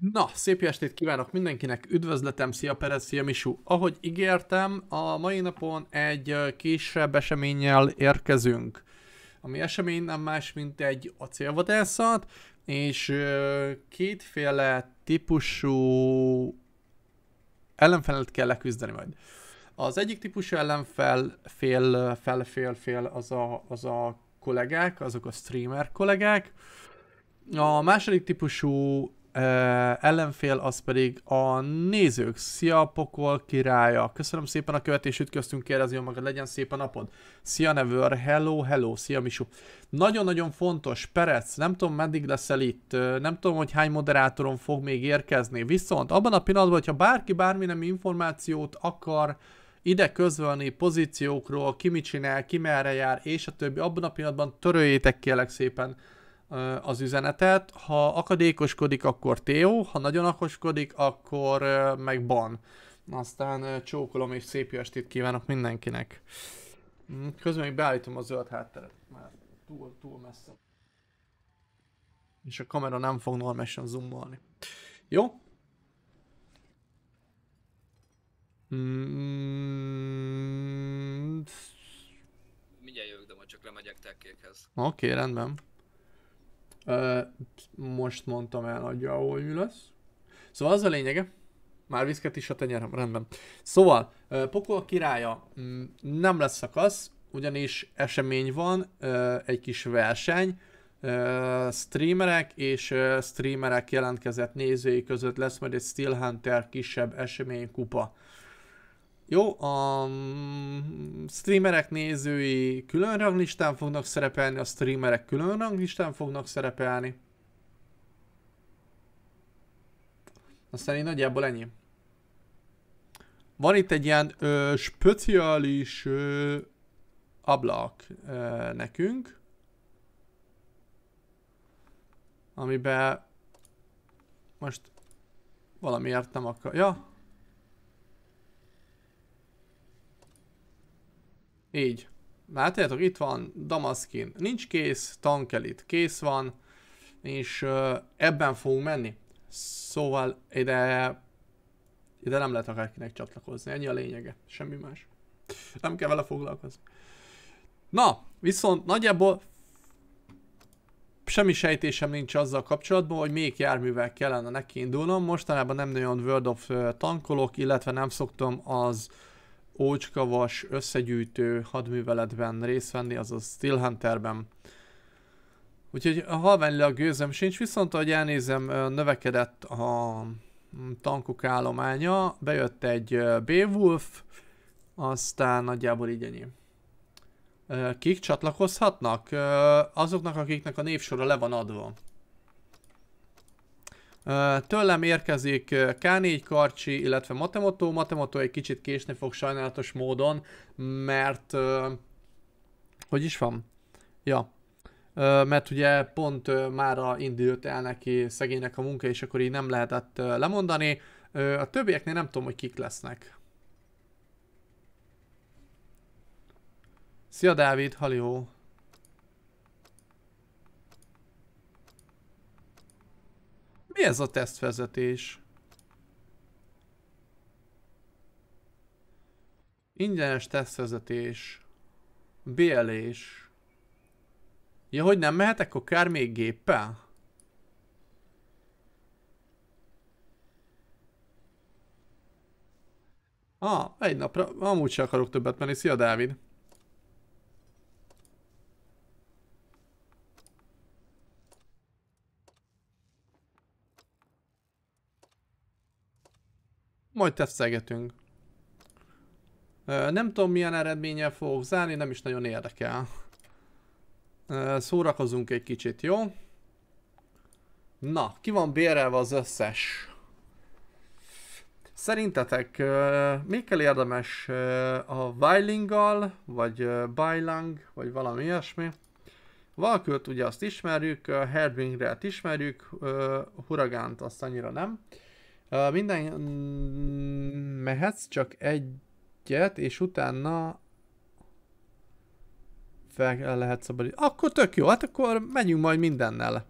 Na, szép estét kívánok mindenkinek, üdvözletem, szia Perez, szia Misu. Ahogy ígértem, a mai napon egy kisebb eseménnyel érkezünk. Ami esemény nem más, mint egy acélvadászat, és kétféle típusú ellenfelet kell leküzdeni majd. Az egyik típusú ellenfel, fél, fel, fél, fél, az a, az a kollégák, azok a streamer kollégák. A második típusú ellenfél az pedig a nézők. Szia, pokol királya. Köszönöm szépen a követést, ütköztünk, kérdezi magad, legyen szép a napod. Szia, Never, hello, hello, szia, Misu. Nagyon-nagyon fontos, Perec, nem tudom, meddig leszel itt, nem tudom, hogy hány moderátoron fog még érkezni, viszont abban a pillanatban, hogyha bárki bármi nem információt akar ide közölni pozíciókról, ki mit csinál, ki merre jár, és a többi, abban a pillanatban töröljétek kérlek szépen az üzenetet. Ha akadékoskodik, akkor Teo, ha nagyon akoskodik, akkor meg Ban. Aztán csókolom és szép jó estét kívánok mindenkinek. Mm, közben még beállítom a zöld hátteret, mert túl, túl messze. És a kamera nem fog normálisan zoomolni. Jó? Mm... Mindjárt jövök, de majd csak lemegyek tekkékhez. Oké, okay, rendben. Most mondtam el nagyjából, hogy mi lesz. Szóval az a lényege, már viszket is a tenyerem, rendben. Szóval, Pokol királya mm, nem lesz szakasz, ugyanis esemény van, egy kis verseny, streamerek és streamerek jelentkezett nézői között lesz majd egy Steel Hunter kisebb esemény kupa. Jó, a streamerek nézői külön ranglistán fognak szerepelni, a streamerek külön ranglistán fognak szerepelni. Aztán én nagyjából ennyi. Van itt egy ilyen ö, speciális ö, ablak ö, nekünk, amiben most valamiért nem akar... Ja, Így. Látjátok, itt van Damaskin. Nincs kész, tankelit kész van, és ebben fogunk menni. Szóval ide, ide nem lehet akárkinek csatlakozni. Ennyi a lényege. Semmi más. Nem kell vele foglalkozni. Na, viszont nagyjából semmi sejtésem nincs azzal kapcsolatban, hogy még járművel kellene neki indulnom. Mostanában nem nagyon World of tankolok, illetve nem szoktam az ócskavas összegyűjtő hadműveletben részt venni, azaz Steel Hunterben. Úgyhogy halványilag gőzem sincs, viszont ahogy elnézem, növekedett a tankok állománya, bejött egy Beowulf, aztán nagyjából így ennyi. Kik csatlakozhatnak? Azoknak, akiknek a névsora le van adva. Tőlem érkezik K4 Karcsi, illetve Matemoto. Matemoto egy kicsit késni fog sajnálatos módon, mert... Hogy is van? Ja. Mert ugye pont mára indult el neki szegénynek a munka, és akkor így nem lehetett lemondani. A többieknél nem tudom, hogy kik lesznek. Szia Dávid, halió! Mi ez a tesztvezetés? Ingyenes tesztvezetés. Bélés. Ja, hogy nem mehetek akár még géppel? Ah, egy napra. Amúgy sem akarok többet menni. Szia, Dávid. Majd tesztelgetünk. Nem tudom milyen eredménnyel fogok zárni, nem is nagyon érdekel. Szórakozunk egy kicsit, jó? Na, ki van bérelve az összes? Szerintetek még kell érdemes a Weilinggal, vagy Bailang, vagy valami ilyesmi? Valkült ugye azt ismerjük, Herdwingre ismerjük, Huragánt azt annyira nem. Minden mehetsz, csak egyet, és utána fel lehet szabadítani. Akkor tök jó, hát akkor megyünk majd mindennel.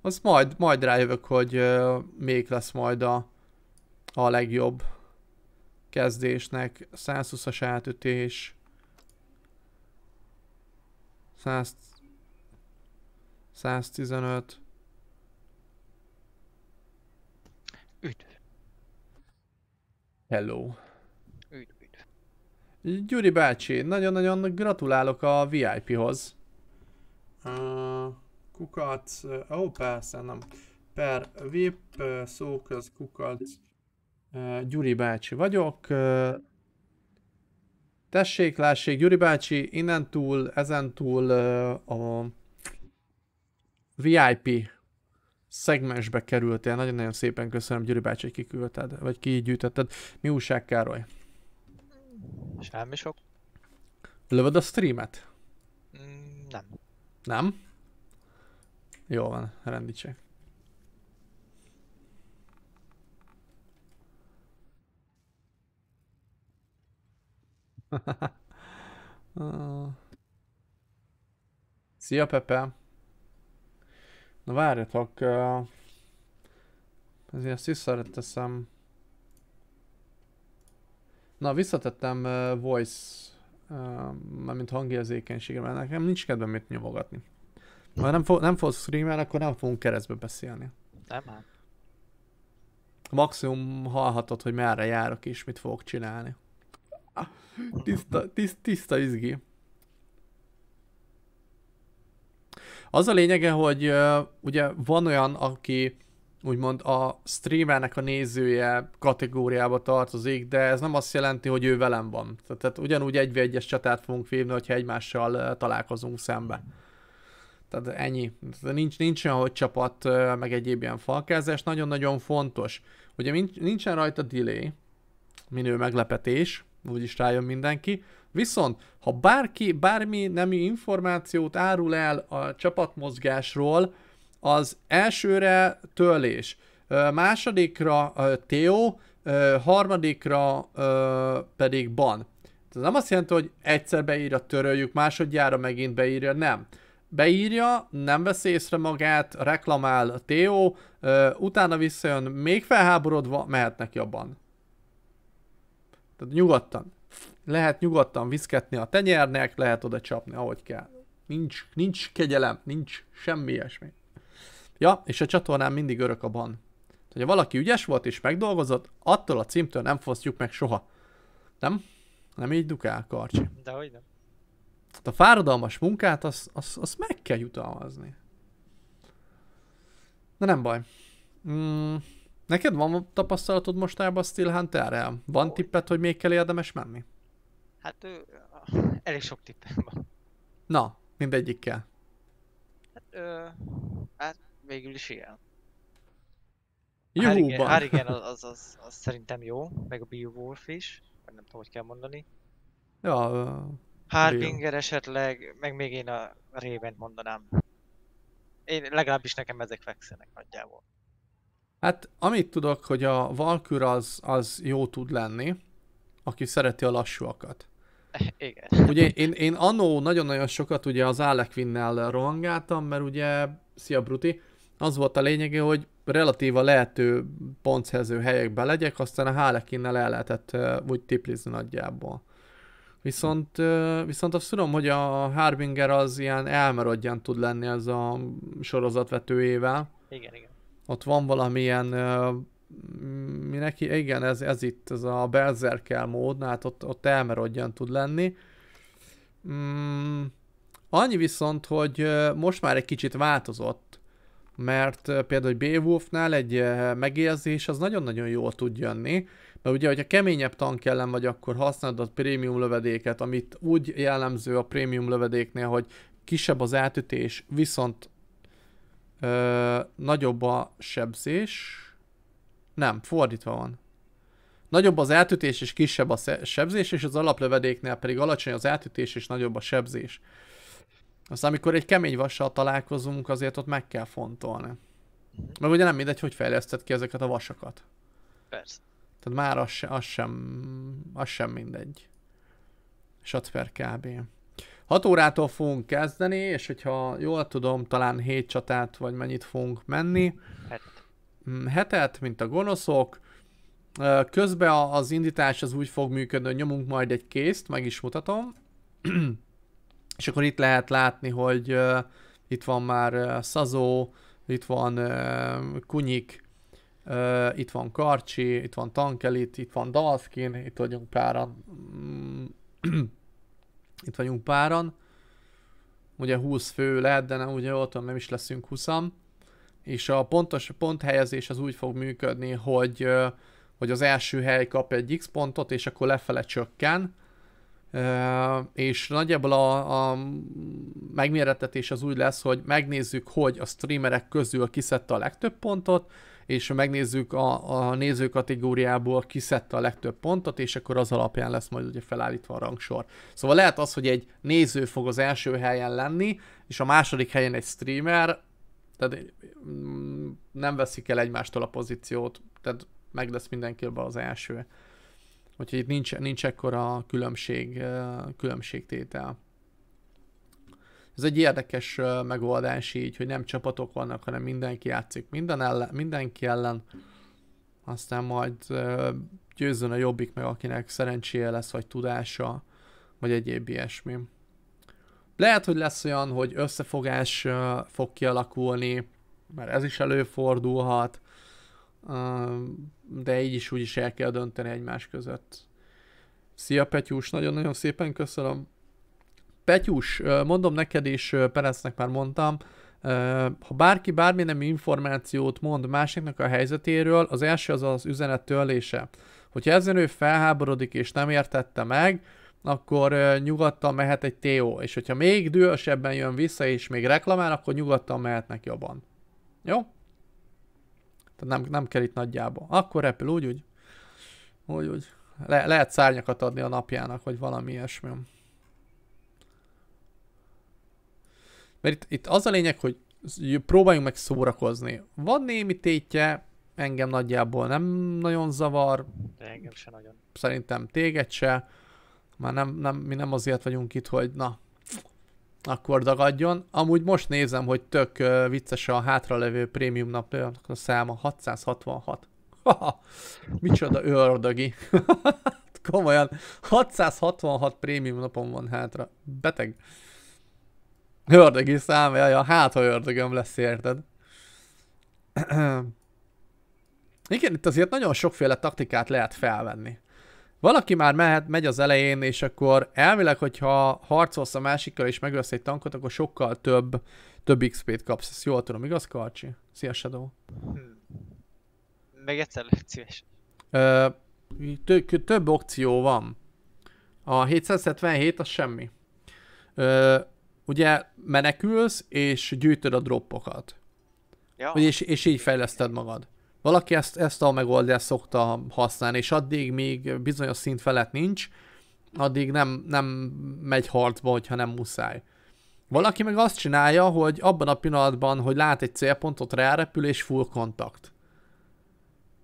Az majd, majd rájövök, hogy uh, még lesz majd a, a legjobb kezdésnek. 120-as átütés. 100, 115. Üdv. Hello. Üdv, üdv. Gyuri bácsi, nagyon-nagyon gratulálok a VIP-hoz. Uh, kukac, ó uh, oh, persze, nem. Per VIP, uh, szóköz, kukac. Uh, Gyuri bácsi vagyok. Uh, tessék, lássék, Gyuri bácsi, innen túl, ezen túl uh, a VIP szegmensbe kerültél. Nagyon-nagyon szépen köszönöm, Gyuri bácsi, hogy kiküldted, vagy kigyűjtötted. Mi újság, Károly? Semmi sok. Lövöd a streamet? Mm, nem. Nem? Jó van, rendítsek. Szia Pepe! Na várjatok, ezért ezt visszateszem. Na, visszatettem uh, voice, uh, mármint hangjelzékenységre, mert nekem nincs kedvem mit nyomogatni. Ha nem, fo- nem fogsz streamelni, akkor nem fogunk keresztbe beszélni. Nem hát. Maximum hallhatod, hogy merre járok és mit fogok csinálni. Tiszta, tiszt, tiszta izgi. Az a lényege, hogy ugye van olyan, aki úgymond a streamernek a nézője kategóriába tartozik, de ez nem azt jelenti, hogy ő velem van. Tehát, tehát ugyanúgy egy egyes csatát fogunk vívni, hogyha egymással találkozunk szembe. Tehát ennyi. Tehát nincs, nincs olyan, hogy csapat, meg egyéb ilyen falkázás. Nagyon-nagyon fontos. Ugye nincsen rajta delay, minő meglepetés, úgyis rájön mindenki. Viszont, ha bárki, bármi nemű információt árul el a csapatmozgásról, az elsőre törlés, másodikra Theo, harmadikra pedig ban. Ez nem azt jelenti, hogy egyszer beírja, töröljük, másodjára megint beírja, nem. Beírja, nem vesz észre magát, reklamál a Theo, utána visszajön, még felháborodva, mehet neki a ban. Tehát nyugodtan. Lehet nyugodtan viszketni a tenyernek, lehet oda csapni, ahogy kell. Nincs, nincs kegyelem, nincs semmi ilyesmi. Ja, és a csatornán mindig örök a ban. Tehát, ha valaki ügyes volt és megdolgozott, attól a címtől nem fosztjuk meg soha. Nem? Nem így dukál, Karcsi. hogy nem. Hát a fáradalmas munkát, azt az, az meg kell jutalmazni. De nem baj. Mm, neked van tapasztalatod mostában a Steel Hunter-rel? Van tippet, hogy még kell érdemes menni? Hát ő, elég sok tippem van. Na, mindegyikkel. Hát, ö, hát végül is igen. Juhuban. Harrigan az, az, az, az, szerintem jó, meg a Beowulf is, vagy nem tudom, hogy kell mondani. Ja, uh, Harbinger esetleg, meg még én a Raven mondanám. Én legalábbis nekem ezek fekszenek nagyjából. Hát amit tudok, hogy a Valkyr az, az jó tud lenni, aki szereti a lassúakat. Igen. Ugye én, én annó nagyon-nagyon sokat ugye az Alequinnel rohangáltam, mert ugye, szia Bruti, az volt a lényege, hogy relatív a lehető pontszerző helyekbe legyek, aztán a Harlequinnel el lehetett uh, úgy tiplizni nagyjából. Viszont, uh, viszont azt tudom, hogy a Harbinger az ilyen elmerodjan tud lenni ez a sorozatvetőjével. Igen, igen. Ott van valamilyen mi neki, igen, ez, ez itt, ez a Berserker mód, hát ott, ott elmerodjan tud lenni. Mm, annyi viszont, hogy most már egy kicsit változott, mert például hogy Beowulfnál egy megérzés az nagyon-nagyon jól tud jönni, mert ugye, hogyha keményebb tank ellen vagy, akkor használod a prémium lövedéket, amit úgy jellemző a prémium lövedéknél, hogy kisebb az átütés, viszont ö, nagyobb a sebzés, nem, fordítva van. Nagyobb az eltütés és kisebb a sebzés, és az alaplövedéknél pedig alacsony az eltütés és nagyobb a sebzés. Aztán amikor egy kemény vassal találkozunk, azért ott meg kell fontolni. Meg ugye nem mindegy, hogy fejlesztett ki ezeket a vasakat. Persze. Tehát már az, se, az, sem, az sem mindegy. Satz per kb. 6 órától fogunk kezdeni, és hogyha jól tudom, talán 7 csatát, vagy mennyit fogunk menni. Hetet. Mm, Hetet, mint a gonoszok. Közben az indítás az úgy fog működni, hogy nyomunk majd egy készt, meg is mutatom. és akkor itt lehet látni, hogy ö, itt van már ö, Szazó, itt van ö, Kunyik, ö, itt van Karcsi, itt van Tankelit, itt van Dalskin, itt vagyunk páran. Itt vagyunk páran. Ugye 20 fő lehet, de nem, ugye ott nem is leszünk 20 És a pontos ponthelyezés az úgy fog működni, hogy, hogy az első hely kap egy X pontot, és akkor lefele csökken. És nagyjából a, a megmérettetés az úgy lesz, hogy megnézzük, hogy a streamerek közül kiszedte a legtöbb pontot, és megnézzük a, a néző kategóriából kiszedte a legtöbb pontot, és akkor az alapján lesz majd ugye felállítva a rangsor. Szóval lehet az, hogy egy néző fog az első helyen lenni, és a második helyen egy streamer, tehát mm, nem veszik el egymástól a pozíciót, tehát meg lesz mindenkiben az első. Úgyhogy itt nincs, nincs ekkora különbség, ö, különbségtétel. Ez egy érdekes megoldás így, hogy nem csapatok vannak, hanem mindenki játszik minden ellen, mindenki ellen. Aztán majd győzzön a jobbik meg, akinek szerencséje lesz, vagy tudása, vagy egyéb ilyesmi. Lehet, hogy lesz olyan, hogy összefogás fog kialakulni, mert ez is előfordulhat, de így is úgy is el kell dönteni egymás között. Szia Petyus, nagyon-nagyon szépen köszönöm. Petyus, mondom neked és ö, Pereznek már mondtam, ha bárki bármi nem információt mond másiknak a helyzetéről, az első az az üzenet törlése. Hogyha ezen ő felháborodik és nem értette meg, akkor nyugodtan mehet egy TO, és hogyha még dühösebben jön vissza és még reklamál, akkor nyugodtan mehetnek jobban. Jó? Tehát nem, nem kell itt nagyjából. Akkor repül, úgy, úgy. Úgy, úgy. Le, lehet szárnyakat adni a napjának, vagy valami ilyesmi. Mert itt, itt az a lényeg, hogy próbáljunk meg szórakozni. Van némi tétje, engem nagyjából nem nagyon zavar, De engem se nagyon. szerintem téged se. Már nem, nem, mi nem azért vagyunk itt, hogy na, akkor dagadjon. Amúgy most nézem, hogy tök vicces a hátralevő prémium nap ö, a száma 666. Haha, micsoda ördögi. Komolyan, 666 prémium napon van hátra. Beteg. Ördögi szám, jaj, a hát, ha ördögöm lesz, érted? Igen, itt azért nagyon sokféle taktikát lehet felvenni. Valaki már mehet, megy az elején, és akkor elvileg, hogyha harcolsz a másikkal és megölsz egy tankot, akkor sokkal több, több XP-t kapsz. Ezt jól tudom, igaz, Karcsi? Szia, Shadow. Hmm. Meg egyszer szíves. Ö, tö- több opció van. A 777 az semmi. Ö, ugye menekülsz, és gyűjtöd a droppokat. Ja, és, és így fejleszted magad. Valaki ezt, ezt a megoldást szokta használni, és addig még bizonyos szint felett nincs, addig nem, nem megy harcba, hogyha nem muszáj. Valaki meg azt csinálja, hogy abban a pillanatban, hogy lát egy célpontot, rárepül és full kontakt.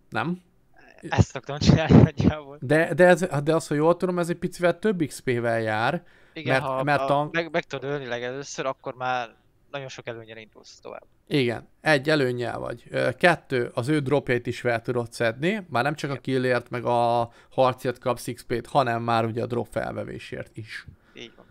Nem? ezt szoktam csinálni nagyjából. De, de, ez, de az, hogy jól tudom, ez egy picivel több XP-vel jár. Igen, Mert- ha mert a, a- meg, meg tudod ölni legelőször, akkor már nagyon sok előnyel indulsz tovább. Igen, egy előnyel vagy. Kettő, az ő dropjait is fel tudod szedni, már nem csak a Igen. killért, meg a harcért kapsz XP-t, hanem már ugye a drop felvevésért is. Így van.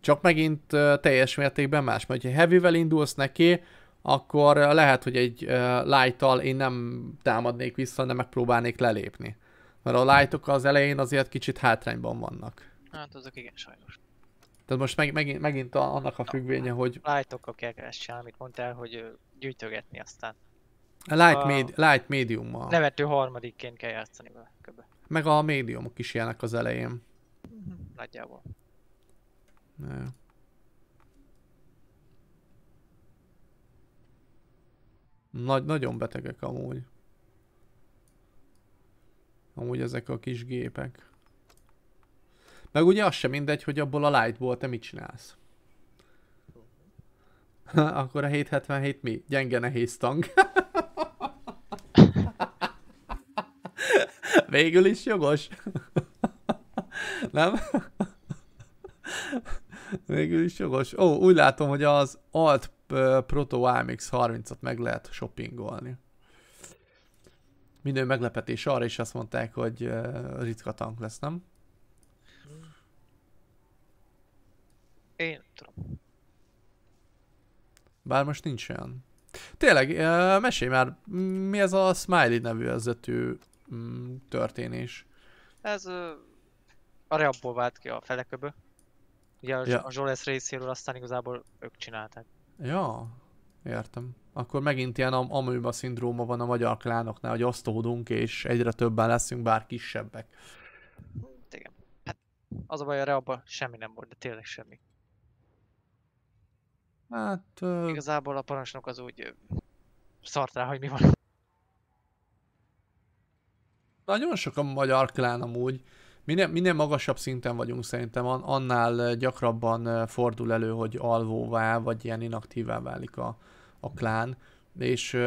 Csak megint teljes mértékben más, mert ha heavyvel indulsz neki, akkor lehet, hogy egy ö, light-tal én nem támadnék vissza, hanem megpróbálnék lelépni. Mert a lightok az elején azért kicsit hátrányban vannak. Hát azok igen sajnos. Tehát most meg, megint, megint a, annak a függvénye, hogy Lightokkal kell csinálni, amit mondtál, hogy gyűjtögetni aztán. light, A- med, light mediummal. Nevető harmadikként kell játszani vele, kb. Meg a médiumok is ilyenek az elején. Nagyjából. Ne. Nagy, nagyon betegek amúgy. Amúgy ezek a kis gépek. Meg ugye az sem mindegy, hogy abból a lightból te mit csinálsz. Akkor a 777 mi? Gyenge nehéz tank. Végül is jogos. Nem? Végül is jogos. Ó, úgy látom, hogy az Alt Proto AMX 30-at meg lehet shoppingolni. Minden meglepetés arra is azt mondták, hogy ritka tank lesz, nem? Én nem tudom. Bár most nincs olyan. Tényleg, mesélj már, mi ez a Smiley nevű vezető mm, történés? Ez a Reabból vált ki a feleköbö. Ugye a, Ja. ja. a Zsolesz részéről aztán igazából ők csinálták. Ja, értem. Akkor megint ilyen am- amőba szindróma van a magyar klánoknál, hogy osztódunk, és egyre többen leszünk, bár kisebbek. Igen. Hát az a baj, a Reabban semmi nem volt, de tényleg semmi. Hát, ö, Igazából a parancsnok az úgy szart rá, hogy mi van. nagyon sok a magyar klán amúgy. Minél, minél magasabb szinten vagyunk szerintem, an- annál gyakrabban fordul elő, hogy alvóvá, vagy ilyen inaktívá válik a, a klán. És,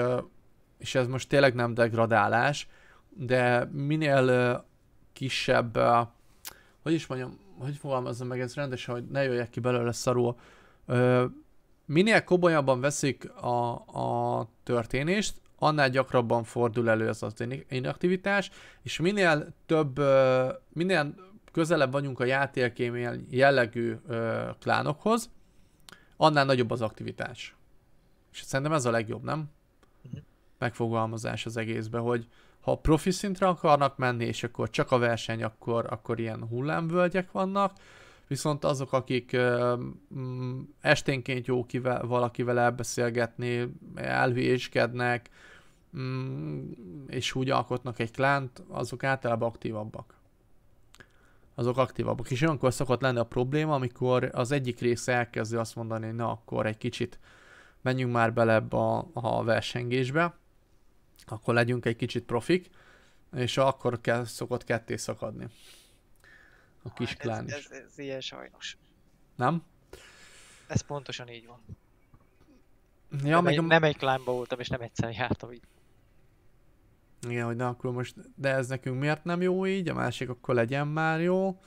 és ez most tényleg nem degradálás, de minél kisebb, hogy is mondjam, hogy fogalmazzam meg ez rendesen, hogy ne jöjjek ki belőle szarul. Minél komolyabban veszik a, a történést, annál gyakrabban fordul elő ez az in- inaktivitás, és minél több, minél közelebb vagyunk a játékém jellegű klánokhoz, annál nagyobb az aktivitás. És szerintem ez a legjobb, nem? Mhm. Megfogalmazás az egészbe, hogy ha profi szintre akarnak menni, és akkor csak a verseny, akkor, akkor ilyen hullámvölgyek vannak, viszont azok, akik mm, esténként jó kivel, valakivel elbeszélgetni, elhülyéskednek, mm, és úgy alkotnak egy klánt, azok általában aktívabbak. Azok aktívabbak. És olyankor szokott lenni a probléma, amikor az egyik része elkezdi azt mondani, na akkor egy kicsit menjünk már bele ebbe a, a versengésbe, akkor legyünk egy kicsit profik, és akkor kell, szokott ketté szakadni. A kis Hát klán ez, is. ez, ez ilyen sajnos. Nem? Ez pontosan így van. Ja, nem, meg egy, a... nem egy klánban voltam, és nem egyszer jártam így. Igen, hogy na akkor most, de ez nekünk miért nem jó így, a másik akkor legyen már jó.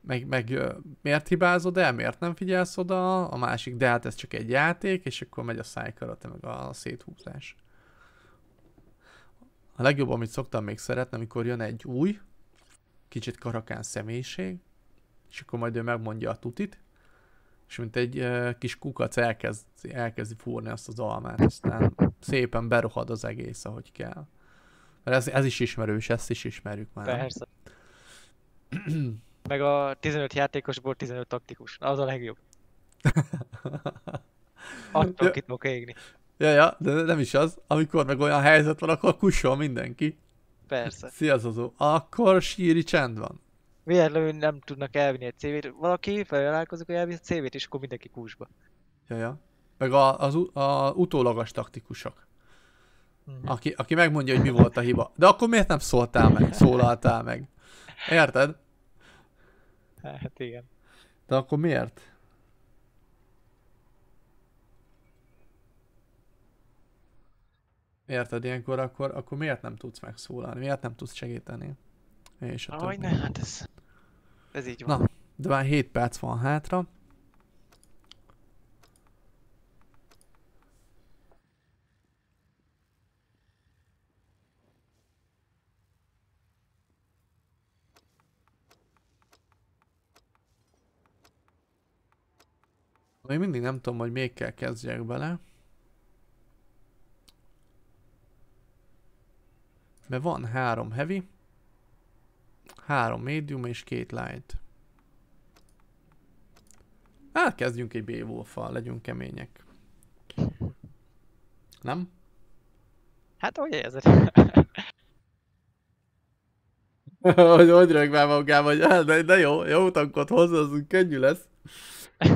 Meg, meg miért hibázod el, miért nem figyelsz oda, a másik, de hát ez csak egy játék, és akkor megy a szájkarate, meg a széthúzás. A legjobb, amit szoktam még szeretni, amikor jön egy új, kicsit karakán személyiség, és akkor majd ő megmondja a tutit, és mint egy uh, kis kukac elkezd, elkezdi fúrni azt az almát, aztán szépen berohad az egész, ahogy kell. Mert ez, ez is ismerős, ezt is ismerjük már. Persze. Meg a 15 játékosból 15 taktikus. Na, az a legjobb. Attól ki tudok égni. Ja, ja, de nem is az. Amikor meg olyan helyzet van, akkor kussol mindenki. Persze. Szia Zozó. Akkor síri csend van. Véletlenül nem tudnak elvinni egy CV-t. Valaki feljelálkozik, hogy elvisz a CV-t, és akkor mindenki kúsba. Ja, ja. Meg a, az a utólagos taktikusok. Mhm. Aki, aki megmondja, hogy mi volt a hiba. De akkor miért nem szóltál meg, szólaltál meg? Érted? Hát igen. De akkor miért? Érted, ilyenkor akkor, akkor miért nem tudsz megszólalni? Miért nem tudsz segíteni? És a többi. ne, hát ez... Ez így van. Na, de már 7 perc van hátra. Még mindig nem tudom, hogy még kell kezdjek bele. Mert van három heavy, három medium és két light. Hát kezdjünk egy Beowulf-fal, legyünk kemények. Nem? Hát hogy érzed? hogy, hogy rög már magában, hogy hát, de, de jó, jó tankot hozzá, az könnyű lesz.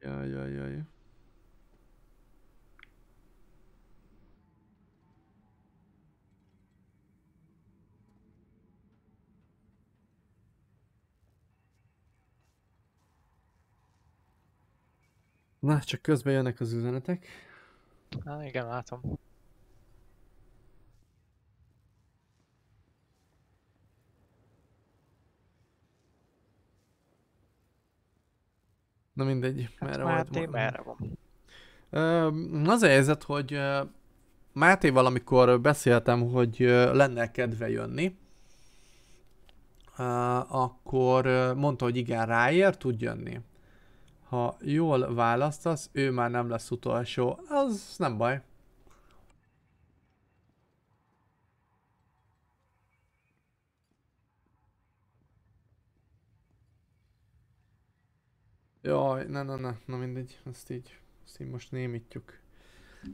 Jaj, jaj, jaj. Na, csak közben jönnek az üzenetek. Á, igen, látom. Na mindegy, hát merre Máté, volt merre van. Ö, az a helyzet, hogy Máté valamikor beszéltem, hogy lenne kedve jönni, akkor mondta, hogy igen, ráér, tud jönni. Ha jól választasz, ő már nem lesz utolsó. Az nem baj. Jaj, ne, ne, ne, na mindegy, ezt így, ezt így most némítjuk.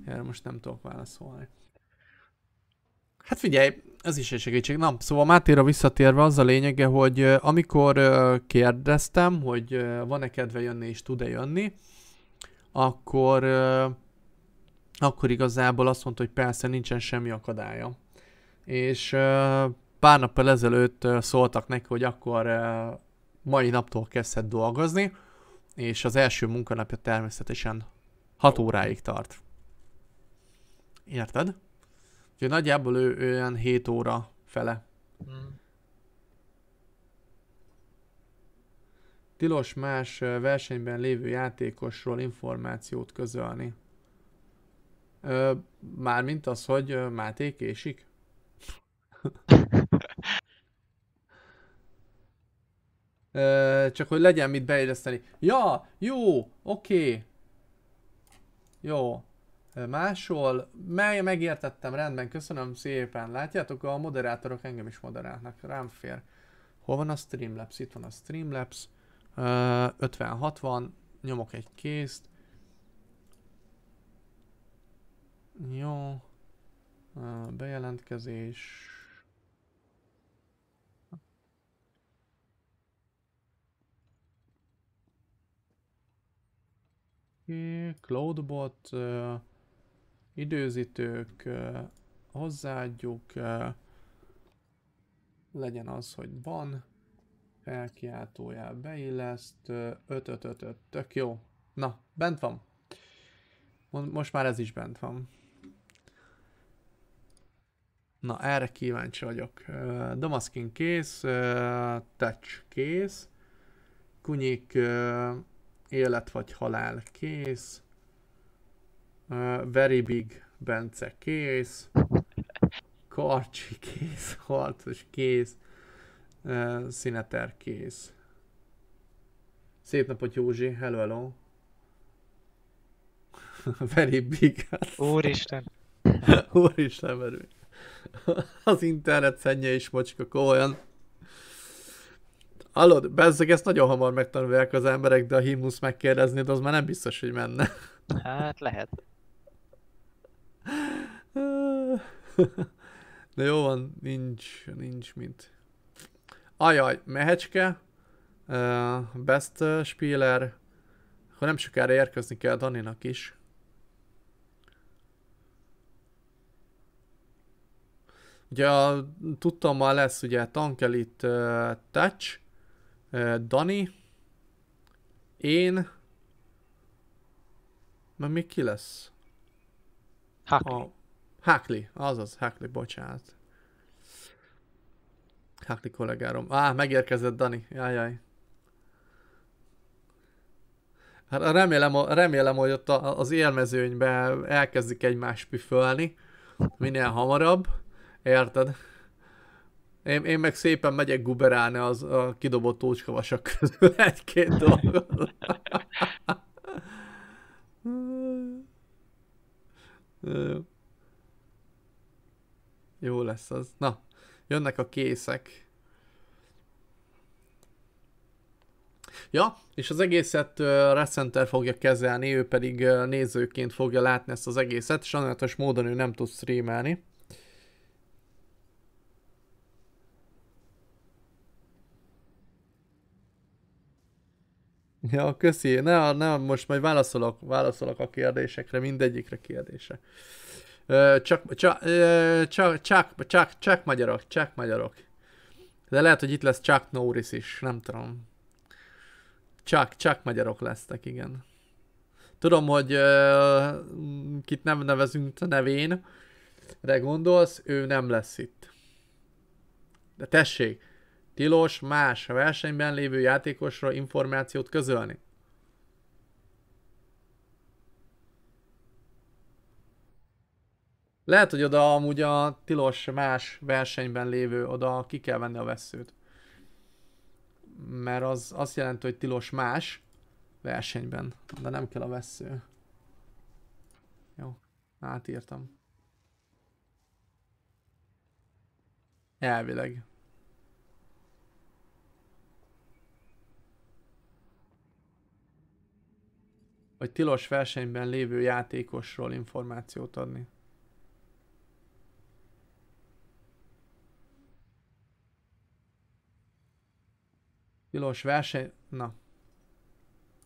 Erre most nem tudok válaszolni. Hát figyelj, ez is egy segítség. Na, szóval Mátéra visszatérve az a lényege, hogy amikor kérdeztem, hogy van-e kedve jönni és tud-e jönni, akkor, akkor igazából azt mondta, hogy persze nincsen semmi akadálya. És pár nappal ezelőtt szóltak neki, hogy akkor mai naptól kezdhet dolgozni, és az első munkanapja természetesen 6 óráig tart. Érted? Úgyhogy nagyjából ő, ő olyan 7 óra fele. Mm. Tilos más versenyben lévő játékosról információt közölni. Ö, mármint az, hogy Máté késik? Ö, csak hogy legyen mit beérezteni. Ja, jó, oké. Jó. Máshol, meg, megértettem, rendben, köszönöm szépen. Látjátok, a moderátorok engem is moderálnak, rám fér. Hol van a Streamlabs? Itt van a Streamlabs. Ö, 50-60, nyomok egy készt. Jó. Bejelentkezés. Cloudbot, ö, időzítők, hozzáadjuk, legyen az, hogy van, felkiáltójel beilleszt, 5-5-5-5, tök jó. Na, bent van. Mo- Most már ez is bent van. Na, erre kíváncsi vagyok. Ö, Damaszkin kész, touch kész, kunyik élet vagy halál kész, ö, very big Bence kész, Karcsi kész, harcos kész, ö, Színeter kész. Szép napot Józsi, hello hello. very big. Úristen. Úristen merő. Az internet szennye is mocska, komolyan. Hallod, bezzeg ezt nagyon hamar megtanulják az emberek, de a himnusz megkérdezni, de az már nem biztos, hogy menne. Hát lehet. De jó van, nincs, nincs mint. Ajaj, mehecske, uh, best spieler, akkor nem sokára érkezni kell Daninak is. Ugye a, tudtam már lesz ugye Tankelit uh, Touch, uh, Dani, én, meg még ki lesz? Hakli. A Hakli, azaz, Hakli, bocsánat. Hakli kollégárom. Á, megérkezett Dani, jajjaj. Hát remélem, remélem, hogy ott az élmezőnyben elkezdik egymást püfölni, minél hamarabb, érted? Én, én meg szépen megyek guberálni az a kidobott tócskavasak közül egy-két dolgot. Jó. Lesz az. Na, jönnek a készek. Ja, és az egészet uh, Recenter fogja kezelni, ő pedig uh, nézőként fogja látni ezt az egészet, sajnálatos módon ő nem tud streamelni. Ja, köszi. Ne, ne, most majd válaszolok, válaszolok a kérdésekre, mindegyikre kérdésre. Csak, csak, csak, csak, csak, csak magyarok, csak magyarok. De lehet, hogy itt lesz Chuck Norris is, nem tudom. Csak, csak magyarok lesznek, igen. Tudom, hogy ö, kit nem nevezünk a nevén, de gondolsz, ő nem lesz itt. De tessék, tilos más versenyben lévő játékosról információt közölni. Lehet, hogy oda amúgy a tilos más versenyben lévő, oda ki kell venni a veszőt. Mert az azt jelenti, hogy tilos más versenyben, de nem kell a vesző. Jó, átírtam. Elvileg. Vagy tilos versenyben lévő játékosról információt adni. Tilos verseny... Na.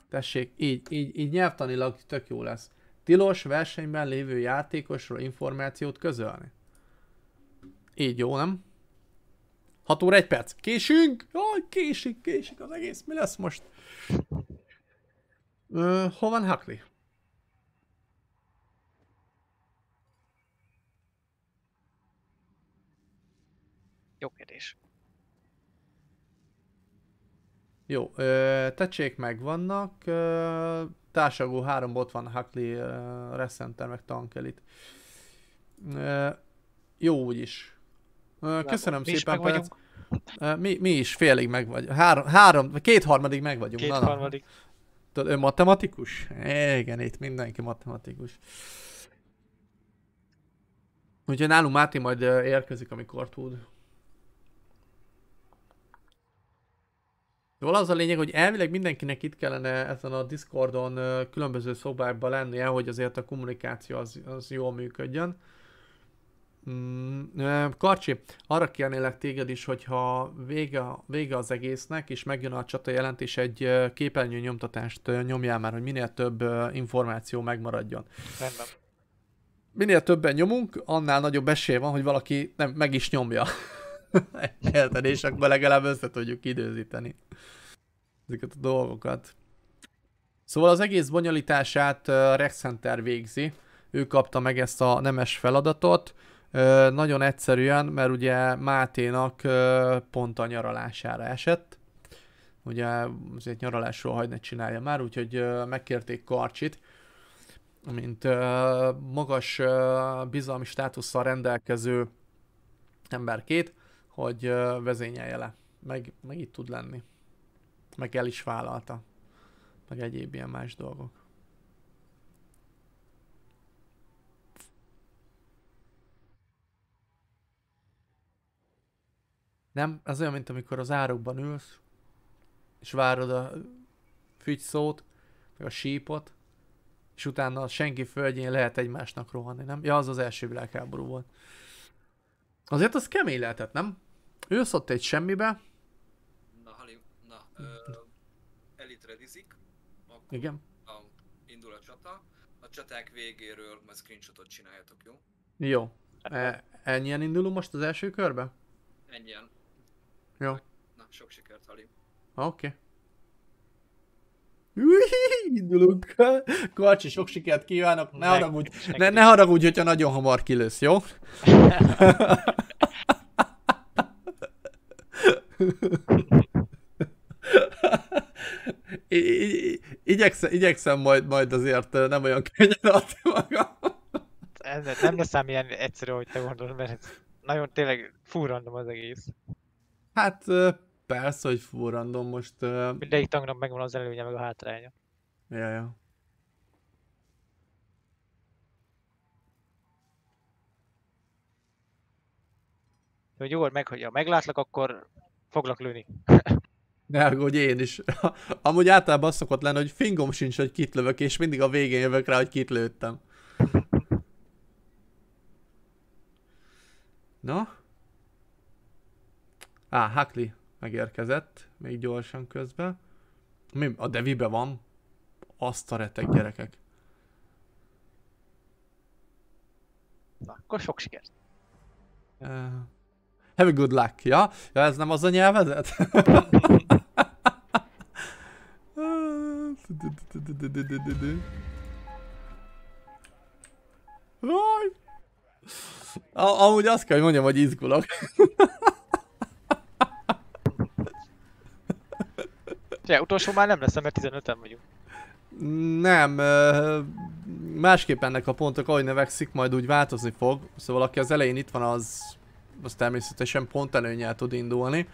Tessék, így, így, így nyelvtanilag tök jó lesz. Tilos versenyben lévő játékosról információt közölni. Így jó, nem? 6 óra 1 perc. Késünk? Jaj, késik, késik az egész. Mi lesz most? Ö, hol van Huckley? Jó kérdés. Jó, ö, tecsék megvannak. Ö, társadaló három bot van, Huckley, ö, Recenter, meg Tankelit. Jó úgyis. Köszönöm mi szépen, meg. Ö, Mi, mi is félig meg vagyunk. Három, három, kétharmadig meg vagyunk. Két Na, na. matematikus? Igen, itt mindenki matematikus. Úgyhogy nálunk Máté majd érkezik, amikor tud. Jól az a lényeg, hogy elvileg mindenkinek itt kellene ezen a Discordon különböző szobákban lennie, hogy azért a kommunikáció az, az jól működjön. Mm, Karcsi, arra kérnélek téged is, hogyha vége, vége az egésznek, és megjön a csata jelentés, egy képernyő nyomtatást nyomjál már, hogy minél több információ megmaradjon. Rendben. Minél többen nyomunk, annál nagyobb esély van, hogy valaki nem, meg is nyomja. Érted, és akkor legalább össze tudjuk időzíteni ezeket a dolgokat. Szóval az egész bonyolítását Rex Center végzi. Ő kapta meg ezt a nemes feladatot. Nagyon egyszerűen, mert ugye Máténak pont a nyaralására esett. Ugye azért nyaralásról hagyd ne csinálja már, úgyhogy megkérték Karcsit, mint magas bizalmi státusszal rendelkező emberkét, hogy vezényelje le. Meg, meg itt tud lenni. Meg el is vállalta. Meg egyéb ilyen más dolgok. Nem? Ez olyan, mint amikor az árokban ülsz, és várod a fügyszót, meg a sípot, és utána senki földjén lehet egymásnak rohanni, nem? Ja, az az első világháború volt. Azért az kemény lehetett, nem? Ülsz ott egy semmibe, Na, Halim, na, ö, elit redizik, akkor igen, a, indul a csata. A csaták végéről majd screenshotot csináljatok, jó? jó. E, ennyien indulunk most az első körbe? Ennyien. Jó. Na, sok sikert, Halim. Oké. Okay. Indulunk. Karcsi, sok sikert kívánok. Ne haragudj, ne, ne haragudj, hogyha nagyon hamar kilősz, jó? I- igyekszem, igyekszem majd, majd azért nem olyan könnyen adni magam. Ez nem lesz ám ilyen egyszerű, hogy te gondolod, mert ez nagyon tényleg furrandom az egész. Hát persze, hogy furrandom most. ö, Mindegyik tagnak megvan az előnye, meg a hátránya. Ja, ja. Hogy jól meg, hogy ha meglátlak, akkor foglak lőni. Ne aggódj, én is. Amúgy általában az szokott lenni, hogy fingom sincs, hogy kit lövök, és mindig a végén jövök rá, hogy kit lőttem. Na? Á, Huckley megérkezett, még gyorsan közben. Mi? A Devibe van? Azt a retek gyerekek. Na, akkor sok sikert. Uh, have a good luck, ja? Ja, ez nem az a nyelvezet? Amúgy azt kell, hogy mondjam, hogy izgulok. Ja, utolsó már nem lesz, mert 15-en vagyunk. Nem, másképp ennek a pontok, ahogy növekszik, majd úgy változni fog. Szóval aki az elején itt van, az, az természetesen pont előnyel tud indulni.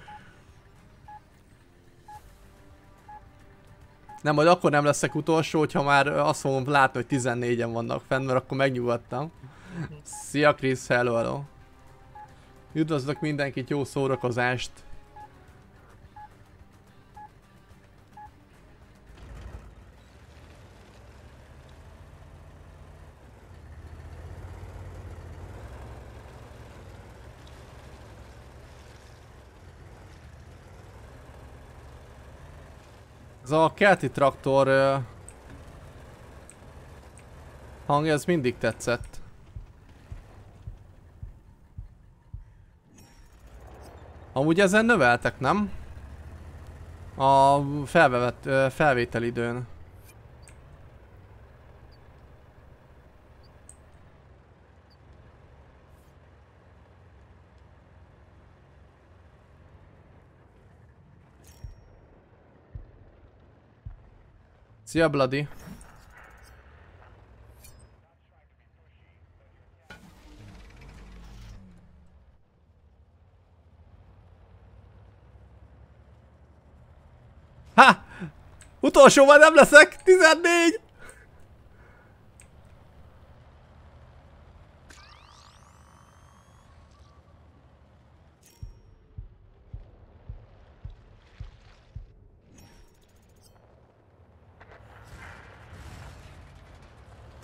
Nem, majd akkor nem leszek utolsó, hogyha már azt fogom látni, hogy 14-en vannak fenn, mert akkor megnyugodtam. Szia Krisz, hello, hello. Üdvözlök mindenkit, jó szórakozást! Ez a kelti traktor hangja, ez mindig tetszett. Amúgy ezen növeltek, nem? A felvevett, uh, felvételidőn. Szia Bloody! Ha! Utolsó már nem leszek! 14!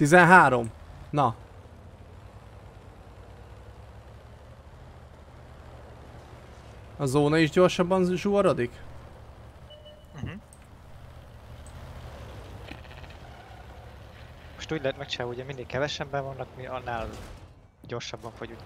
Tizenhárom. Na. A zóna is gyorsabban zsuvarodik? Uh-huh. Most úgy lehet megcsinálni, hogy mindig kevesebben vannak, mi annál gyorsabban fogyunk.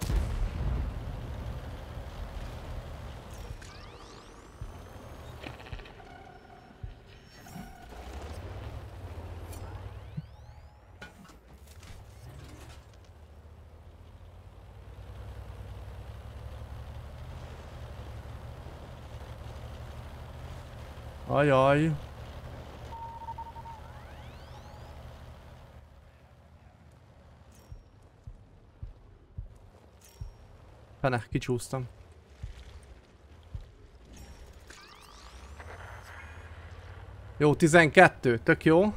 Ajaj. Fene, kicsúsztam. Jó, 12, tök jó.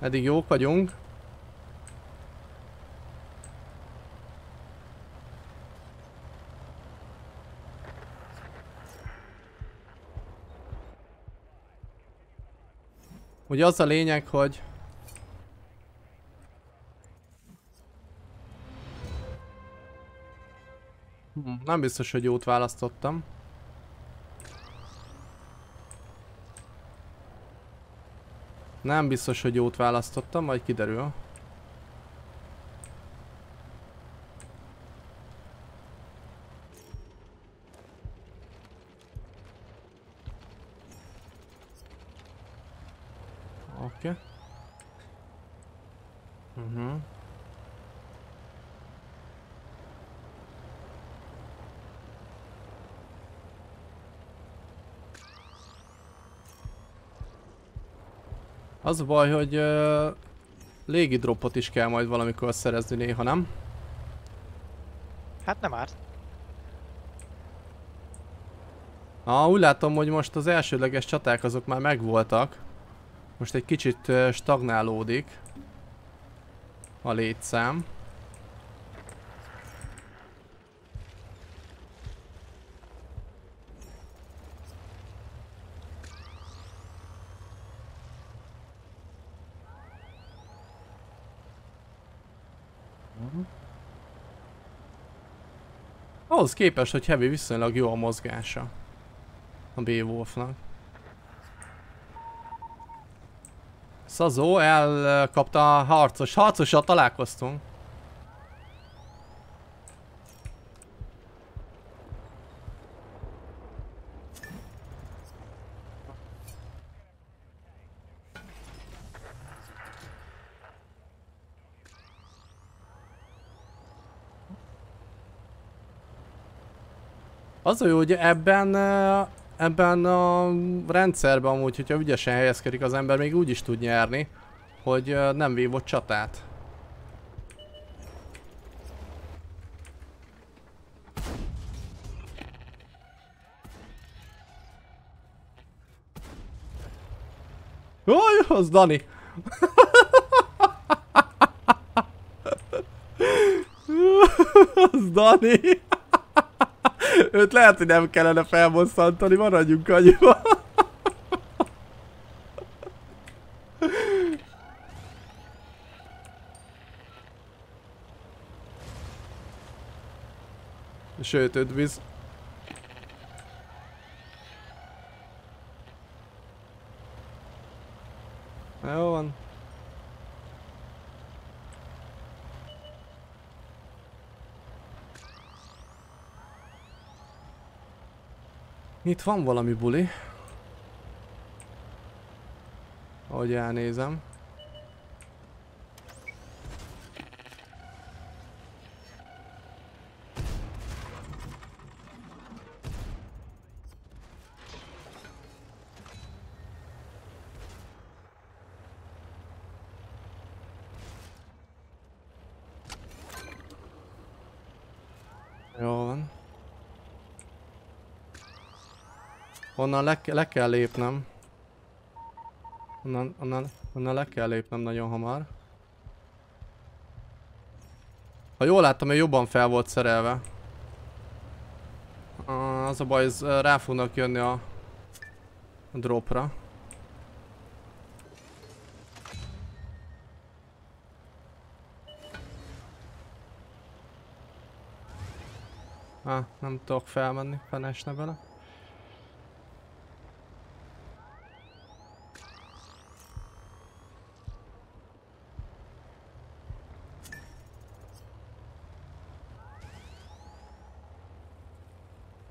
Eddig jók vagyunk. Ugye az a lényeg, hogy... Hm, nem biztos, hogy jót választottam. Nem biztos, hogy jót választottam, majd kiderül. Oké. Okay. Mhm. Az a baj, hogy uh, légidropot is kell majd valamikor szerezni néha, nem? Hát nem árt. Ah, úgy látom, hogy most az elsődleges csaták azok már megvoltak. Most egy kicsit stagnálódik a létszám. Ahhoz képest, hogy Heavy viszonylag jó a mozgása a Beowulfnak. Szazó elkapta a harcos. Harcossal találkoztunk. Az a jó, hogy ebben, ebben a rendszerben amúgy, hogyha ügyesen helyezkedik az ember, még úgy is tud nyerni. hogy ö, nem vívott csatát. Jaj, az Dani! az Dani! Őt lehet, hogy nem kellene felbosszantani, maradjunk annyiba. Sőt, őt visz... Jó van. Itt van valami buli. Ahogy elnézem. Jó van. Onnan le, le kell lépnem. Onnan, onnan, onnan le kell lépnem nagyon hamar. Ha jól láttam, ő jobban fel volt szerelve. Az a baj, ez rá fognak jönni a, a dropra. Ah, nem tudok felmenni, fenesne bele.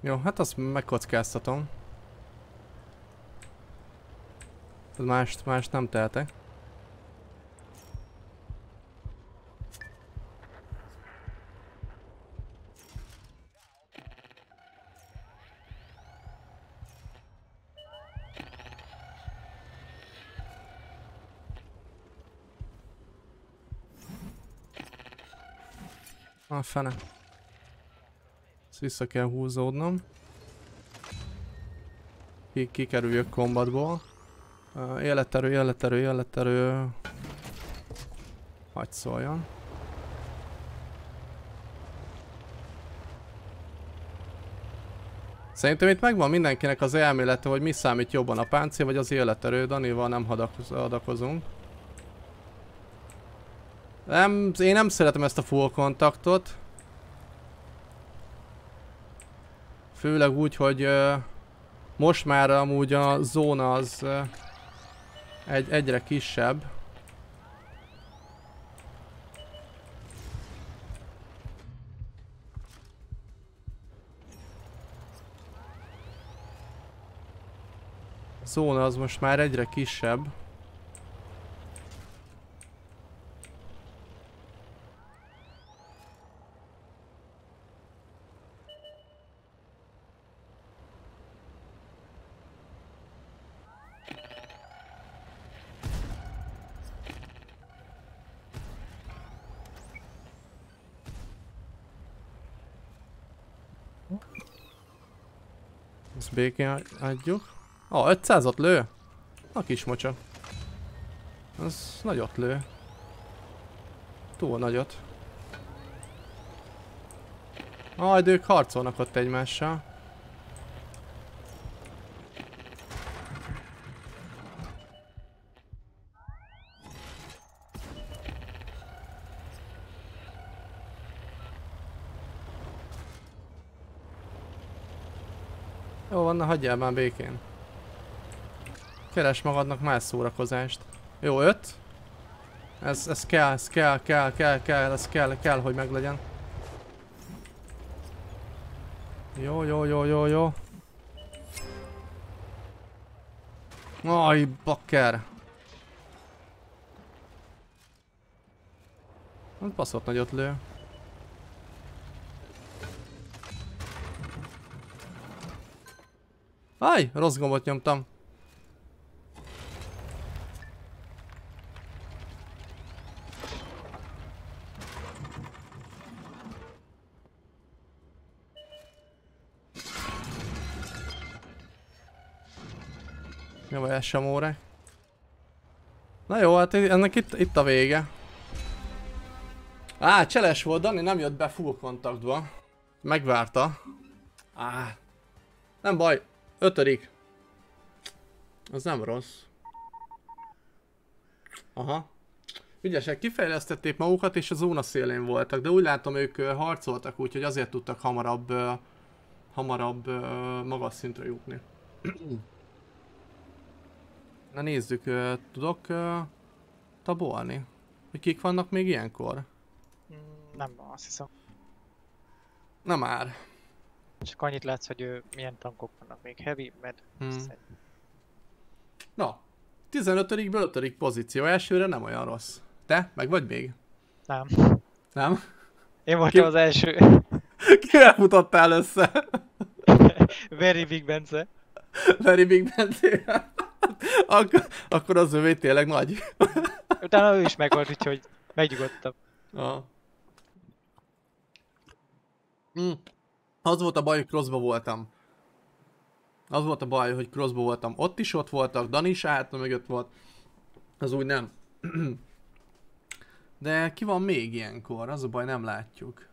Jó, hát azt megkockáztatom. Mást, mást nem tehetek. A fene. Ezt vissza kell húzódnom. Ki, kikerüljök kombatból. Uh, életerő, életerő, életerő. Hagy szóljon. Szerintem itt megvan mindenkinek az elmélete, hogy mi számít jobban a páncél vagy az életerő. Danival nem hadakoz, hadakozunk. Nem, én nem szeretem ezt a full kontaktot. Főleg úgy, hogy most már amúgy a zóna az egy, egyre kisebb. Zóna az most már egyre kisebb. Békén hagy- hagyjuk. Ó, 500-ot lő? A kis mocsa. Az nagyot lő. Túl nagyot. Majd ők harcolnak ott egymással. Na hagyjál már békén. Keres magadnak más szórakozást. Jó, öt. Ez, ez kell, ez kell, kell, kell, kell, ez kell, kell, hogy meglegyen. Jó, jó, jó, jó, jó. Aj, bakker. Hát baszott nagyot lő. Aj, rossz gombot nyomtam. Jó, vagy esemóre. Na jó, hát ennek itt, itt a vége. Á, cseles volt, Dani nem jött be full kontaktba. Megvárta. Á, nem baj, Ötödik. Az nem rossz. Aha. Ügyesek, kifejlesztették magukat és a zóna szélén voltak, de úgy látom ők harcoltak, úgyhogy azért tudtak hamarabb, hamarabb magas szintre jutni. Na nézzük, tudok tabolni? Hogy kik vannak még ilyenkor? Mm, Nem, azt hiszem. Na már. Csak annyit látsz, hogy ő, milyen tankok vannak még. Heavy, med, Hmm. Na, 15-ből 5. pozíció, elsőre nem olyan rossz. Te? Meg vagy még? Nem. Nem? Én voltam Ki- az első. Kivel futottál össze? Very Big Bence. Very Big Bence. akkor, akkor az övé tényleg nagy. Utána ő is megvolt, úgyhogy megnyugodtam. Aha. Mm. Az volt a baj, hogy crossba voltam. Az volt a baj, hogy crossba voltam. Ott is ott voltak, Dani is hátra mögött volt. Az úgy nem. De ki van még ilyenkor? Az a baj, nem látjuk.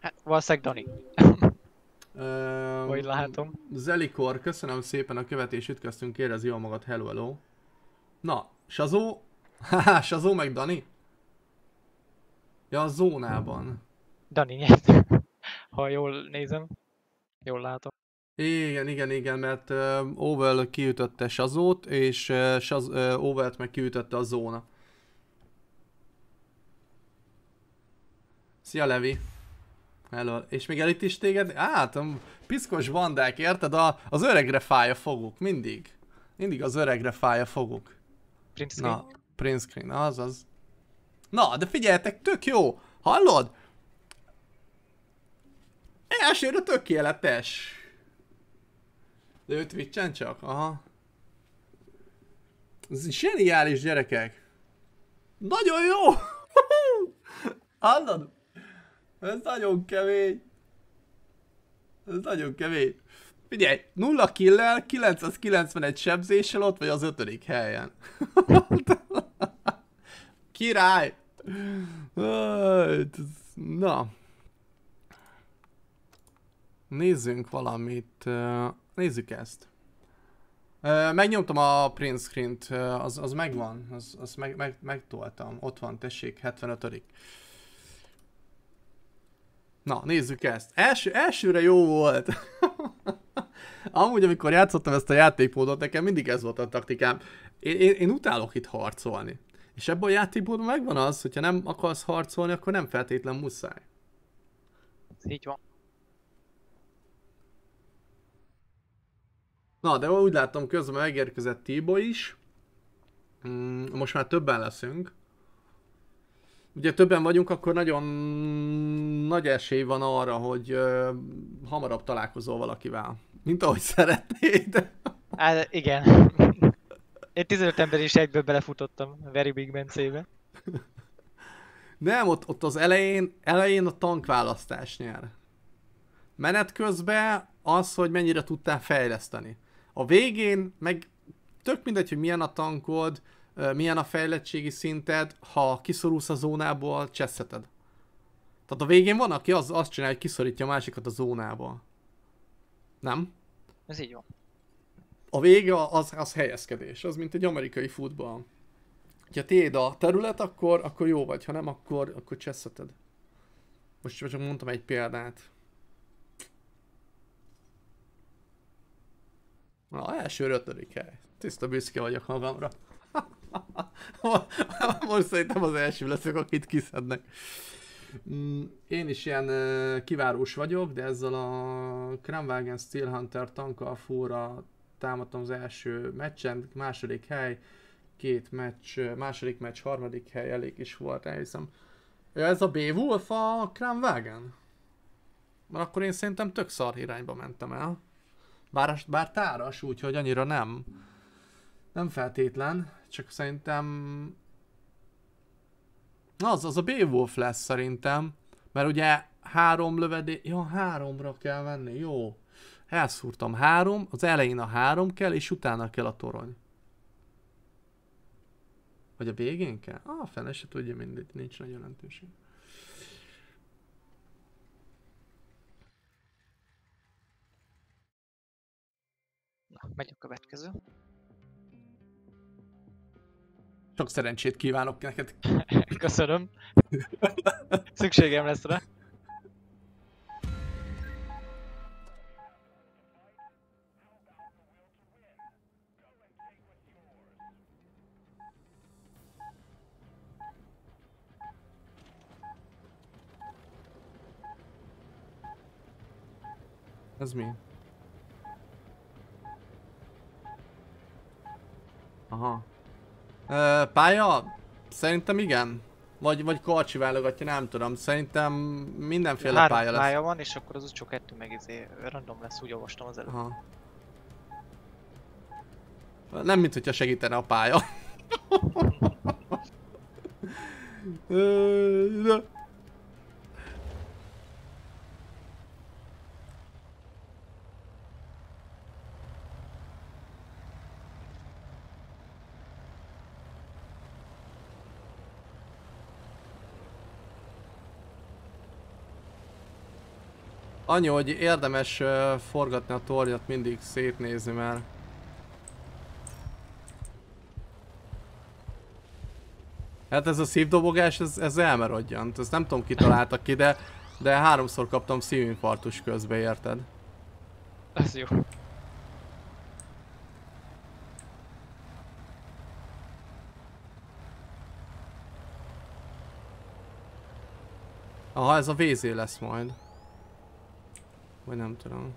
Hát, valószínűleg Dani. Ö, Hogy látom. Zelikor, köszönöm szépen a követés, ütköztünk, érez jól magad, hello, hello. Na, Sazó, haha, Sazó meg Dani? Ja, a zónában. Dani nyert. Ha jól nézem. Jól látom. Igen, igen, igen, mert uh, Ovel kiütötte Sazót, és uh, Saz, uh, Ovelt meg kiütötte a zóna. Szia Levi! Hello. És még elit is téged? Hát, piszkos bandák, érted? A, az öregre fáj a foguk, mindig. Mindig az öregre fáj a foguk. Print screen. Na, print screen, azaz. Na, de figyeljetek, tök jó! Hallod? Elsőre tökéletes. De ő twitchen csak? Aha. Ez zseniális gyerekek. Nagyon jó! Hallod? Ez nagyon kemény. Ez nagyon kemény. Figyelj, nulla killel, 991 sebzéssel ott vagy az ötödik helyen. Király! Na. Nézzünk valamit. Nézzük ezt. Megnyomtam a print screen-t, az, az megvan, az, az meg, meg, megtoltam. Ott van, tessék, 75 Na, nézzük ezt. Első, elsőre jó volt. Amúgy, amikor játszottam ezt a játékmódot, nekem mindig ez volt a taktikám. Én, én, én utálok itt harcolni. És ebben a játékmódban megvan az, hogyha nem akarsz harcolni, akkor nem feltétlen muszáj. Ez így van. Na, de úgy látom, közben megérkezett Tibo is. Mm, most már többen leszünk. Ugye többen vagyunk, akkor nagyon nagy esély van arra, hogy ö, hamarabb találkozol valakivel. Mint ahogy szeretnéd. Á, igen. Én 15 ember is egyből belefutottam a Very Big Bencébe. Nem, ott, ott az elején, elején a tankválasztás nyer. Menet közben az, hogy mennyire tudtál fejleszteni. A végén meg tök mindegy, hogy milyen a tankod, milyen a fejlettségi szinted, ha kiszorulsz a zónából, cseszeted. Tehát a végén van, aki az, azt csinálja, hogy kiszorítja a másikat a zónából. Nem? Ez így van. A vége az, az helyezkedés, az mint egy amerikai futball. Ha tiéd a terület, akkor, akkor jó vagy, ha nem, akkor, akkor cseszeted. Most csak mondtam egy példát. Na, első ötödik hely. Tiszta büszke vagyok magamra. Most szerintem az első leszek, akit kiszednek. Mm, Én is ilyen kivárós vagyok, de ezzel a Kramwagen Steel Hunter tankkal fúra támadtam az első meccsen, második hely, két meccs, második meccs, harmadik hely elég is volt, elhiszem. Ez a Beowulf a Kramwagen? Mert akkor én szerintem tök szar irányba mentem el. Bár, bár táras, úgyhogy annyira nem. Nem feltétlen, csak szerintem... Az, az a Beowulf lesz szerintem. Mert ugye három lövedék... Ja, háromra kell venni, jó. Elszúrtam három, az elején a három kell, és utána kell a torony. Vagy a végén kell? Ah, fene se tudja mindegy, nincs nagy jelentőség. Megy a következő. Sok szerencsét kívánok neked. Köszönöm. Szükségem lesz rá. Ez mi? Aha. Ö, pálya? Szerintem igen. Vagy, vagy karcsi válogatja, nem tudom. Szerintem mindenféle Három pálya lesz. pálya van, és akkor az csak kettő meg izé, random lesz, úgy olvastam az előtt. Aha. Nem, mint hogyha segítene a pálya. Ö, Annyi, hogy érdemes forgatni a tornyot, mindig szétnézni, mert... Hát ez a szívdobogás, ez, ez elmerodjant. Ezt nem tudom ki találtak ki, de, de háromszor kaptam szívinfarktus közbe, érted? Ez jó. Aha, ez a VZ lesz majd. Vagy nem tudom.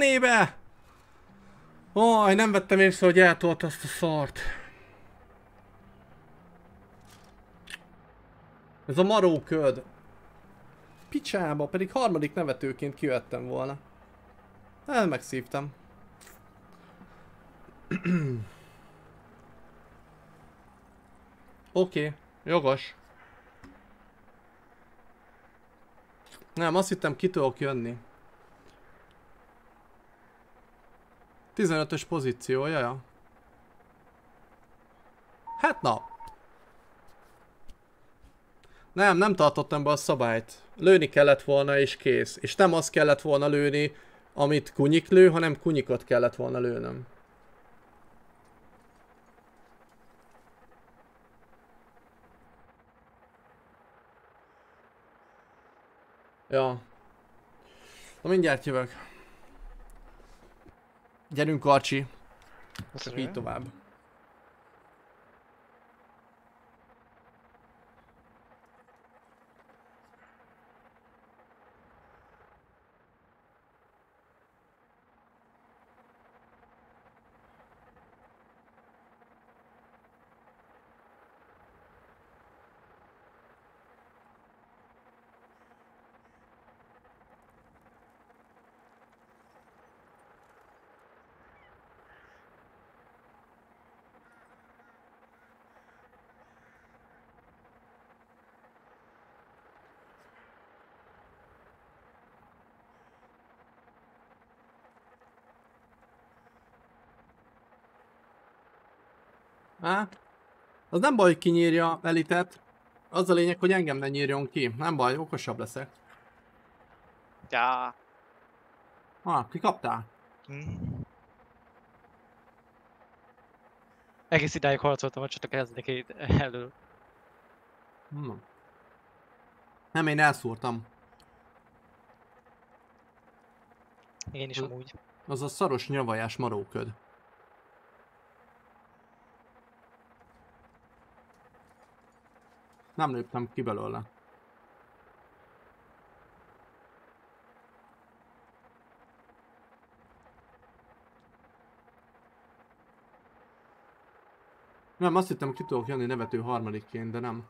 Fenébe! Oj, nem vettem észre, hogy eltolt azt a szart. Ez a maró köd. Picsába, pedig harmadik nevetőként kivettem volna. El megszívtam. Oké, okay, jogos. Nem, azt hittem ki tudok jönni. 15-ös pozíció, jaja. Hát na. Nem, nem tartottam be a szabályt. Lőni kellett volna és kész. És nem azt kellett volna lőni, amit kunyik lő, hanem kunyikot kellett volna lőnöm. Ja. Na mindjárt jövök. Gyerünk Arcsi, csak így tovább. Á? Az nem baj, hogy kinyírja elitet. Az a lényeg, hogy engem ne nyírjon ki. Nem baj, okosabb leszek. Ja. Ah, kikaptál? Hm. Egész idáig harcoltam, hogy csak kezdeni két elő. Hm. Nem, én elszúrtam. Én is amúgy. Az a szaros nyavajás maróköd. Nem léptem ki belőle. Nem, azt hittem ki tudok jönni nevető harmadikként, de nem.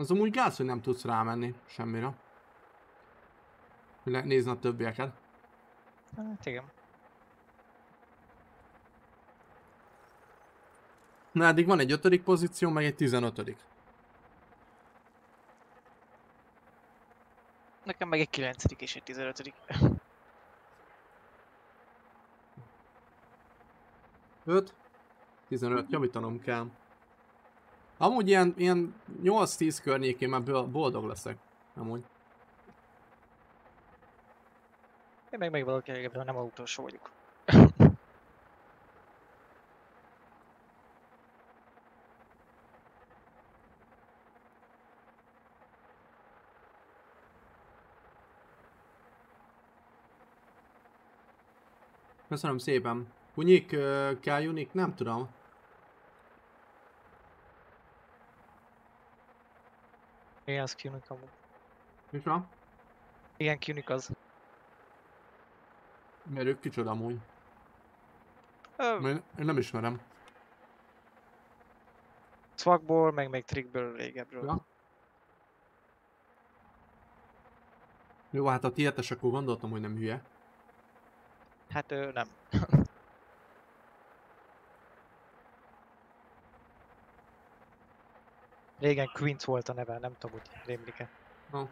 Az amúgy gáz, hogy nem tudsz rámenni semmire. Le- nézni a többieket. Hát igen. Na eddig van egy ötödik pozíció, meg egy tizenötödik. Nekem meg egy 9 és egy 15 5, 15, javítanom kell. Amúgy ilyen, ilyen 8-10 környékén már bol- boldog leszek. Amúgy. Én meg még valaki ebben nem utolsó vagyok. Köszönöm szépen. Kunyik, ö, kell unik? Nem tudom. Igen, az Qnik amúgy. Mi van? Igen, Qnik az. Mert ők kicsoda amúgy. Ö, Én, én nem ismerem. Swagból, meg még Trickből régebről. Ja. Jó, hát a tietes, akkor gondoltam, hogy nem hülye. Hát ő nem. Régen Quince volt a neve, nem tudom, hogy rémlik-e. No.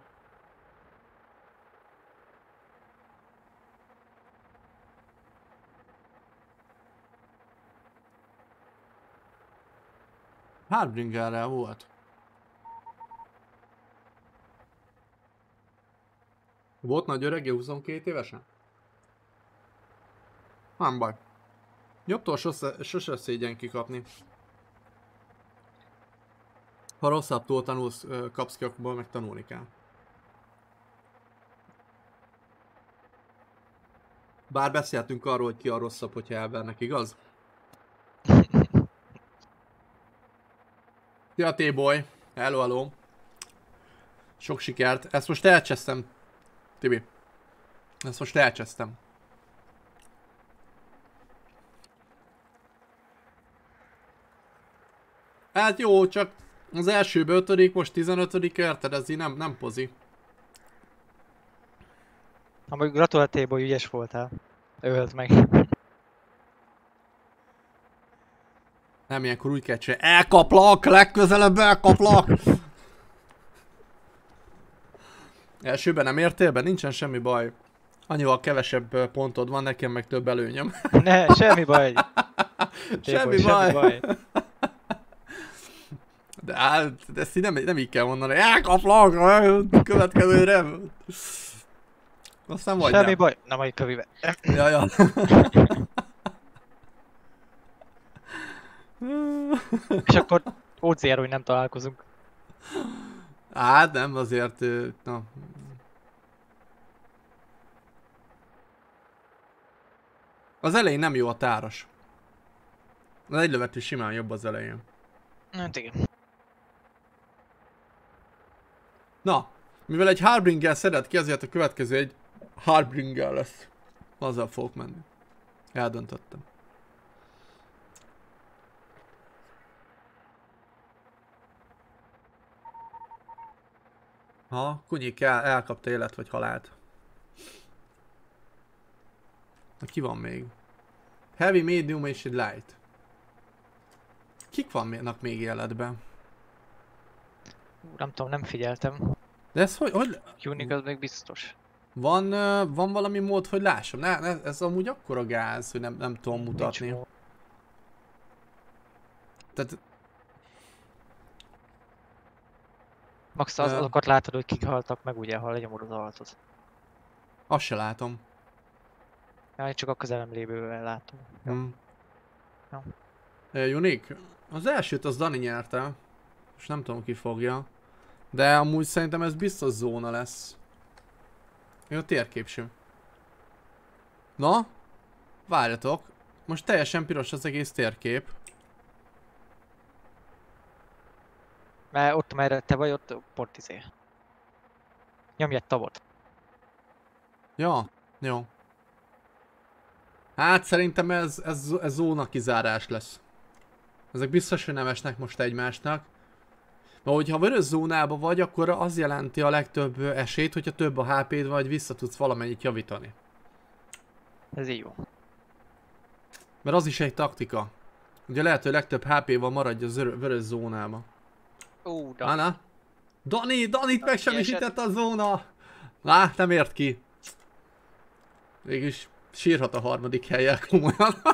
Harbingerrel volt. Volt nagy öregje 22 évesen? Nem baj. Jobbtól sose, sose szégyen kikapni. Ha rosszabbtól tanulsz, kapsz ki, akkor meg tanulni kell. Bár beszéltünk arról, hogy ki a rosszabb, hogyha elvernek, igaz? Ja, T-boy. Hello, hello. Sok sikert. Ezt most elcsesztem. Tibi. Ezt most elcsesztem. Hát jó, csak az első ötödik, most 15 érted? Ez így nem, nem pozi. Amúgy gratuláltéból ügyes voltál. Ölt meg. Nem ilyenkor úgy kell csinálni. Elkaplak! Legközelebb elkaplak! Elsőben nem értél be? Nincsen semmi baj. Annyival kevesebb pontod van, nekem meg több előnyöm. Ne, semmi baj. semmi, baj. De, hát, de ezt így nem, nem így kell mondani. Elkaplak! Következőre! Aztán vagy Semmi nem. baj. Na majd kövibe. Ja, ja. És akkor OCR, hogy nem találkozunk. Hát nem, azért, na. Az elején nem jó a táros. Az egy lövető simán jobb az elején. Hát igen. Na, mivel egy Harbinger szedett ki, ezért a következő egy Harbinger lesz. Azzal fogok menni. Eldöntöttem. Ha, kunyik el, elkapta élet vagy halált. Na ki van még? Heavy, medium és light. Kik vannak még életben? Nem tudom, nem figyeltem. De ez hogy, hogy, Qnik az még biztos. Van, van valami mód, hogy lássam? Ne, ne, ez amúgy akkora gáz, hogy nem, nem tudom mutatni. Nincs. Tehát, Max az, azokat látod, hogy kik haltak meg ugye, ha lenyomod az altot. azt se látom. Ja, én csak a közelem lévővel látom. Hmm. Jó. Ö, Unik, az elsőt az Dani nyerte. És nem tudom ki fogja. De amúgy szerintem ez biztos zóna lesz. Jó, térkép sem. Na? Várjatok. Most teljesen piros az egész térkép. Mert ott, merre te vagy, ott pont izé. Nyomj egy tavot. Ja, jó. Hát szerintem ez, ez, ez zóna kizárás lesz. Ezek biztos, hogy nem esnek most egymásnak. Mert hogyha vörös zónába vagy, akkor az jelenti a legtöbb esélyt, hogyha több a HP-d vagy, vissza tudsz valamennyit javítani. Ez így jó. Mert az is egy taktika. Ugye lehet, hogy legtöbb HP-val maradj örö- vörös zónába. Ú, de Ana? Dani, Danit Dani megsemmisített a zóna! Lá, nem ért ki. Végülis sírhat a harmadik helyen komolyan.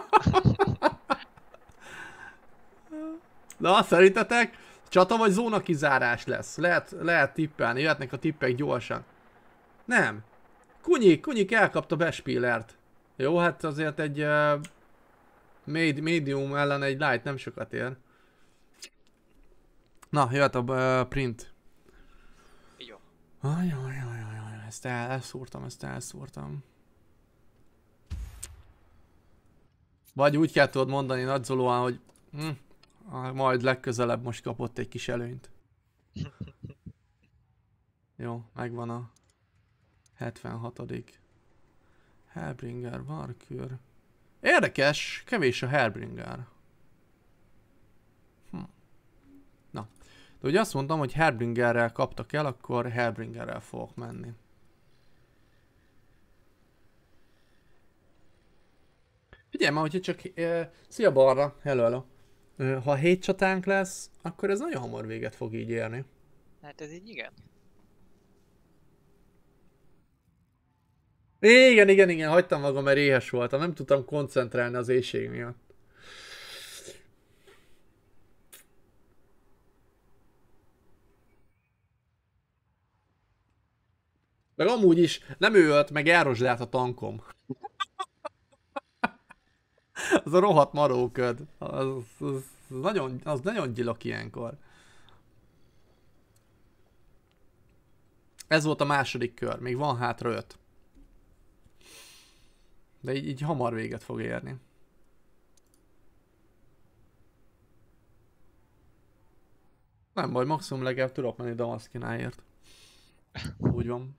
Na, szerintetek csata vagy zóna kizárás lesz? Lehet, lehet tippelni, jöhetnek a tippek gyorsan. Nem. Kunyik, Kunyik elkapta Bespillert. Jó, hát azért egy uh, med medium ellen egy light nem sokat ér. Na, jöhet a uh, print. jó. Ajajajajaj, ezt el, elszúrtam, ezt elszúrtam. Vagy úgy kell tudod mondani nagyzolóan, hogy hm, majd legközelebb most kapott egy kis előnyt. Jó, megvan a 76. Hellbringer, Valkür. Érdekes, kevés a Hellbringer. Hm. Na, de ugye azt mondtam, hogy Hellbringerrel kaptak el, akkor Hellbringerrel fogok menni. Figyelj már, hogyha csak... Uh, szia balra, hello, hello. Ha 7 csatánk lesz, akkor ez nagyon hamar véget fog így érni. Hát ez így igen. Igen, igen, igen, hagytam magam, mert éhes voltam, nem tudtam koncentrálni az éjség miatt. Meg amúgy is nem ő ölt, meg elrozsdált a tankom. az a rohadt maróköd. Az, az, az, nagyon, az nagyon gyilok ilyenkor. Ez volt a második kör, még van hátra öt. De így, így hamar véget fog érni. Nem baj, maximum legalább tudok menni Damaszkináért. Úgy van.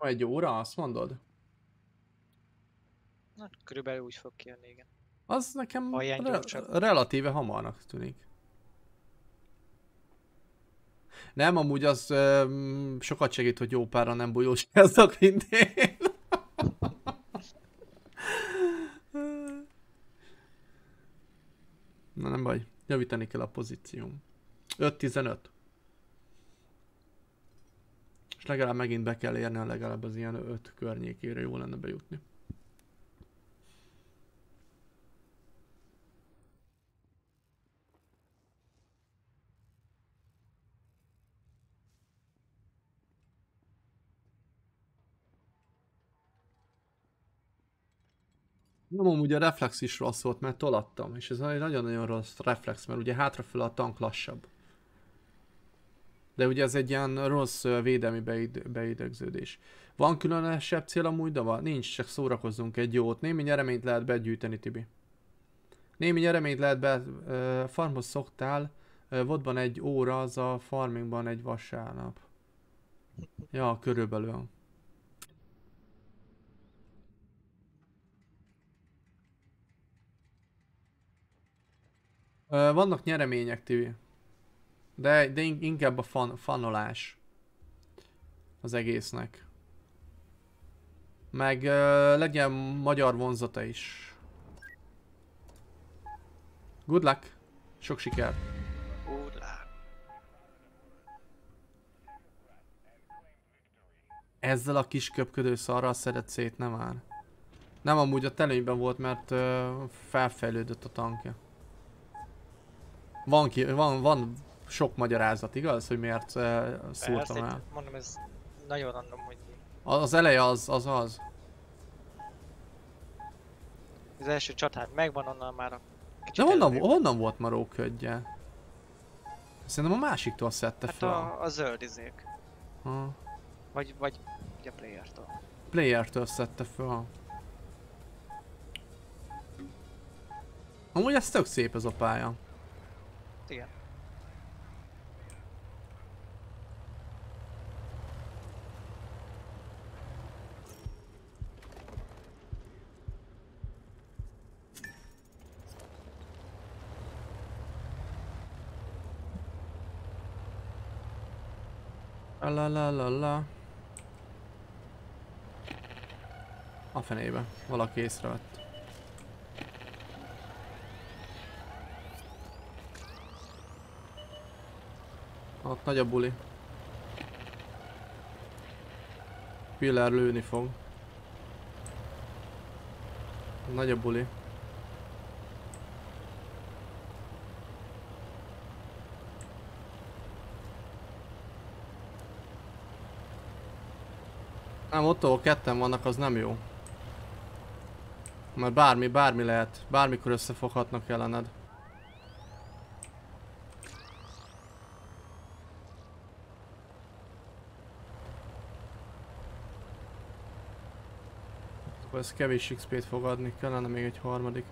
Egy óra, azt mondod? Na, körülbelül úgy fog kijönni, igen. Az nekem re- relatíve hamarnak tűnik. Nem, amúgy az ö, sokat segít, hogy jó pára nem bujóskázzak, mint én. Na nem baj, javítani kell a pozícióm. 5-15. És legalább megint be kell érni, legalább az ilyen 5 környékére jó lenne bejutni. Nem, amúgy a reflex is rossz volt, mert tolattam, és ez egy nagyon-nagyon rossz reflex, mert ugye hátrafele a tank lassabb. De ugye ez egy ilyen rossz védelmi beid- beidegződés. Van különösebb cél amúgy, de van? Nincs, csak szórakozzunk egy jót. Némi nyereményt lehet begyűjteni, Tibi. Némi nyereményt lehet be... Ö, farmhoz szoktál, ö, vodban egy óra, az a farmingban egy vasárnap. Ja, körülbelül. Vannak nyeremények, Tibi. De, de in- inkább a fan, fanolás. Az egésznek. Meg ö, legyen magyar vonzata is. Good luck! Sok sikert! Ezzel a kis köpködő szarral szedett szét, nem már. Nem amúgy a telőnyben volt, mert ö, felfejlődött a tankja. Van, ki, van, van sok magyarázat, igaz, hogy miért uh, szúrtam Persze, el. mondom, ez nagyon random, hogy Az eleje az, az az. Az első csatár megvan, onnan már a De honnan, honnan volt Maró ködje? Szerintem a másiktól szedte Hát fel. a, a zöld izék. Ha. Vagy, vagy, vagy a playertől. Playertől szedte fel. Amúgy ez tök szép ez a pálya. Igen. La la la la. A fenébe. Valaki észrevett. Ott nagy a buli. Piller lőni fog. Nagy a buli. Nem, ott ahol ketten vannak, az nem jó. Mert bármi, bármi lehet. Bármikor összefoghatnak ellened. Ez kevés XP-t fog adni, kellene még egy harmadik.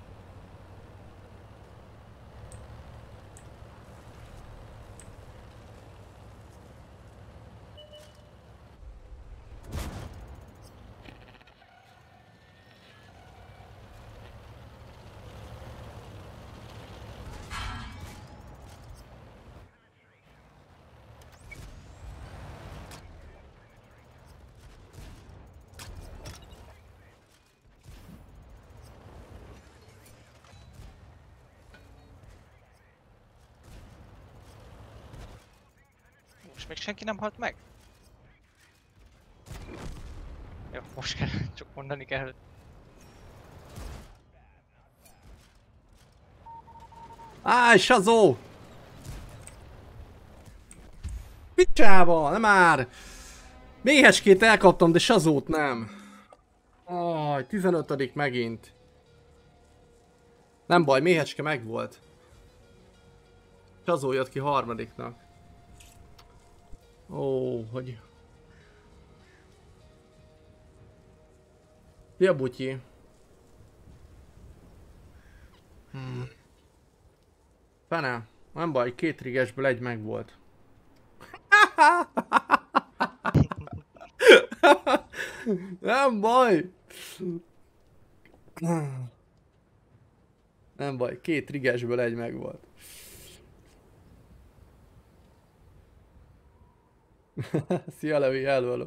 Még senki nem halt meg? Jó, most kell, csak mondani kell. Áj, Sazó! Picsába, nem már! Méhecskét elkaptam, de Sazót nem. Aj, 15 megint. Nem baj, méhecske megvolt. Sazó jött ki harmadiknak. Ó, hogy... Szia, Butyi. Hmm. Fene, nem baj, két rigesből egy megvolt. nem baj. Nem baj, két rigesből egy megvolt. Szia Levi, hello,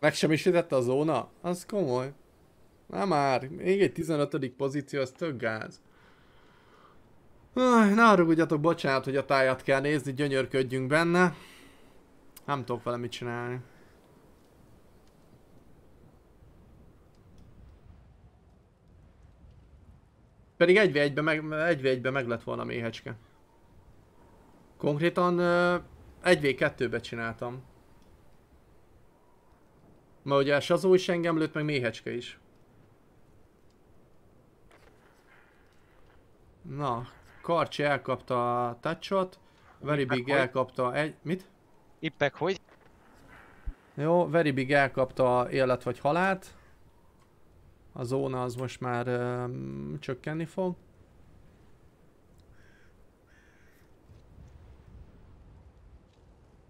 Megsemmisítette a zóna? Az komoly. Na már, még egy 15. pozíció, az tök gáz. Ne haragudjatok, bocsánat, hogy a tájat kell nézni, gyönyörködjünk benne. Nem tudok vele mit csinálni. Pedig 1 1 meg, 1 1 meg lett volna méhecske. Konkrétan 1v2-be csináltam. Mert ugye Sazó is engem lőtt, meg méhecske is. Na, Karcsi elkapta a touchot, Very Big elkapta egy... Mit? Ippek hogy? Jó, Very Big elkapta élet vagy halált. A zóna az most már um, csökkenni fog.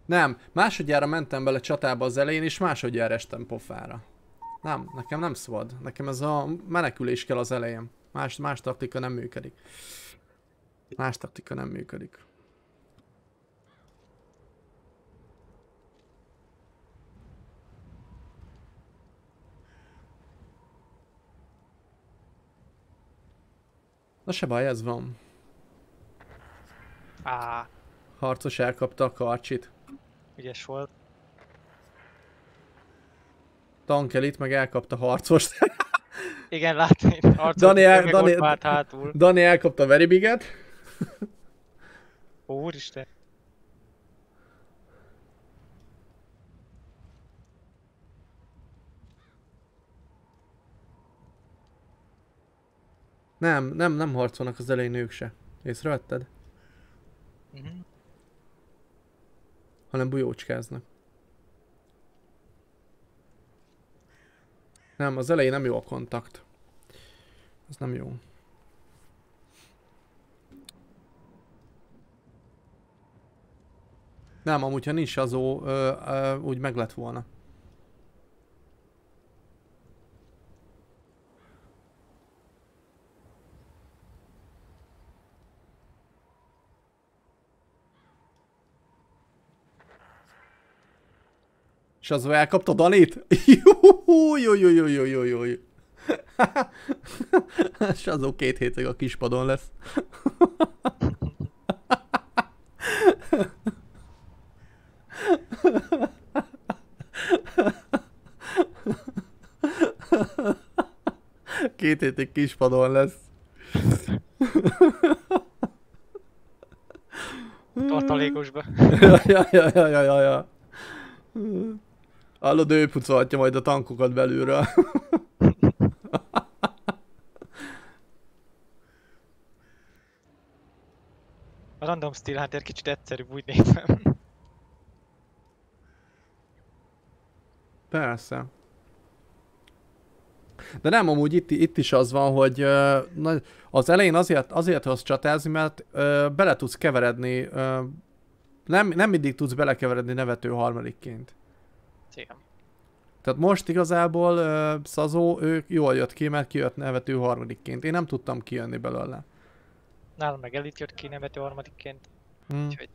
Nem, másodjára mentem bele csatába az elején, és másodjára estem pofára. Nem, nekem nem szabad. Nekem ez a menekülés kell az elején. Más, más taktika nem működik. Más taktika nem működik. Na se baj, ez van. Á, Harcos elkapta a karcsit. ügyes volt. Tankelit meg elkapta harcost. Igen, láttam én. Arcot, Dani el- meg Dani- ott vált hátul. Dani elkapta a Very Biget. Úristen. Nem, nem, nem harcolnak az elején ők se. Észrevetted? Mhm. Hanem bujócskáznak. Nem, az elején nem jó a kontakt. Ez nem jó. Nem, amúgy ha nincs azó, ö, ö, úgy meg lett volna. És az elkapta Danit? Jó, jó, jó, jó, jó, jó, jó, jó. És azó két hétig a kispadon lesz. Két hétig kispadon lesz. Tartalékosba. ja, ja, ja, ja, ja, ja, ja. Hallod, ő pucolhatja majd a tankokat belülről. A Random Steel Hunter kicsit egyszerűbb, úgy nézem. Persze. De nem, amúgy itt, itt is az van, hogy na, az elején azért, azért hoz csatázni, mert ö, bele tudsz keveredni, ö, nem, nem mindig tudsz belekeveredni nevető harmadikként. Igen. Tehát most igazából ö, Szazó, ő jól jött ki, mert kijött nevető harmadikként. Én nem tudtam kijönni belőle. Nálam meg elit jött ki nevető harmadikként. Hmm. Úgyhogy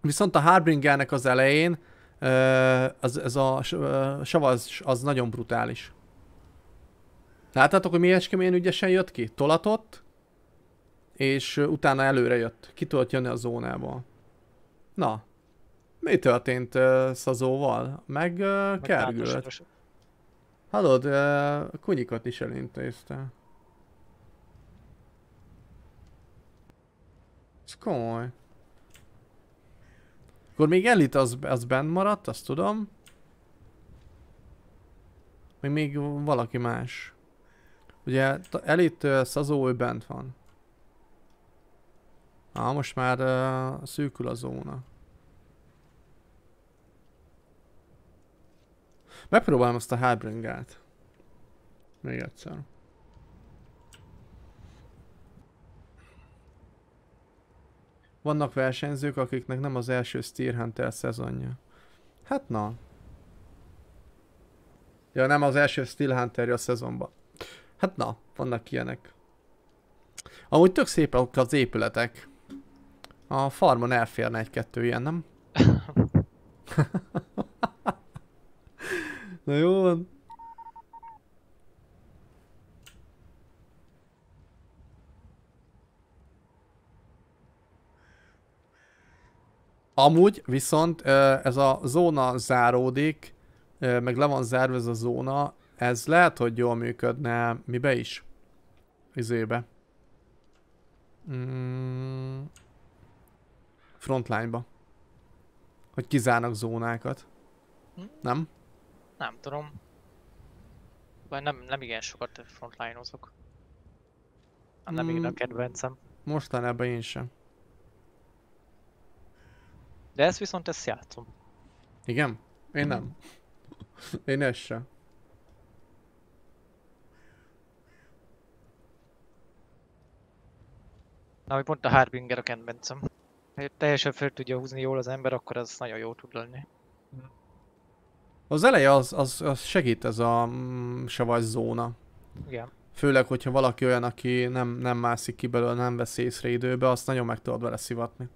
Viszont a Harbingernek az elején ö, az, ez a ö, savaz az nagyon brutális. Láttátok, hogy milyen milyen ügyesen jött ki? Tolatott, és utána előre jött. Ki tudott jönni a zónából. Na, mi történt uh, Szazóval? Meg uh, tátos- Hallod, uh, kunyikat is elintézte. Ez komoly. Akkor még Elit az, az bent maradt, azt tudom. Még még valaki más. Ugye Elit uh, Szazó, ő bent van. Ah, most már uh, szűkül a zóna. Megpróbálom azt a Hybringát. Még egyszer. Vannak versenyzők, akiknek nem az első Steer Hunter szezonja. Hát na. Ja, nem az első Steel Hunter a szezonban. Hát na, vannak ilyenek. Amúgy tök szépek az épületek. A farmon elférne egy-kettő ilyen, nem? Na jó van. Amúgy viszont ez a zóna záródik, meg le van zárva ez a zóna, ez lehet, hogy jól működne mibe is? Izébe. Mm, frontline-ba. Hogy kizárnak zónákat. Nem? Nem tudom. Vagy nem, nem igen sokat frontline-ozok. Hát Nem igen a Mm. kedvencem. Mostanában én sem. De ezt viszont ezt játszom. Igen? Én nem. Én ezt sem. Na, hogy pont a Harbinger a kedvencem. Ha teljesen fel tudja húzni jól az ember, akkor az nagyon jó tud lenni. Az eleje az, az, az segít ez a mm, savas zóna. Igen. Főleg, hogyha valaki olyan, aki nem, nem mászik ki belőle, nem vesz észre időbe, azt nagyon meg tudod vele szivatni.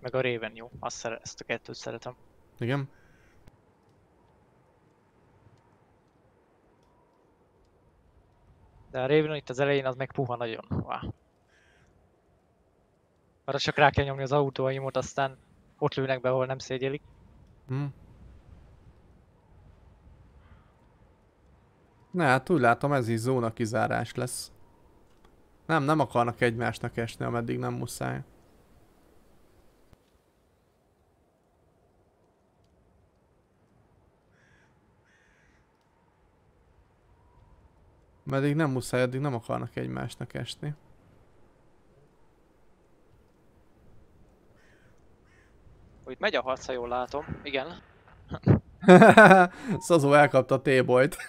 Meg a Raven jó. Azt szere- ezt a kettőt szeretem. Igen? De a Raven itt az elején az meg puha nagyon. Wow. Arra csak rá kell nyomni az autóaimot, aztán ott lőnek be, ahol nem szégyelik. Hm. Ne, hát úgy látom ez is zóna kizárás lesz. Nem, nem akarnak egymásnak esni, ameddig nem muszáj. Meddig nem muszáj, addig nem akarnak egymásnak esni. Úgy megy a harc, ha jól látom. Igen. Szazó elkapta a T-boyt.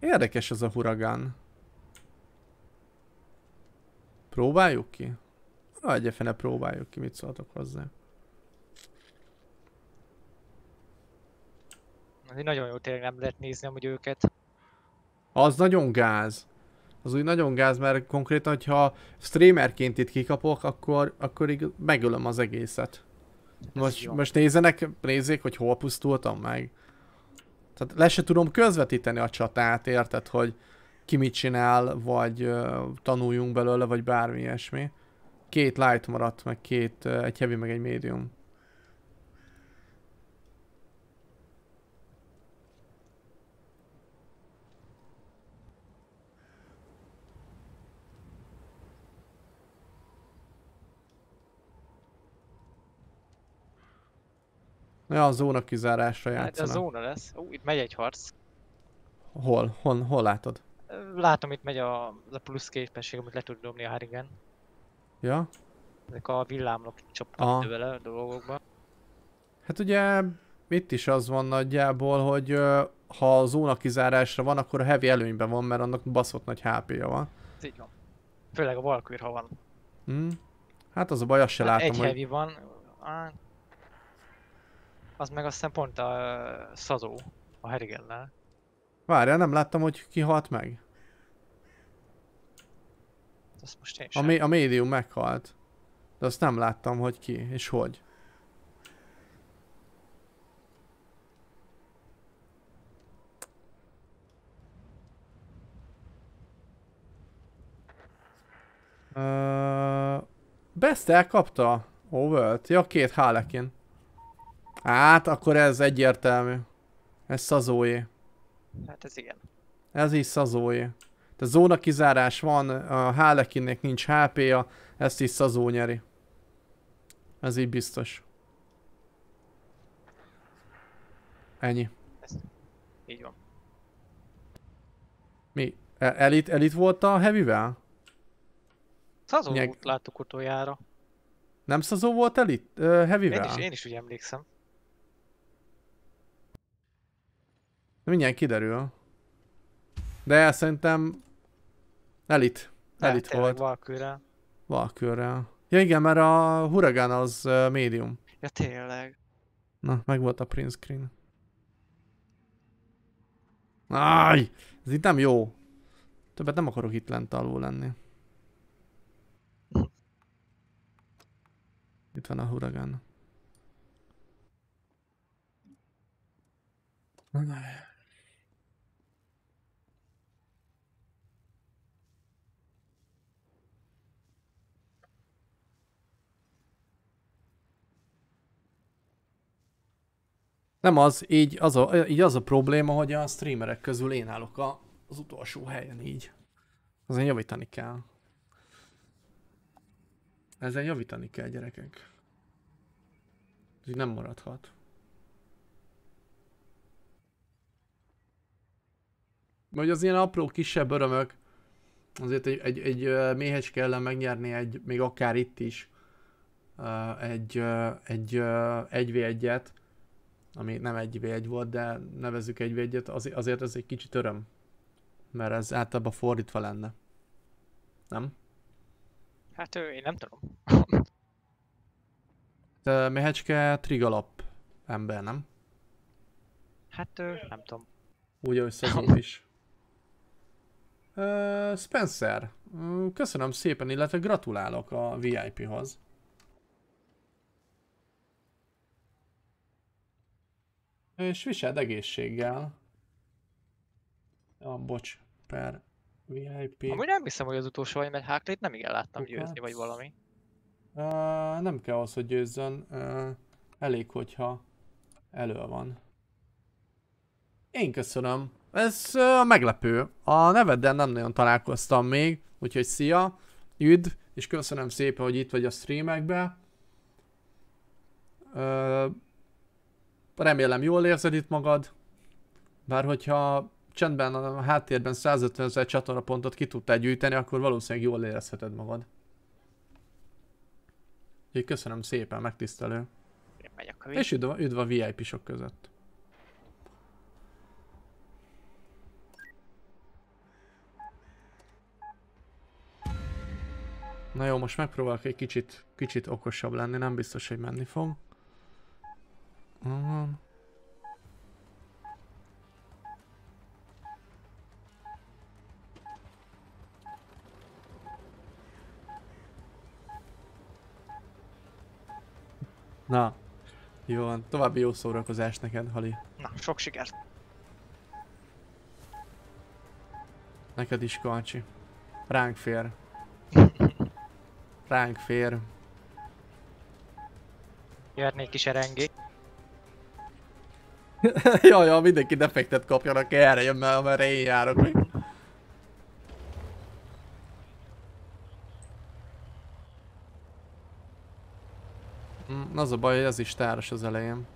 Érdekes ez a huragán. Próbáljuk ki? Adja fene, próbáljuk ki, mit szóltok hozzá. Így nagyon jó, tényleg nem lehet nézni amúgy őket. Az nagyon gáz. Az úgy nagyon gáz, mert konkrétan, hogyha streamerként itt kikapok, akkor, akkor így megölöm az egészet. Most, most nézzenek, nézzék, hogy hol pusztultam meg. Tehát le se tudom közvetíteni a csatát, érted, hogy ki mit csinál, vagy uh, tanuljunk belőle, vagy bármi ilyesmi. Két light maradt, meg két, uh, egy heavy, meg egy medium. Ja, a zóna kizárásra Hát a játszanak. zóna lesz. Ó, itt megy egy harc. Hol? Hol? Hol látod? Látom, itt megy a, a plusz képesség, amit le tud dobni a Harrigan. Ja? Ezek a villámlok csapnak vele a dolgokba. Hát ugye itt is az van nagyjából, hogy ha a zóna kizárásra van, akkor a heavy előnyben van, mert annak baszott nagy HP-ja van. Ez így van. Főleg a Valkyr, ha van. Hm? Hát az a baj, azt se Hát látom, egy hogy... heavy van. Á, az meg azt hiszem pont a Szazó a Harrigannel. Várjál, nem láttam, hogy ki halt meg. Azt most én A, sem. mé- a médium meghalt. De azt nem láttam, hogy ki és hogy. Uh, Best elkapta? Overt? Ja, két Harlequin. Hát, akkor ez egyértelmű. Ez szazóé. Hát ez igen. Ez is szazóé. De zóna kizárás van, a Harlequinnek nincs HP-ja, ezt is szazó nyeri. Ez így biztos. Ennyi. Így van. Mi? E- Elit, elit volt a heavyvel? Szazó Nyeg- láttuk utoljára. Nem szazó volt elit? Uh, heavyvel? Én is, én is úgy emlékszem. Mindjárt kiderül. De szerintem elit. De Elit tényleg volt. Valkyrrel. Valkörrel. Ja igen, mert a Huragan az medium. Ja tényleg. Na, meg volt a print screen. Áj! Ez itt nem jó. Többet nem akarok itt lent alul lenni. Itt van a huragan. Nem az, így az a, így az a probléma, hogy a streamerek közül én állok a, az utolsó helyen így. Ezen javítani kell. Ezen javítani kell, gyerekek. Ez így nem maradhat. Vagy az ilyen apró, kisebb örömök, azért egy, egy, egy méhecske ellen megnyerni egy, még akár itt is, egy, egy, ö, egy v egyet, ami nem egy v egy volt, de nevezzük egy v egyet, azért, azért ez egy kicsit öröm. Mert ez általában fordítva lenne. Nem? Hát ő, én nem tudom. De méhecske trigalap ember, nem? Hát ő, nem tudom. Úgy, ahogy szezon is. Spencer, köszönöm szépen, illetve gratulálok a VIP-hoz. És viseld egészséggel. Ja, bocs, per VIP. Amúgy nem hiszem, hogy az utolsó vagy, mert Háklét nem igen láttam Lukács. győzni, vagy valami. Uh, nem kell az, hogy győzzön. Uh, elég, hogyha elő van. Én köszönöm. Ez uh, meglepő. A neveddel nem nagyon találkoztam még, úgyhogy szia, üdv, és köszönöm szépen, hogy itt vagy a streamekbe. Uh, remélem jól érzed itt magad. Bár hogyha csendben a háttérben 150 ezer csatornapontot ki tudtál gyűjteni, akkor valószínűleg jól érezheted magad. Úgyhogy köszönöm szépen, megtisztelő. Én megyek a És üdv, üdv a VIP-sok között. Na jó, most megpróbálok egy kicsit, kicsit okosabb lenni, nem biztos, hogy menni fog. Uh, Na, jó van. További jó szórakozás neked, Hali. Na, sok sikert. Neked is, Kalcsi. Ránk fér. Ránk fér. Jöhetnék kis erengé. ja, ja, mindenki defektet kapjanak erre, jön amerre én járok. Mi? Mm, Az a baj, hogy ez is táros az elején.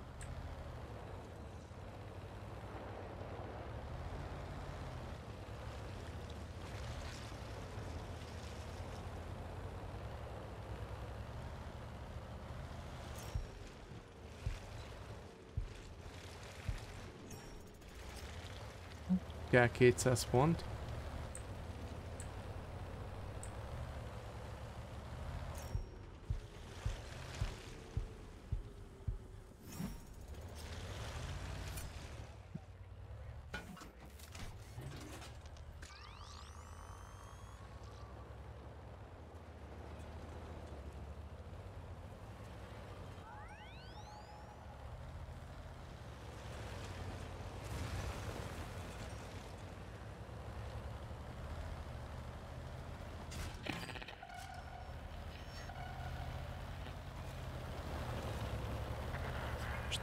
Kell 200 pont.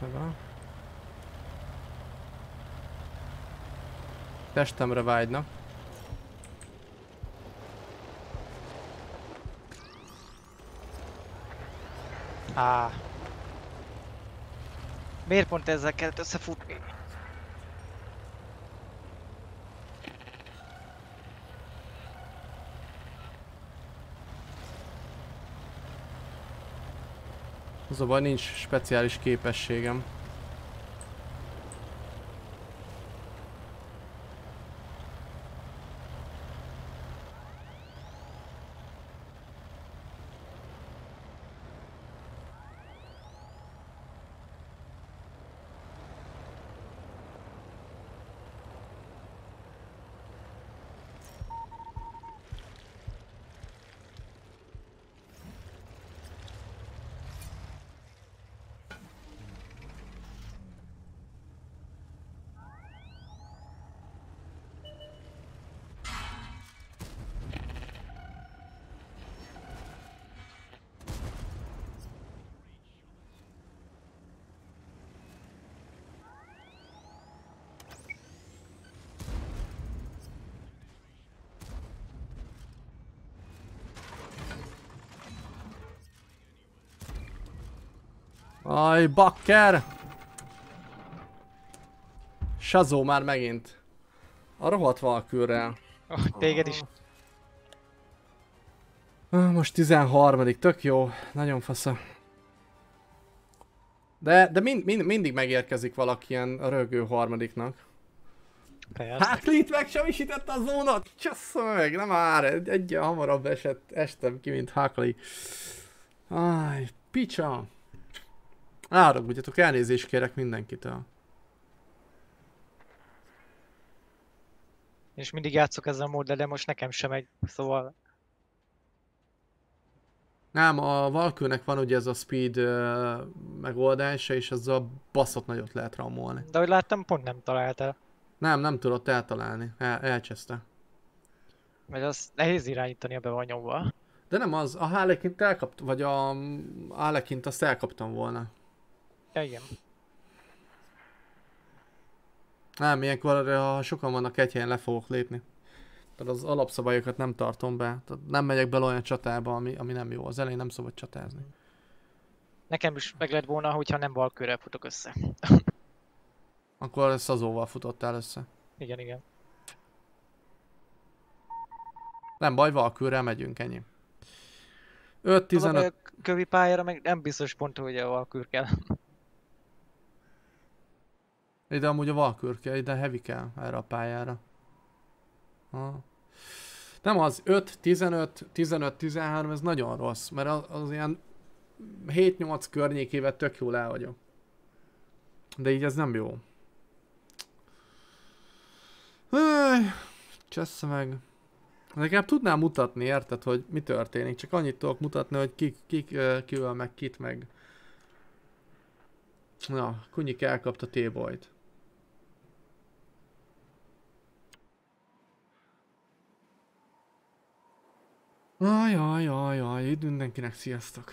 Mostanában. Testemre vágynak. Á. Miért pont ezzel kellett összefutni? Az a baj, nincs speciális képességem. Aj, bakker! Sazó már megint. A rohadt valkőrrel. Oh, téged is. Most 13 tök jó. Nagyon fasza. De, de mind, mind, mindig megérkezik valaki ilyen rögő harmadiknak. Persze. Háklit megsemmisítette a zónat! Csassza meg, nem már, egy, egy hamarabb esett, estem ki, mint Hákli. Áj, picsa. Áragudjatok, elnézést kérek mindenkitől. És mindig játszok ezzel a móddal, de most nekem sem megy, szóval... Nem, a Valkőnek van ugye ez a speed uh, megoldása, és azzal baszott nagyot lehet ramolni. De ahogy láttam, pont nem találtál. Nem, nem tudott eltalálni, El, elcseszte. Mert az nehéz irányítani a be van nyomva. De nem az, a Hálekint elkapt, vagy a Hálekint azt elkaptam volna. Ja, igen. Nem, ilyenkor, ha sokan vannak egy helyen, le fogok lépni. Tehát az alapszabályokat nem tartom be. Tehát nem megyek bele olyan csatába, ami, ami nem jó. Az elején nem szabad csatázni. Nekem is meg lett volna, hogyha nem balkőrrel futok össze. Akkor Szazóval futottál össze. Igen, igen. Nem baj, Valkőrrel megyünk, ennyi. Az a 5-15... baj, a kövi pályára meg nem biztos pont, hogy a valkür kell. Ide amúgy a Valkőr kell, ide Heavy kell erre a pályára. Ha. Nem az 5, 15, 15, 13, ez nagyon rossz, mert az, az ilyen 7-8 környékével tök jól el vagyok. De így ez nem jó. Csessze meg. Legalább tudnám mutatni, érted, hogy mi történik. Csak annyit tudok mutatni, hogy kik, kik kivel meg kit meg. Na, Kunyik elkapta T-Boyt. Ajaj, ajaj, aj, itt mindenkinek sziasztok.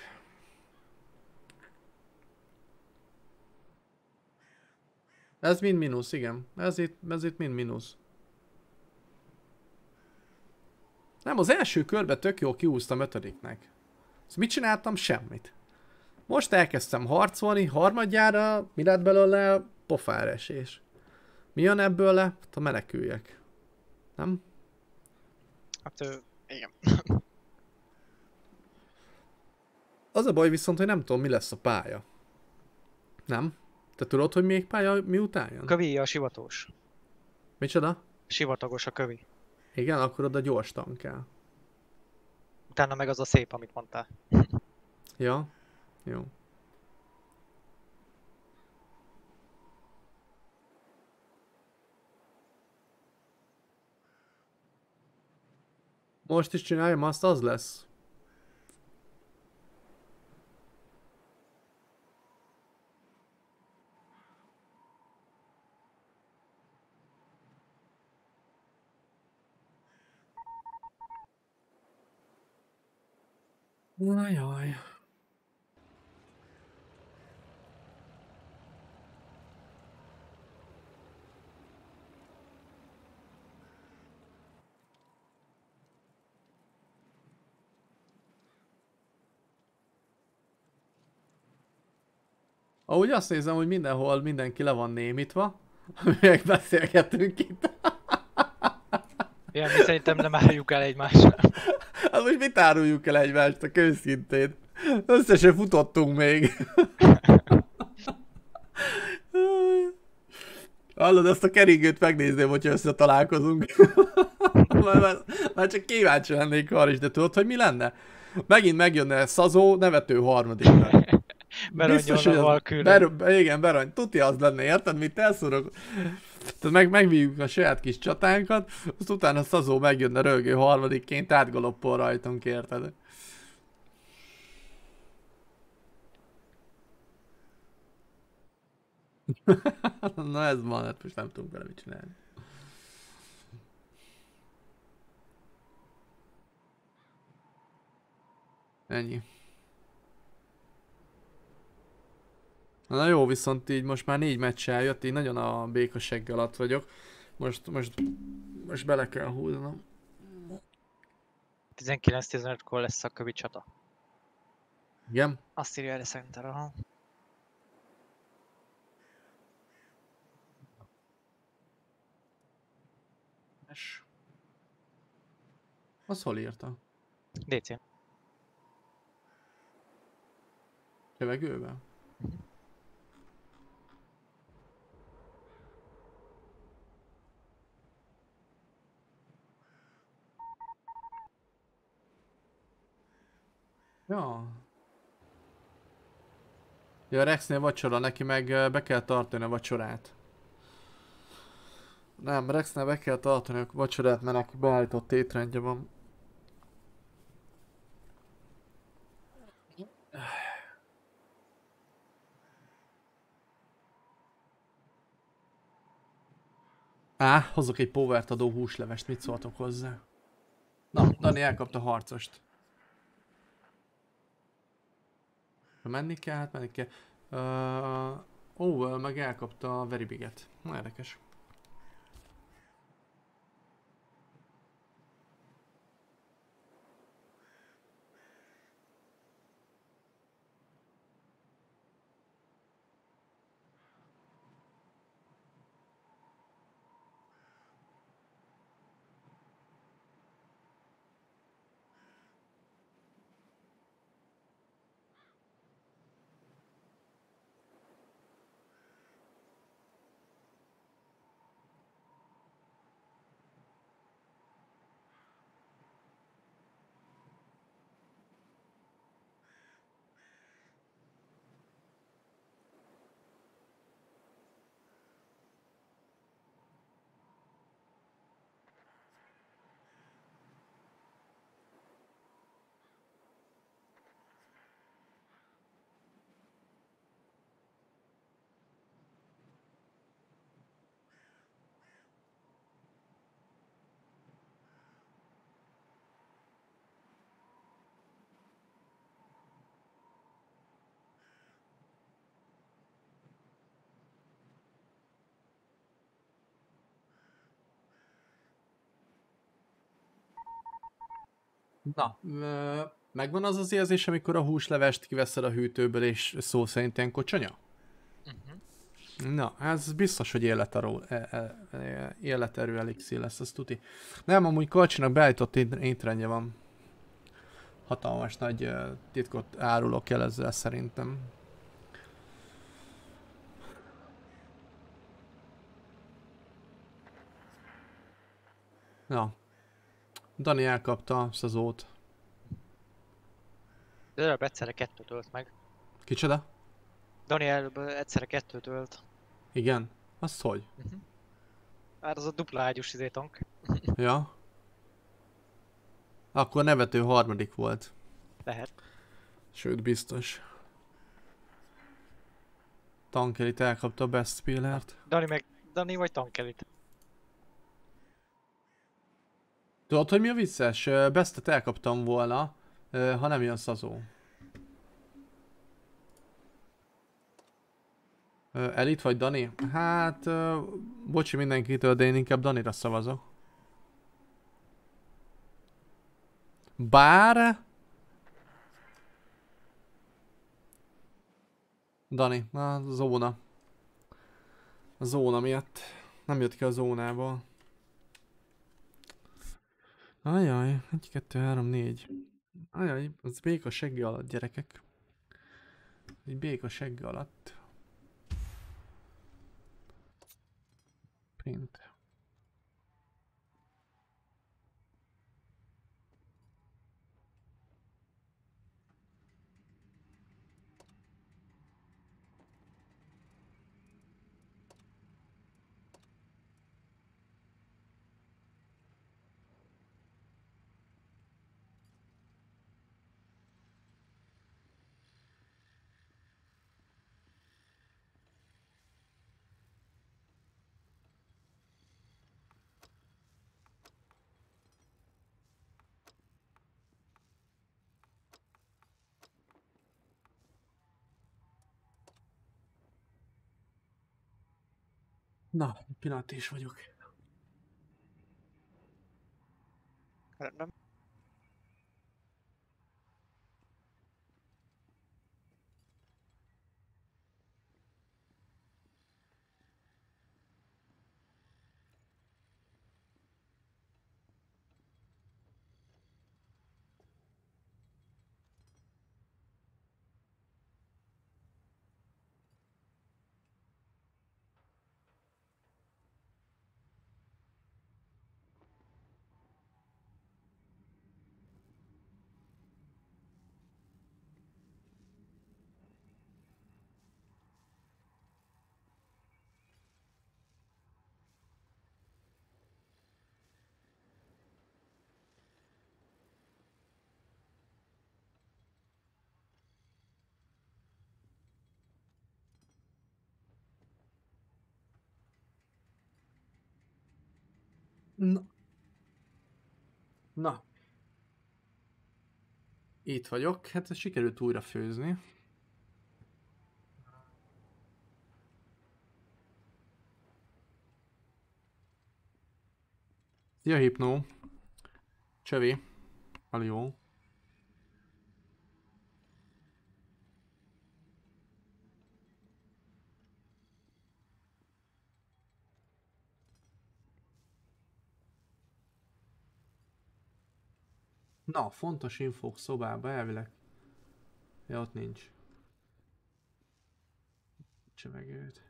Ez mind mínusz, igen. Ez itt, ez itt mind mínusz. Nem, az első körbe tök jól kiúztam ötödiknek. Ezt mit csináltam? Semmit. Most elkezdtem harcolni, harmadjára mi lett belőle? Pofáresés. Mi jön ebből le? Hát a meneküljek. Nem? Hát igen. Az a baj viszont, hogy nem tudom, mi lesz a pálya. Nem? Te tudod, hogy még pálya miután jön? Kövi a sivatós. Micsoda? Sivatagos a kövi. Igen, akkor oda gyors tank kell. Utána meg az a szép, amit mondtál. Ja? Jó. Most is csináljam, azt az lesz. Ajaj. Ahogy azt nézem, hogy mindenhol mindenki le van némítva, meg beszélgetünk itt. Igen, mi szerintem nem árjuk el egymásra. Hát most mit áruljuk el egymást, a őszintén? Összesen futottunk még. Hallod, ezt a keringőt megnézném, hogyha összetalálkozunk. már, már, már, csak kíváncsi lennék arra is, de tudod, hogy mi lenne? Megint megjönne Szazó nevető harmadikra. Beronyolna a valkűrre. ber, igen, berony. Tuti az lenne, érted, mit elszorok? Tehát meg, megvívjuk a saját kis csatánkat, azt utána Szazó megjönne rögő harmadikként, átgaloppol rajtunk, érted? Na ez van, hát most nem tudunk vele mit csinálni. Ennyi. Na jó, viszont így most már négy meccs eljött, így nagyon a békasegg alatt vagyok. Most, most, most bele kell húznom. 19-15-kor lesz a kövi csata. Igen? Azt írja erre szerintem, aha. És... Az hol írta? DC. Levegőben? Ja. Ja, Rexnél vacsora, neki meg be kell tartani a vacsorát. Nem, Rexnél be kell tartani a vacsorát, mert neki beállított étrendje van. Á, hozok egy powert adó húslevest, mit szóltok hozzá? Na, Dani elkapta harcost. Ha menni kell, hát menni kell. Uh, Owell meg elkapta a Very Big-et. Na, érdekes. Na, megvan az az érzés, amikor a húslevest kiveszed a hűtőből, és szó szerint ilyen kocsonya? Uh-huh. Na, ez biztos, hogy életerő, e, e, életerő elixir lesz, az tuti. Nem, amúgy Kalcsinak beállított ét- étrendje van. Hatalmas nagy titkot árulok el ezzel szerintem. Na. Dani elkapta a. De előbb egyszerre kettőt ölt meg. Kicsoda? Dani előbb egyszerre kettőt ölt. Igen? Azt hogy? Hát az a dupla ágyús izé tank. Ja. Akkor nevető harmadik volt. Lehet. Sőt, biztos. Tankelit elkapta a Best Spillert. Dani meg... Dani vagy tankelit? Tudod, hogy mi a vicces? Bestet elkaptam volna, ha nem jön szazó. Elit vagy Dani? Hát, bocsi mindenkitől, de én inkább Danira szavazok. Bár... Dani, na, zóna. A zóna miatt. Nem jött ki a zónából. Ajaj, 1, 2, 3, 4. Ajaj, az béka segge alatt, gyerekek. Egy béka segge alatt. Print. Na, egy pillanat is vagyok. Rendben. Na. Na. Itt vagyok, hát sikerült újra főzni. Szia Hipnó. Csövi. Alió. Na, fontos infók szobába elvileg. Ja, ott nincs. Csevegőt.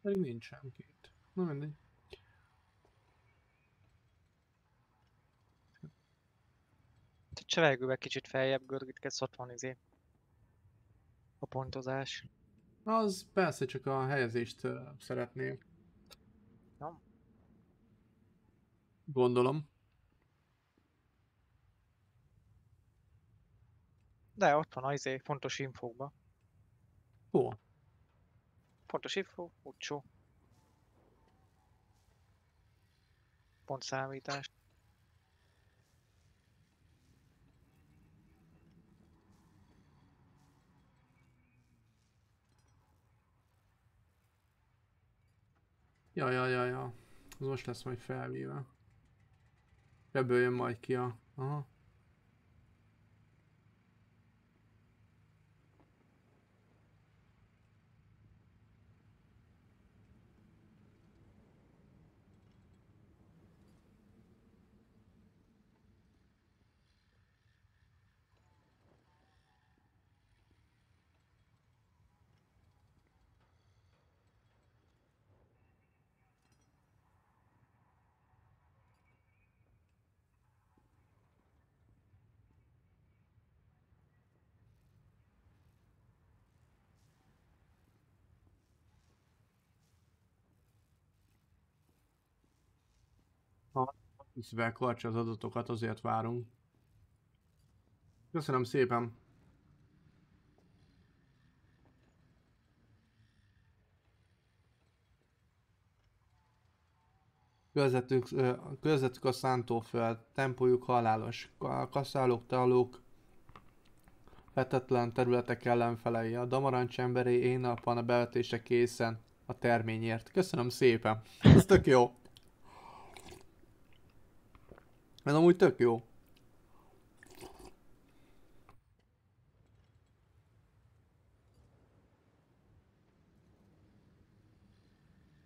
Pedig nincs senki itt. Na mindegy. A csevegővel kicsit feljebb görgítkedsz, ott van izé. A pontozás. Az persze csak a helyezést uh, szeretné. Nem? Gondolom. De ott van az izé, fontos infókba. Hol? Fontos info, utcsó. Pontszámítás. Ja, ja, ja, ja. Az most lesz majd felvéve. Ebből jön majd ki a... Aha. Visszavel karcsa az adatokat, azért várunk. Köszönöm szépen. Közvetük, ö, közvetük a szántóföld, tempójuk halálos, Ka- kaszálók, talók, vetetlen területek ellenfelei, a damarancs emberei én napon a bevetése készen a terményért. Köszönöm szépen, ez tök jó. Ez amúgy tök jó.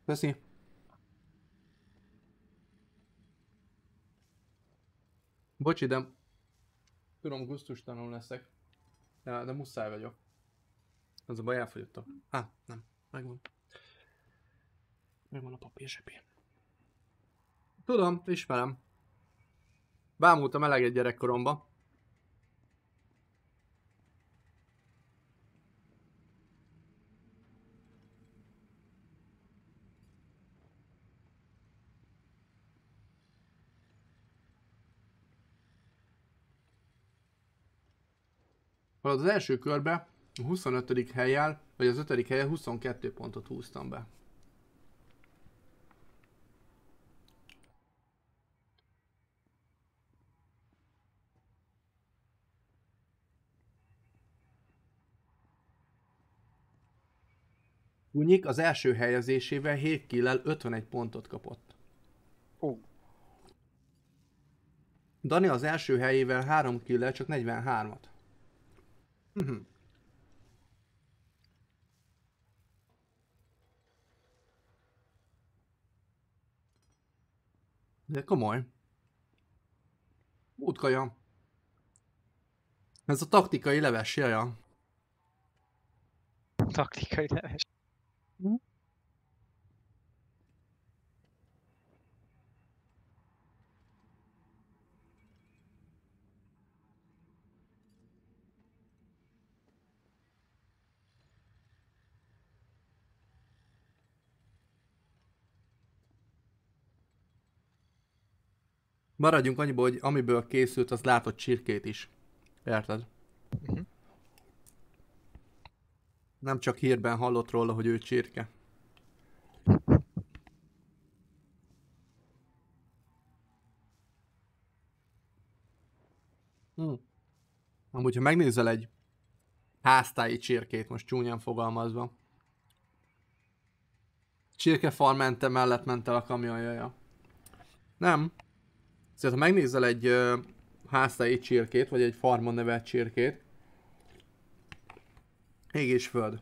Köszi. Bocsi, de tudom, gusztustalanul leszek. De, de muszáj vagyok. Az a baj, elfogyottam. Á, nem. Megvan. Megvan a papír zsebén. Tudom, ismerem. Bámultam eleget gyerekkoromba. Az első körbe a 25. helyjel, vagy az 5. helyen 22 pontot húztam be. Gunyik az első helyezésével 7 killel 51 pontot kapott. Ó. Dani az első helyével 3 killel csak 43-at. Mhm. De komoly. Útkaja. Ez a taktikai leves jaja. Taktikai neves. Maradjunk annyiból, hogy amiből készült, az látott csirkét is. Érted? Mhm. Nem csak hírben hallott róla, hogy ő csirke. Hm. Amúgy, ha megnézel egy háztáji csirkét, most csúnyán fogalmazva. Csirkefarm mente mellett ment el a kamionjaja. Nem. Szóval, ha megnézel egy ö, háztáji csirkét, vagy egy farmon nevelt csirkét, ég és föld.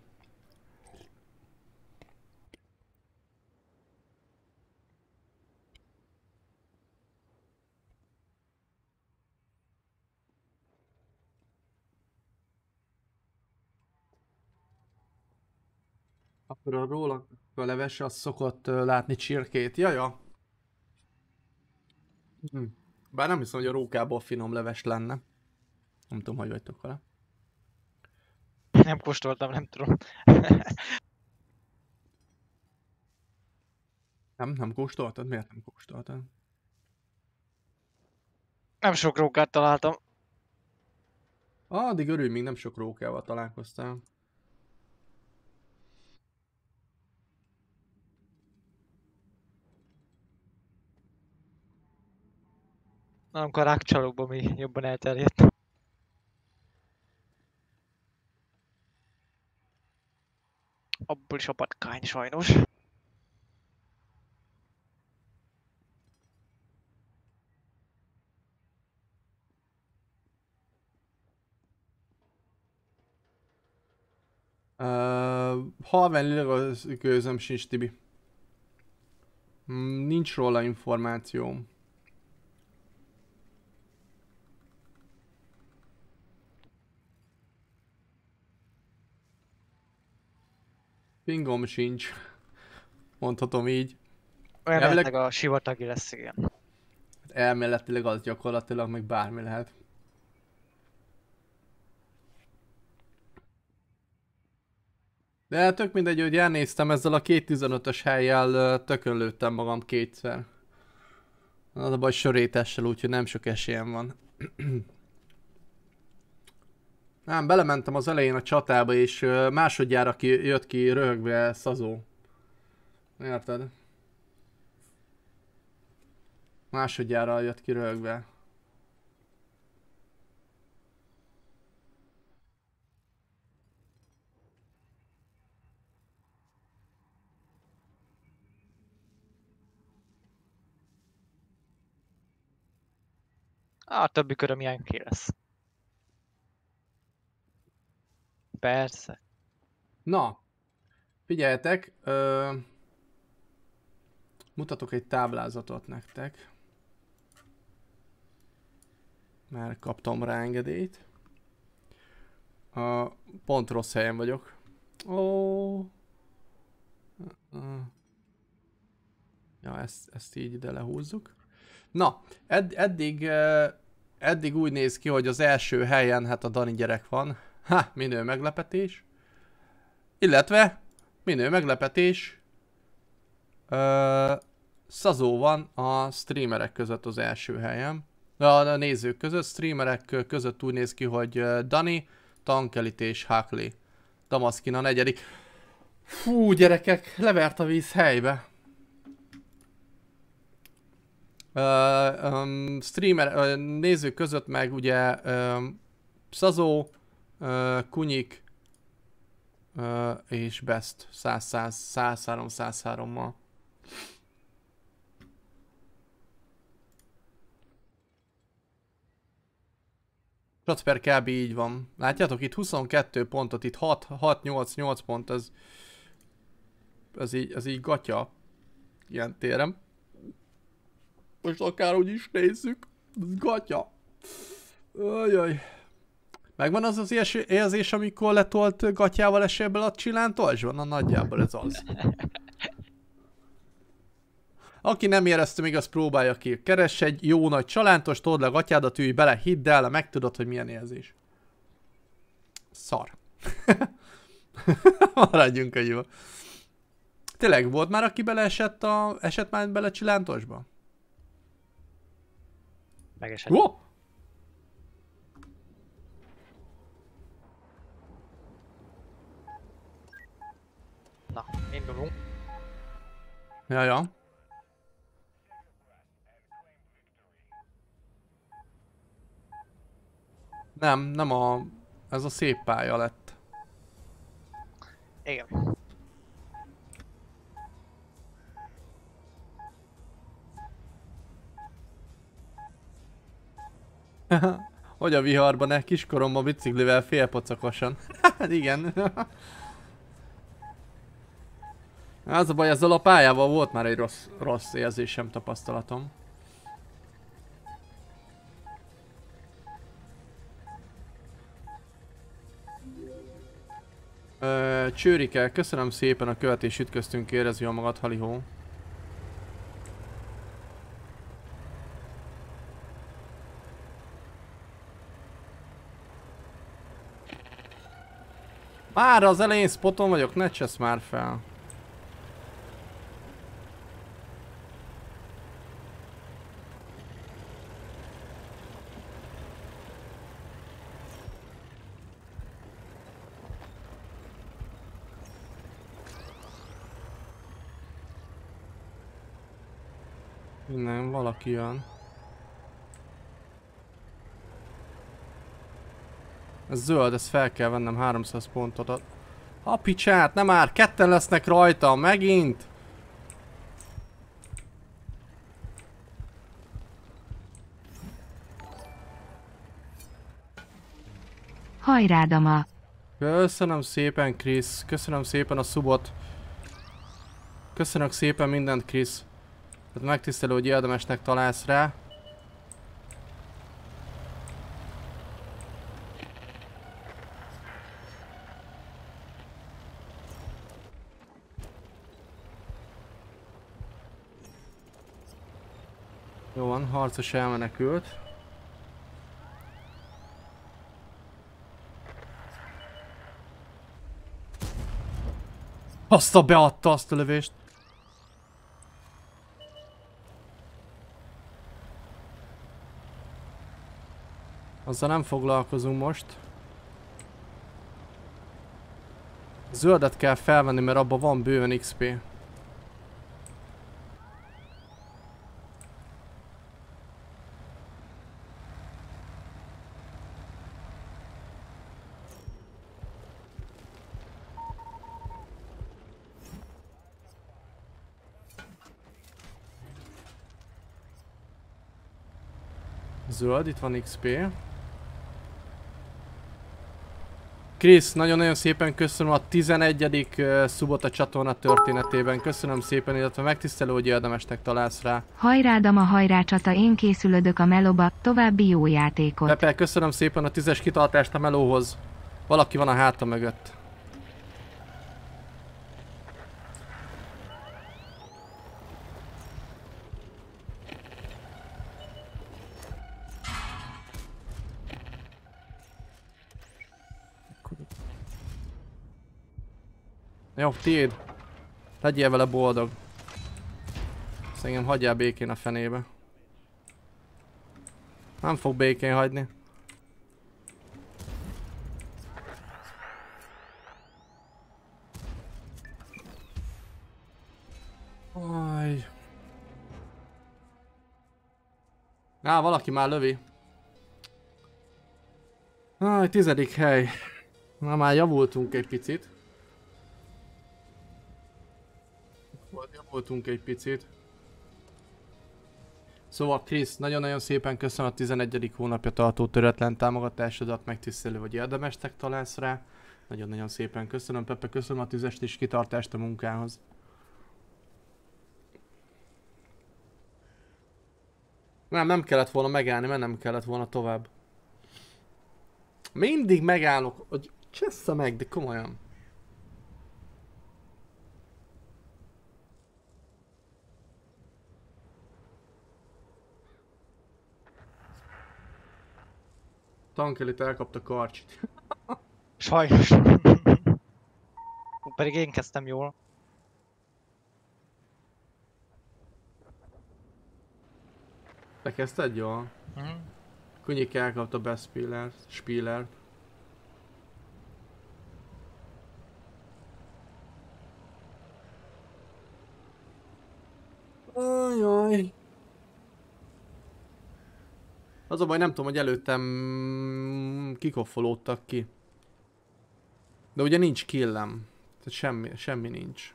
Akkor a róla a leves az szokott látni csirkét. Jaja. Hm. Bár nem hiszem, hogy a rókából finom leves lenne. Nem tudom, hogy vagytok vele. Nem kóstoltam, nem tudom. Nem, nem kóstoltad? Miért nem kóstoltad? nem sok rókát találtam. Ah, addig örülj, még nem sok rókával találkoztál. Nálunk a rákcsalókban mi jobban elterjedt. Abból is a patkány sajnos. Uh, halványilag az gőzöm sincs, Tibi. Hmm, nincs róla információm. Pingom sincs. Mondhatom így. Olyan Elvileg... a sivatagi lesz, igen. Elméletileg az gyakorlatilag meg bármi lehet. De tök mindegy, hogy elnéztem ezzel a 2.15-ös helyjel tökön lőttem magam kétszer. Az a baj sörétessel, úgyhogy nem sok esélyem van. Nem, belementem az elején a csatába, és másodjára ki, jött ki röhögve szazó. Érted? Másodjára jött ki röhögve. A többi köröm ilyen ki lesz. Persze. Na, figyeljetek, ö, mutatok egy táblázatot nektek. Már kaptam rá engedélyt. A, pont rossz helyen vagyok. Ó. Ja, ezt, ezt így ide lehúzzuk. Na, ed- eddig, eddig úgy néz ki, hogy az első helyen hát a Dani gyerek van. Ha, minő meglepetés. Illetve, minő meglepetés. Ö, Szazó van a streamerek között az első helyen. A nézők között, streamerek között úgy néz ki, hogy Dani, Tankelit és Huckley. Damaszkin a negyedik. Fú, gyerekek, levert a víz helybe. Uh, um, streamer, uh, nézők között meg ugye um, Szazó, uh, Kunyik és Best 100-103-103-mal. per kb. így van. Látjátok, itt 22 pontot, itt 6-8-8 pont, ez, ez így, ez így gatya ilyen térem. Most akár úgy is nézzük. Ez gatya. Ajaj. Megvan az az érzés, amikor letolt gatyával esélyből a csillántolsban? Na nagyjából ez az. Aki nem érezte még, az próbálja ki. Keress egy jó nagy csalántos, told le a gatyádat, ülj bele, hidd el, megtudod, hogy milyen érzés. Szar. Maradjunk a jó. Tényleg volt már, aki beleesett a... esett már bele csilántosba? Megesett. Oh! Na, indulunk. Ja, ja. Nem, nem a... Ez a szép pálya lett. Igen. hogy a viharban, ne? Kiskoromban biciklivel félpocakosan. hát igen. Az a baj, ezzel a pályával volt már egy rossz, rossz érzésem, tapasztalatom. Ö, Csőrike, köszönöm szépen a követés ütköztünk, érez jól magad, halihó. Már az elején spoton vagyok, ne csesz már fel. Nem, valaki jön. Ez zöld, ezt fel kell vennem 300 pontot. A picsát, nem már, ketten lesznek rajta, megint! Hajrádama! Köszönöm szépen, Krisz. Köszönöm szépen a subot. Köszönök szépen mindent, Krisz. Tehát megtisztelő, hogy érdemesnek találsz rá. Jó van, harcos elmenekült. Azt a beadta azt a lövést. Azzal nem foglalkozunk most. Zöldet kell felvenni, mert abban van bőven XP. Zöld, itt van XP. Krisz, nagyon-nagyon szépen köszönöm a 11. Uh, szubot a csatorna történetében. Köszönöm szépen, illetve megtisztelő, hogy érdemesnek találsz rá. Hajrádam a hajrá csata, én készülödök a melóba, további jó játékot. Pepe, köszönöm szépen a tízes kitartást a melóhoz. Valaki van a háta mögött. Jó, tiéd. Legyél vele boldog. Engem hagyjál békén a fenébe. Nem fog békén hagyni. Aj. Á, valaki már lövi. Aj, tizedik hely. Na már javultunk egy picit. Javultunk egy picit. Szóval Krisz, nagyon-nagyon szépen köszönöm a 11. hónapja tartó töretlen támogatásodat, megtisztelő, hogy érdemestek találsz rá. Nagyon-nagyon szépen köszönöm, Pepe, köszönöm a tüzest és kitartást a munkához. Nem, nem kellett volna megállni, mert nem kellett volna tovább. Mindig megállok, hogy csessze meg, de komolyan. Tankelit elkapta karcsit. Sajnos. Pedig én kezdtem jól. Te kezdted jól? Mhm. Kunyik elkapta Best Spiller, Spiller. Ajaj. Az a baj, nem tudom, hogy előttem kikoffolódtak ki. De ugye nincs killem. Tehát semmi, semmi nincs.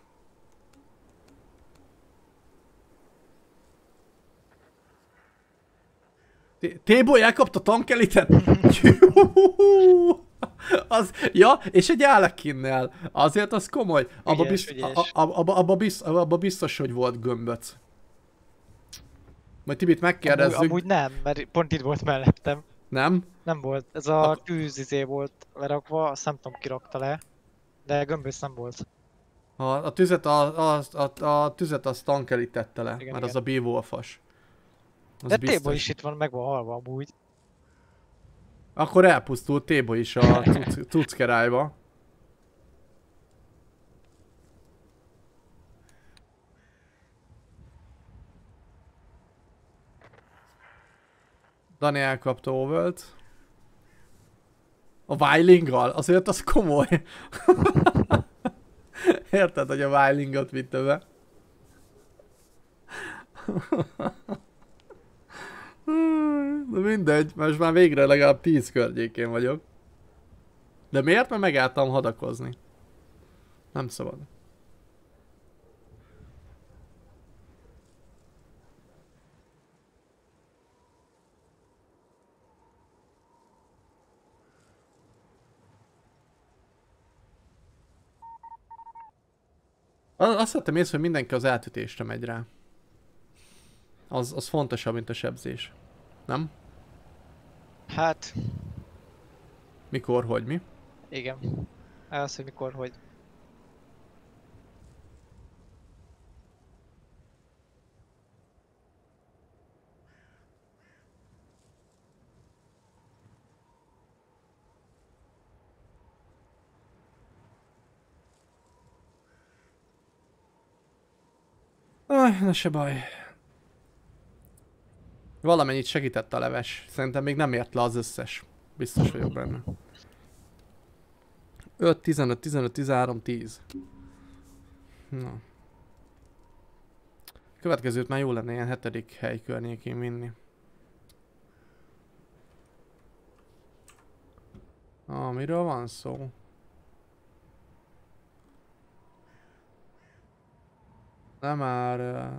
T-boy elkapta tankelitet? az, ja, és egy Alekinnel. Azért az komoly. Abba, Ügyes, bizt, ügyes. a, a, abba, abba, biztos, abba biztos, hogy volt gömböc. Majd Tibit Amúgy, megkérdezzük. amúgy nem, mert pont itt volt mellettem. Nem? Nem volt. Ez a Ak- tűz izé volt lerakva, azt nem tudom ki rakta le. De gömbösz nem volt. A, a tüzet a, a, a, a tüzet az tankeli tette le, Igen, mert az igen. a bívófas. Az De biztos. Tébo is itt van, meg van halva amúgy. Akkor elpusztult Tébo is a tuc- tuckerájba. Dani elkapta Ovelt. A Wilinggal? Azért az komoly. Érted, hogy a Wilingot vitte be? De mindegy, most már végre legalább 10 környékén vagyok. De miért? Mert megálltam hadakozni. Nem szabad. Azt vettem észre, hogy mindenki az eltütésre megy rá. Az, az fontosabb, mint a sebzés. Nem? Hát, Mikor, hogy mi? igen. Az, hogy mikor, hogy. Aj, na se baj. Valamennyit segített a leves. Szerintem még nem ért le az összes. Biztos vagyok benne. 5, 15, 15, 13, 10. Na. Következőt már jó lenne ilyen hetedik hely környékén vinni. Ah, miről van szó? Nem már...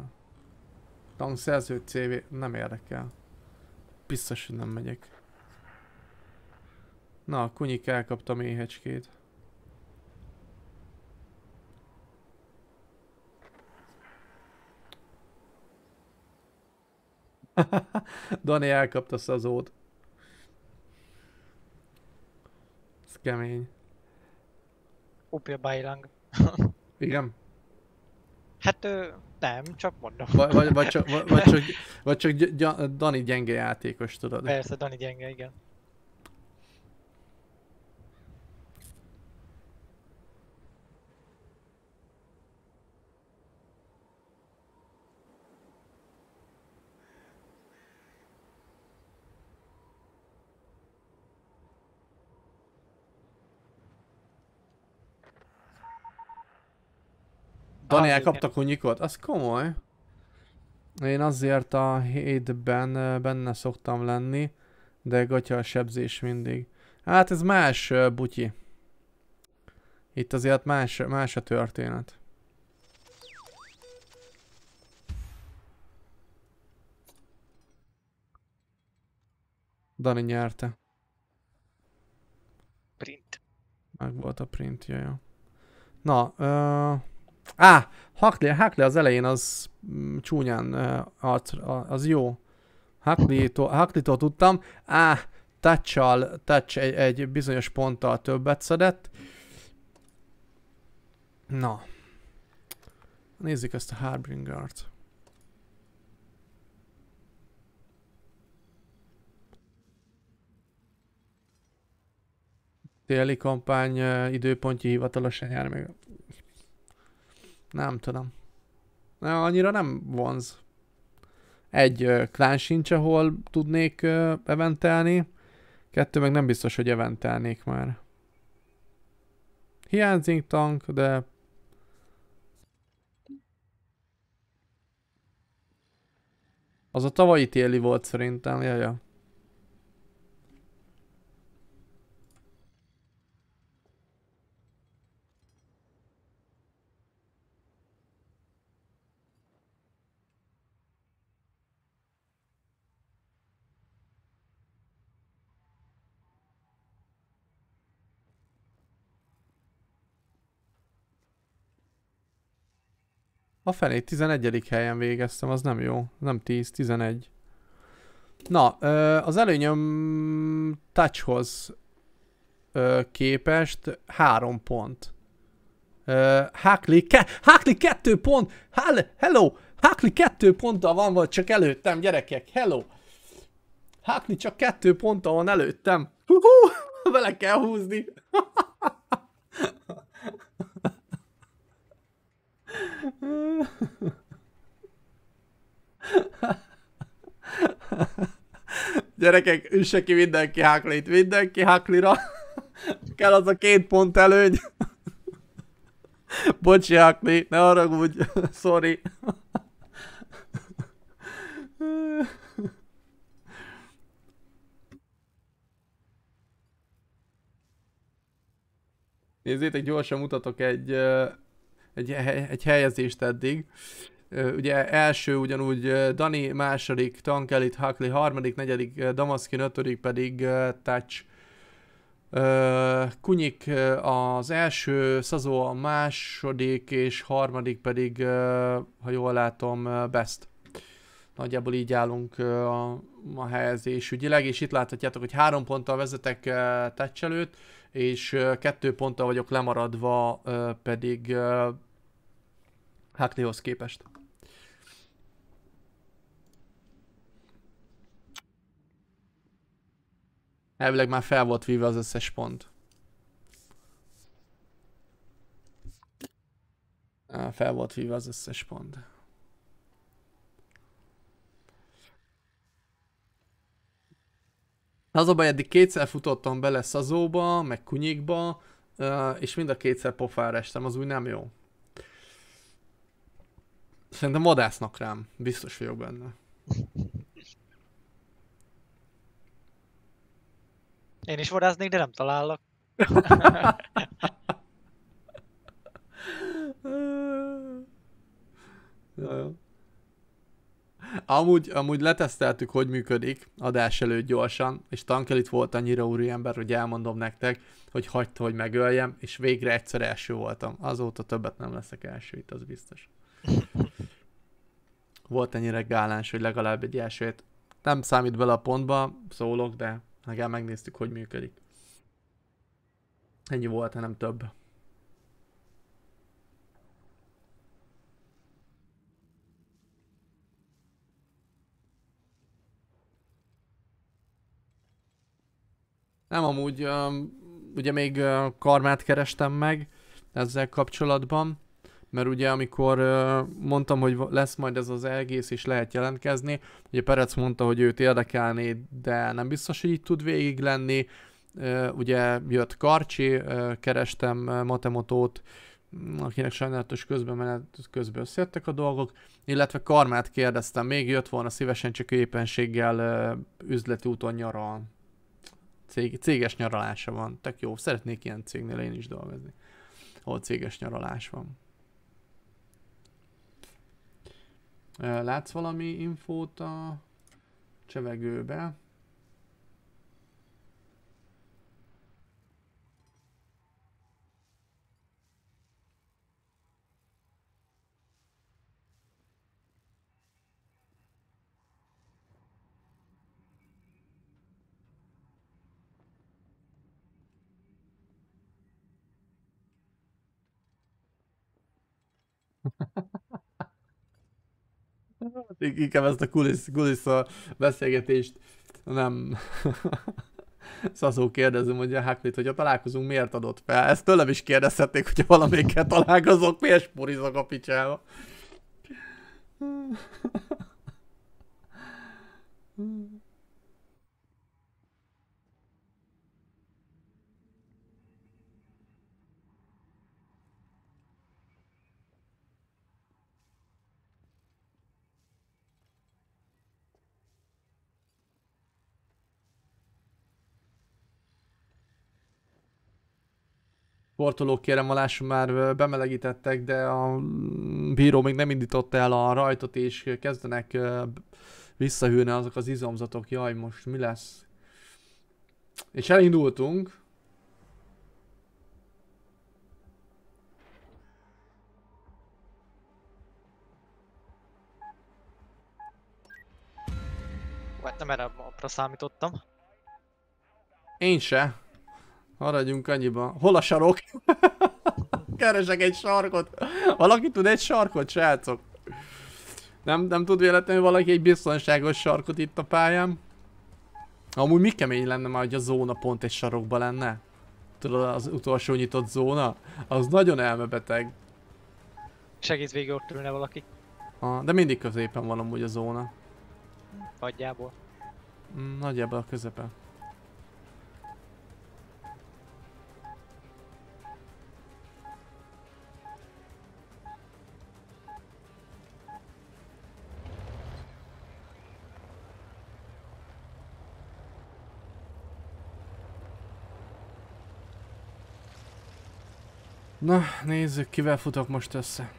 Tankszerző CV nem érdekel. Biztos, hogy nem megyek. Na, a kunyik elkapta méhecskét. Dani elkapta szazót. Ez kemény. Upja bajlang. Igen? Hát nem, csak mondom. Vagy, vagy, vagy, csak, vagy, vagy csak, vagy csak gy- gy- Dani gyenge játékos, tudod? Persze, Dani gyenge, igen. Dani Ah, elkapta kunyikot? Az komoly. Én azért a hétben benne szoktam lenni, de gatya a sebzés mindig. Hát ez más, butyi. Itt azért más, más a történet. Dani nyerte. Print. Meg volt a print, jó. Na, ö... Á, Huckley, Huckley az elején az mm, csúnyán arc, az jó. Huckley-tól, Huckley-tól tudtam. Á, touch touch egy, egy bizonyos ponttal többet szedett. Na. Nézzük ezt a Harbingert. Téli kampány ö, időpontja hivatalosan jár meg. Nem tudom. Na, annyira nem vonz. Egy ö, klán sincs, ahol tudnék ö, eventelni. Kettő meg nem biztos, hogy eventelnék már. Hiányzik tank, de... Az a tavalyi téli volt szerintem, jaja. A felé 11. helyen végeztem, az nem jó. Nem 10, 11. Na, az előnyöm touchhoz képest 3 pont. Ö, Huckley, ke- Huckley 2 pont! Hello! Huckley 2 ponttal van, vagy csak előttem, gyerekek, hello! Huckley csak 2 ponttal van előttem. Hú, vele kell húzni. Gyerekek, üsse ki mindenki Huckley-t, mindenki Huckley-ra. Kell az a két pont előny. Bocsi, Huckley, ne haragudj. Sorry. Nézzétek, gyorsan mutatok egy, egy, egy helyezést eddig. Ugye első ugyanúgy Dani, második Tankelit, Huckley, harmadik, negyedik Damaszkin, ötödik pedig Touch. Kunyik az első, Szazó a második, és harmadik pedig, ha jól látom, Best. Nagyjából így állunk a, a helyezés ügyileg, és itt láthatjátok, hogy három ponttal vezetek előtt, és kettő ponttal vagyok lemaradva pedig Hackneyhoz képest. Elvileg már fel volt víve az összes pont. Fel volt víve az összes pont. Az a baj, eddig kétszer futottam bele Szazóba, meg Kunyikba, és mind a kétszer pofára estem, az úgy nem jó. Szerintem vadásznak rám, biztos vagyok benne. Én is vadáznék, de nem találok. Ja, jó. Amúgy, amúgy leteszteltük, hogy működik adás előtt gyorsan, és Tankelit volt annyira úriember, hogy elmondom nektek, hogy hagyta, hogy megöljem, és végre egyszer első voltam. Azóta többet nem leszek első itt, az biztos. Volt ennyire gáláns, hogy legalább egy elsőt. Nem számít bele a pontba, szólok, de legalább megnéztük, hogy működik. Ennyi volt, hanem több. Nem, amúgy ugye még karmát kerestem meg ezzel kapcsolatban, mert ugye amikor mondtam, hogy lesz majd ez az egész és lehet jelentkezni, ugye Perec mondta, hogy őt érdekelné, de nem biztos, hogy így tud végig lenni. Ugye jött Karcsi, kerestem Matemotót, mm, akinek sajnálatos közben menet, közben összejöttek a dolgok, illetve Karmát kérdeztem, még jött volna szívesen, csak éppenséggel üzleti úton nyaral cég, céges nyaralása van. Tök jó. Szeretnék ilyen cégnél én is dolgozni. Ahol céges nyaralás van. Látsz valami infót a csevegőbe? Inkább ezt a kulisz, kulissza beszélgetést nem Szaszó kérdezem, hogy a Hacklit, hogyha találkozunk, miért adott fel? Ezt tőlem is kérdezhetnék, hogyha valamelyikkel találkozok, miért spurizok a picsába? Sportolók kérem alásra már bemelegítettek, de a mm, bíró még nem indította el a rajtot, és kezdenek visszahűlni azok az izomzatok. Jaj, most mi lesz? És elindultunk. Hát nem erre számítottam. Én se. Maradjunk annyiba. Hol a sarok? Keresek egy sarkot. Valaki tud egy sarkot, srácok? Nem, nem tud véletlenül valaki egy biztonságos sarkot itt a pályán? Amúgy mi kemény lenne már, hogy a zóna pont egy sarokba lenne? Tudod, az utolsó nyitott zóna? Az nagyon elmebeteg. Egész végig ott ülne valaki. Ah, de mindig középen van amúgy a zóna. Nagyjából. Mm, Nagyjából a közepe. Na, nézzük, kivel futok most össze.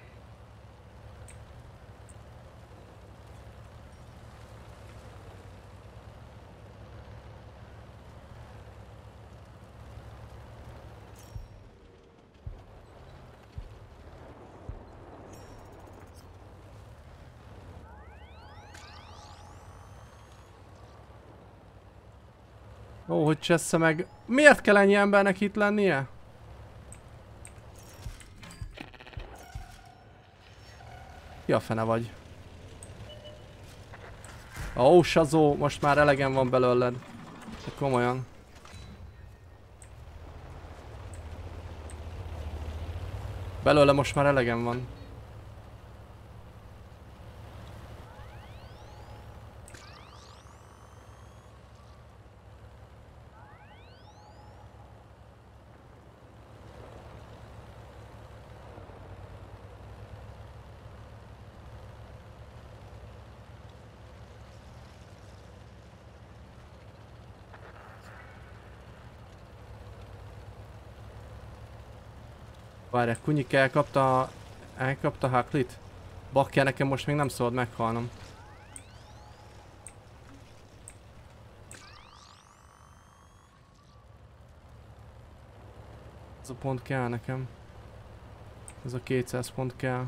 Ó, hogy csessze meg. Miért kell ennyi embernek itt lennie? Ki a fene vagy? Ó, Sazó, most már elegem van belőled. De Komolyan. Belőle most már elegem van. Várj, Kunyik elkapta... Elkapta Haklit? Bakker, nekem most még nem szabad meghalnom. Ez a pont kell nekem. Ez a 200 pont kell.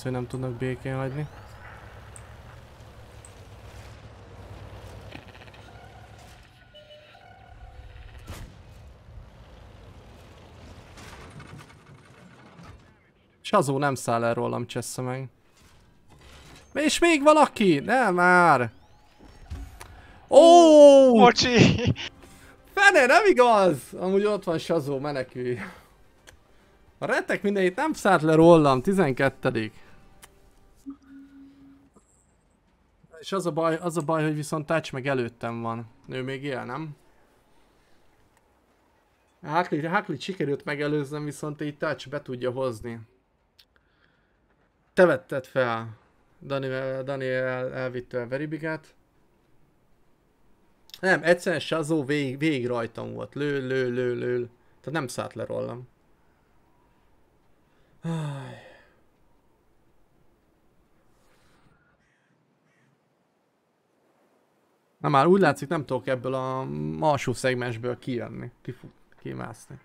Igaz, hogy nem tudnak békén hagyni. Sazó nem száll el rólam, csessze meg. És még valaki? Nem már! Ó! Bocsi! Fene, nem igaz! Amúgy ott van Sazó, menekülj. A retek mindenit nem szállt le rólam, 12 És az a baj, az a baj, hogy viszont Touch meg előttem van. Ő még él, nem? Haklit, Haklit sikerült megelőznem, viszont így Touch be tudja hozni. Te vetted fel. Dani, Dani el, elvitte a Veribiget. Nem, egyszerűen Shazó végig, végig rajtam volt. Lő, lő, lő, lő. Tehát nem szállt le rólam. Áj. Na már úgy látszik nem tudok ebből a alsó szegmensből kijönni, kifut, kimászni.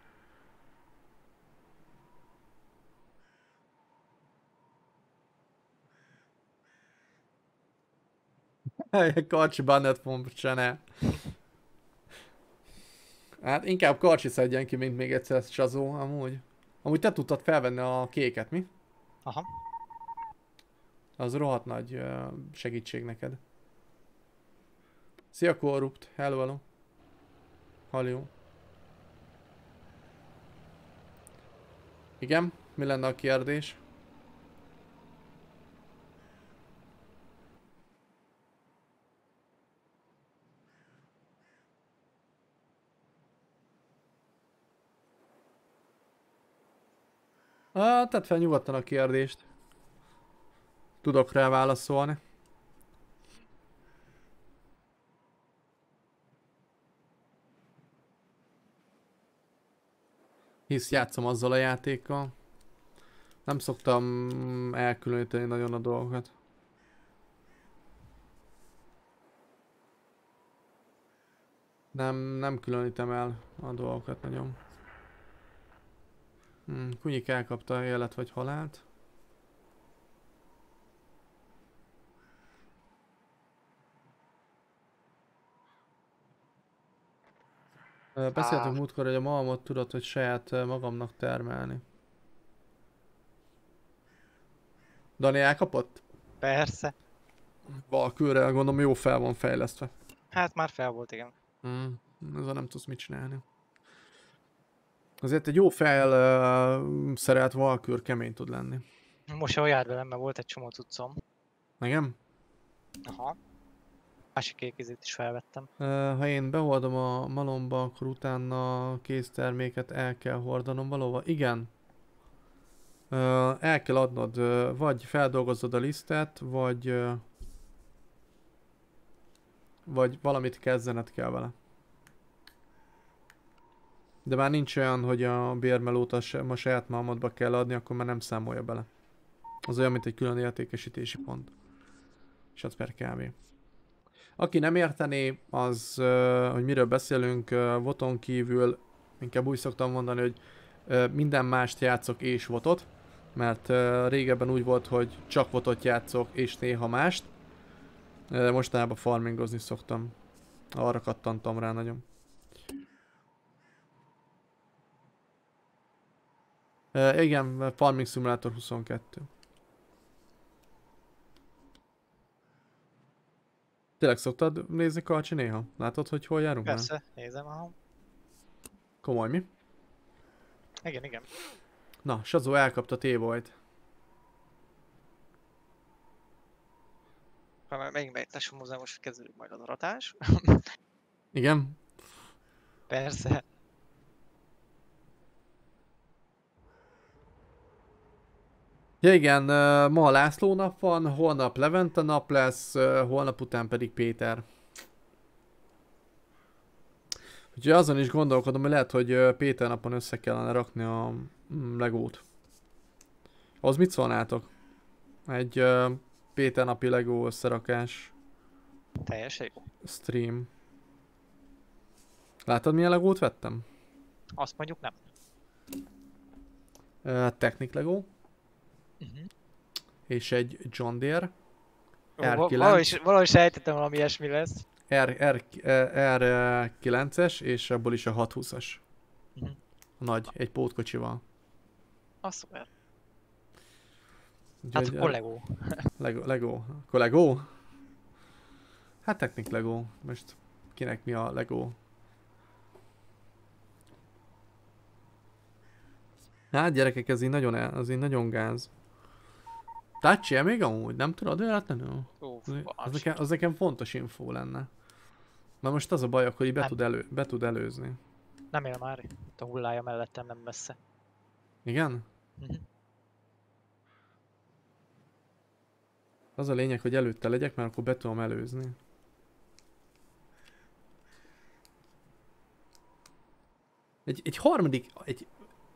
Karcsi Bannet Channel. Hát inkább Karcsi szedjen ki, mint még egyszer Csazó, amúgy. Amúgy te tudtad felvenni a kéket, mi? Aha. Az rohadt nagy segítség neked. Szia Korrupt, hello hello. Igen, mi lenne a kérdés? Ah, tedd fel nyugodtan a kérdést. Tudok rá válaszolni. Hisz játszom azzal a játékkal. Nem szoktam elkülöníteni nagyon a dolgokat. Nem, nem különítem el a dolgokat nagyon. Hmm, Kunyik elkapta élet vagy halált. Beszéltünk Á. múltkor, hogy a malmot tudod, hogy saját magamnak termelni. Dani elkapott? Persze. Valkőre, gondolom jó fel van fejlesztve. Hát már fel volt, igen. Hmm, ezzel nem tudsz mit csinálni. Azért egy jó fel uh, szerelt valkőr kemény tud lenni. Most jól járt velem, mert volt egy csomó cuccom. Nekem? Aha. Másik kék izét is felvettem. Ha én beoldom a malomba, akkor utána készterméket el kell hordanom valahova. Igen. El kell adnod, vagy feldolgozod a lisztet, vagy... Vagy valamit kezdened kell vele. De már nincs olyan, hogy a bérmelót a, a saját malmodba kell adni, akkor már nem számolja bele. Az olyan, mint egy külön értékesítési pont. Az per kb. Aki nem értené, az, hogy miről beszélünk, voton kívül, inkább úgy szoktam mondani, hogy minden mást játszok és votot, mert régebben úgy volt, hogy csak votot játszok és néha mást. Ö, Mostanában farmingozni szoktam. Arra kattantam rá nagyon. Ö, igen, Farming Simulator 22. Tényleg szoktad nézni Karcsi néha? Látod, hogy hol járunk már? Persze, nézem, aha. Komoly mi? Igen, igen. Na, Sazó elkapta T-Boyt. Ha már megint bejutásom hozzá, most kezdődik majd az aratás. Igen? Persze. Ja igen, ma László nap van, holnap Levente nap lesz, holnap után pedig Péter. Úgyhogy azon is gondolkodom, hogy lehet, hogy Péter napon össze kellene rakni a mm, legót. Az mit szólnátok? Egy Péter napi legó összerakás Teljesen jó. stream. Látod milyen legót vettem? Azt mondjuk nem. Ö, Technic legó Uh-huh. és egy John Deere Valahogy, R9. valahogy sejtettem valami ilyesmi lesz. R, R, R, 9-es, és abból is a 620-as. Mhm. A nagy, egy pótkocsival. Az szuper. Hát Úgyhogy, akkor ö, Lego. Lego. Lego. Akkor Lego? Hát Technic Lego. Most kinek mi a Lego? Hát gyerekek, ez így nagyon, el, az így nagyon gáz. Touchy még amúgy? Nem tudod véletlenül? Ó, Az, az, nekem, az nekem fontos infó lenne. Na most az a baj, hogy be Nem. tud, elő, be tud előzni. Nem él már. Itt a hullája mellettem nem messze. Igen? Mhm. Az a lényeg, hogy előtte legyek, mert akkor be tudom előzni. Egy, egy harmadik, egy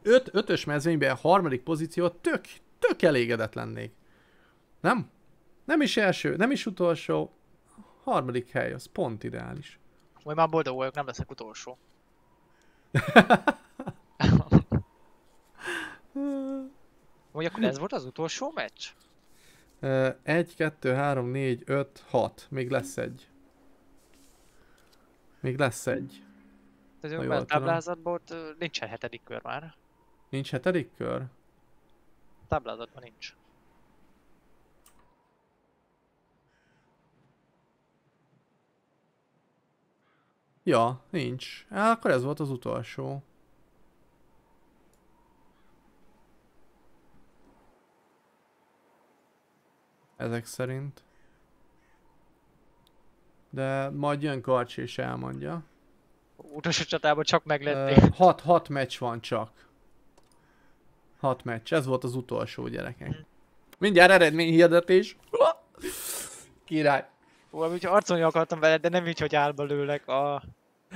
öt, ötös mezőnyben a harmadik pozíció tök, tök elégedett lennék. Nem? Nem is első, nem is utolsó. Harmadik hely, az pont ideális. Majd már boldog vagyok, nem leszek utolsó. Vagy akkor ez volt az utolsó meccs? Ö, Egy, kettő, három, négy, öt, hat. Még lesz egy. Még lesz egy. Ez a ö, nincsen hetedik kör már. Nincs hetedik kör? A táblázatban nincs. Ja, nincs. Á, akkor ez volt az utolsó. Ezek szerint. De majd jön Karcsi és elmondja. Utolsó csatában csak Ö, meglették. hat, hat meccs van csak. Hat meccs, ez volt az utolsó gyerekek. Mindjárt eredményhirdetés. Király. Valami úgy arcolni akartam veled, de nem így, hogy áll belőlek a...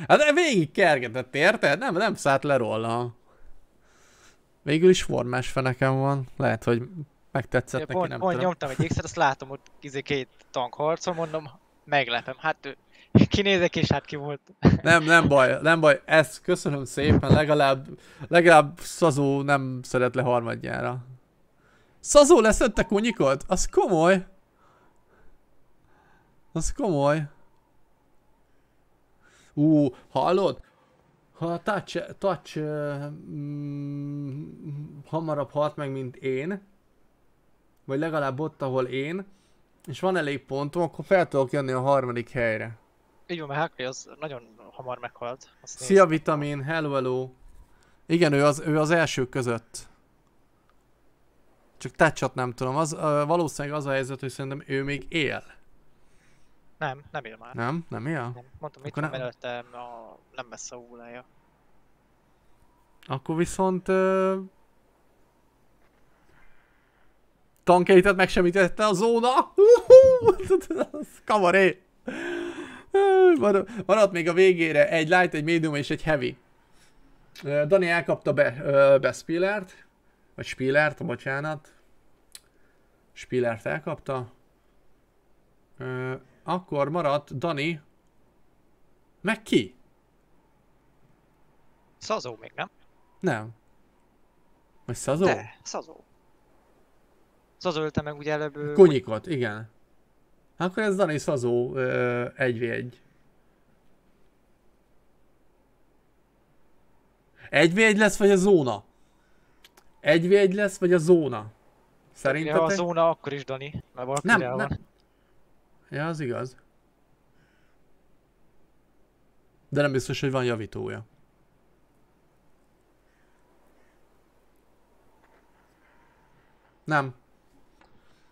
Hát de végig kergetett, érted? Nem, nem szállt le róla. Végül is formás fenekem van. Lehet, hogy megtetszett neki, pont, nem pont tudom. nyomtam egy x azt látom ott izé két tank harcol, mondom, meglepem. Hát kinézek és hát ki volt. Nem, nem baj, nem baj. Ezt köszönöm szépen, legalább, legalább Szazó nem szeret le harmadjára. Szazó leszette kunyikot? Az komoly. Az komoly. Ú, hallod? Ha a touch, touch mm, hamarabb halt meg, mint én, vagy legalább ott, ahol én, és van elég pontom, akkor fel tudok jönni a harmadik helyre. Így van, mert Hákai az nagyon hamar meghalt. Azt Szia. Vitamin, hello, hello. Igen, ő az, ő az első között. Csak touchot nem tudom. Az, valószínűleg az a helyzet, hogy szerintem ő még él. Nem, nem él már. Nem? Nem él? Nem. Mondtam, itt nem- mellettem a nem messze a ólája. Akkor viszont... Uh... Tankeitet megsemmítette a zóna! Kamaré! Marad- Maradt még a végére egy light, egy medium és egy heavy. Ö, Dani elkapta be, ö, be Spillert, vagy Spillert, bocsánat. Spillert elkapta. Akkor maradt Dani. Meg ki? Szazó még, nem? Nem. Vagy Szazó? De, szazó. Szazó ölte meg ugye előbb... Kunyikot, igen. Akkor ez Dani Szazó ö, 1v1. 1v1 lesz, vagy a zóna? 1v1 lesz, vagy a zóna? Ja, a Szerintetek? zóna akkor is Dani, mert Nem, nem. van. Ja, az igaz. De nem biztos, hogy van javítója. Nem.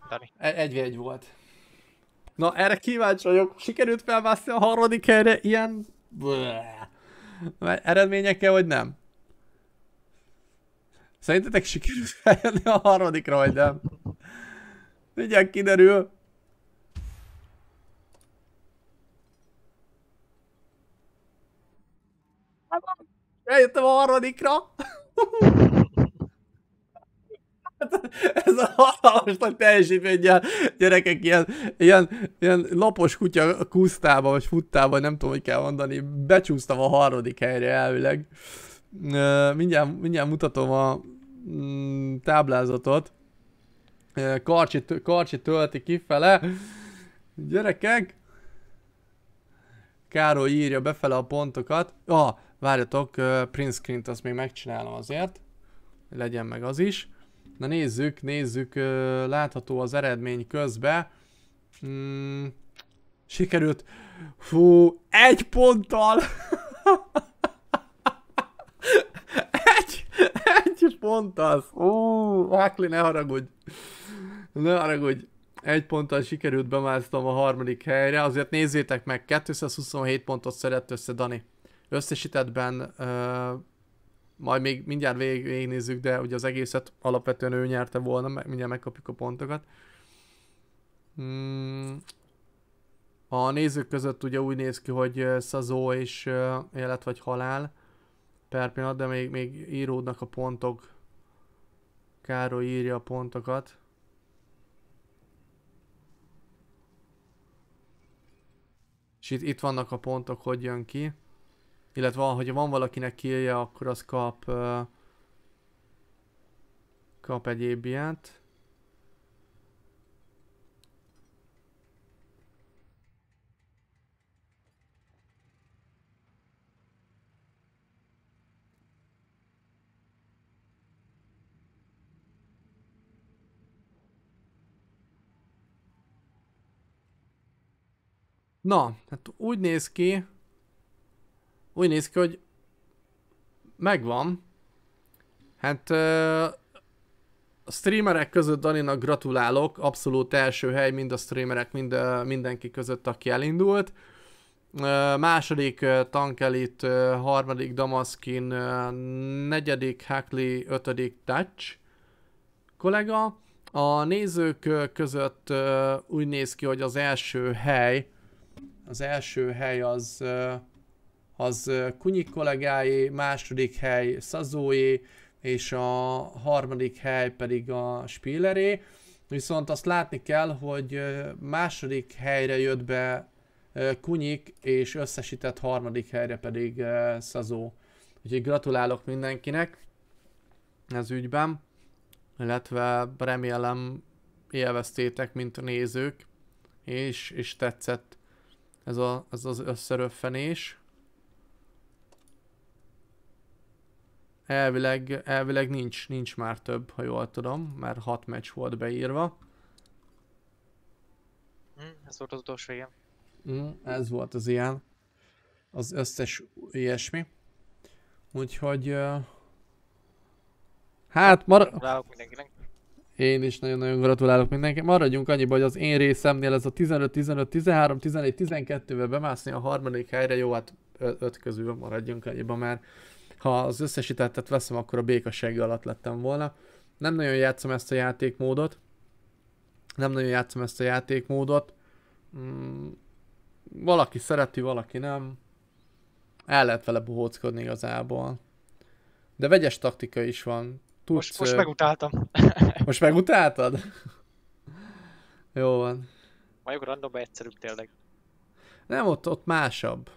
Dani. E- Egy egy volt. Na, erre kíváncsi vagyok. Sikerült felmászni a harmadik helyre ilyen... Eredményekkel, vagy nem? Szerintetek sikerült feljönni a harmadikra, vagy nem? Mindjárt kiderül. Eljöttem a harmadikra. Ez a hatalmas nagy teljesítménnyel, gyerekek, ilyen, ilyen, ilyen lapos kutya kusztába, vagy futtába, nem tudom, hogy kell mondani, becsúsztam a harmadik helyre elvileg. Mindjárt, mindjárt mutatom a mm, táblázatot. Karcsi, Karcsi tölti kifele. Gyerekek! Károly írja befele a pontokat. Ah, várjatok, print screen-t azt még megcsinálom azért. Legyen meg az is. Na nézzük, nézzük, látható az eredmény közben. Mm, sikerült. Fú, egy ponttal! egy, egy ponttal! Ú, Ákli, ne haragudj! Ne haragudj! Egy ponttal sikerült bemásznom a harmadik helyre, azért nézzétek meg, 227 pontot szedett össze Dani. Összesítettben majd még mindjárt vég, végignézzük, de ugye az egészet alapvetően ő nyerte volna, meg mindjárt megkapjuk a pontokat. Mm, a nézők között ugye úgy néz ki, hogy szazó és élet vagy halál per pillanat, de még, még íródnak a pontok. Károly írja a pontokat. És itt, itt vannak a pontok, hogy jön ki. Illetve hogyha van valakinek killje, akkor az kap uh, kap egyéb ilyet. Na, hát úgy néz ki, úgy néz ki, hogy megvan. Hát a streamerek között Daninak gratulálok, abszolút első hely mind a streamerek, mind mindenki között, aki elindult. Második Tankelit, harmadik Damaskin, ö, negyedik Hackley, ötödik Touch kollega. A nézők között úgy néz ki, hogy az első hely, az első hely az az Kunyik kollégáé, második hely Szazóé, és a harmadik hely pedig a Spilleré. Viszont azt látni kell, hogy második helyre jött be Kunyik, és összesített harmadik helyre pedig Szazó. Úgyhogy gratulálok mindenkinek ez ügyben, illetve remélem élveztétek, mint a nézők, és, és tetszett ez, a, ez az összeröffenés. Elvileg, elvileg nincs, nincs már több, ha jól tudom, mert 6 meccs volt beírva. Hm, ez volt az utolsó ilyen. Mm, ez volt az ilyen. Az összes ilyesmi. Úgyhogy... Uh, hát, mar- Gratulálok mindenkinek. Én is nagyon-nagyon gratulálok mindenki. Maradjunk annyiba, hogy az én részemnél ez a 15, 15, 13, 11, 12-vel bemászni a harmadik helyre, jó, hát 5 közül maradjunk annyiba, mert ha az összesítettet veszem, akkor a békasság alatt lettem volna. Nem nagyon játszom ezt a játékmódot. Nem nagyon játszom ezt a játékmódot. Mm, valaki szereti, valaki nem. El lehet vele bohóckodni igazából. De vegyes taktika is van. Tudsz, Most, most megutáltam. most megutáltad? Jó van. Majok randomba egyszerűbb tényleg. Nem, ott, ott másabb.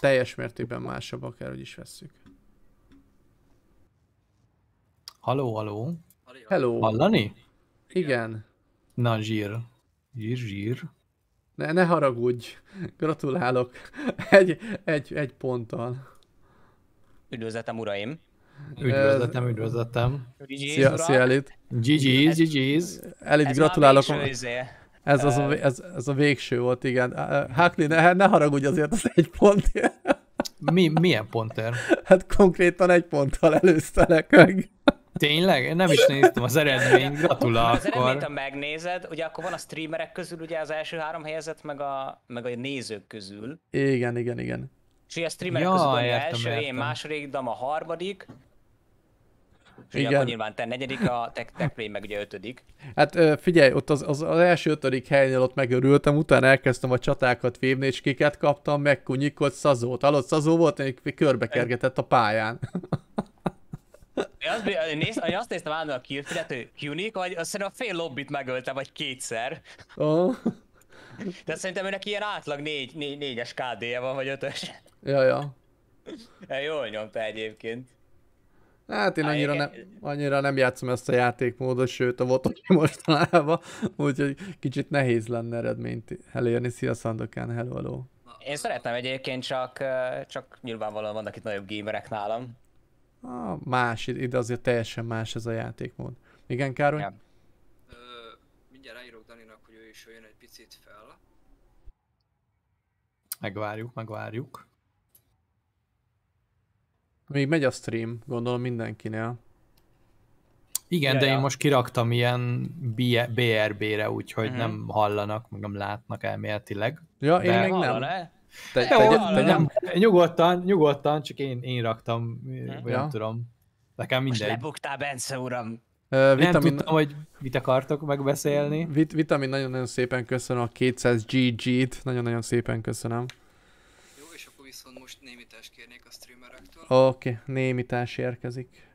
Teljes mértékben másabb, akárhogy is vesszük. Haló, haló. Hello. Hallani? Igen. Na, zsír. Zsír, zsír. Ne, ne haragudj. Gratulálok. Egy, egy, egy ponttal. Üdvözletem, uraim! Üdvözletem, üdvözletem. Szia, szia Elit. GG's, GG's. Elit, Ez gratulálok. Izé. Ez, az a, ez, ez a végső volt, igen. Hakli, ne, ne haragudj azért az egy pontért. Mi, milyen ponter? Hát konkrétan egy ponttal előztelek meg. Tényleg? Én nem is néztem az eredményt. Gratulál Az eredményt, ha megnézed, ugye akkor van a streamerek közül ugye az első három helyezett, meg a, meg a nézők közül. Igen, igen, igen. És ugye a streamerek Ja, közül értem, első, én értem. második, Dam a harmadik. És ugye Igen. akkor nyilván te negyedik, a Tech, tech meg ugye ötödik. Hát figyelj, ott az, az, az első ötödik helynél ott megörültem, utána elkezdtem a csatákat vívni, és kiket kaptam, megkunyikott Szazót. Hallott, Szazó volt, egy körbekergetett a pályán. Én azt, én néz, én azt néztem állandóan a killfilet, hogy Unique, vagy azt szerintem a fél lobbit megölte, vagy kétszer. Oh. De szerintem őnek ilyen átlag négy, négy, négyes KD-je van, vagy ötös. Ja, ja. Jól nyomta egyébként. Hát én annyira, igen. ne, annyira nem játszom ezt a játékmódot, sőt a votot mostanában, úgyhogy kicsit nehéz lenne eredményt elérni. Szia Szandokán, hello, hello. Én szeretem egyébként, csak, csak nyilvánvalóan vannak itt nagyobb gamerek nálam. Ah, más, ide azért teljesen más ez a játékmód. Igen, Károly? Ja. Ö, mindjárt ráírok Daninak, hogy ő is jöjjön egy picit fel. Megvárjuk, megvárjuk. Még megy a stream, gondolom mindenkinél. Igen, Ja, de én ja. most kiraktam ilyen BRB-re, úgyhogy Mhm. nem hallanak, meg nem látnak elméletileg. Ja, én De még nem. Hallana? Te, te, hallom, te, nem, nyugodtan, nyugodtan, csak én, én raktam, vagy Ja. nem tudom. Nekem Most mindegy. lebuktál, Bence uram. Nem vitamin, tudtam, hogy mit akartok megbeszélni. vit, vitamin nagyon-nagyon szépen köszönöm a 200 GG-t, nagyon-nagyon szépen köszönöm. Viszont most némítást kérnék a streamerektől. Oké, okay, némítás érkezik.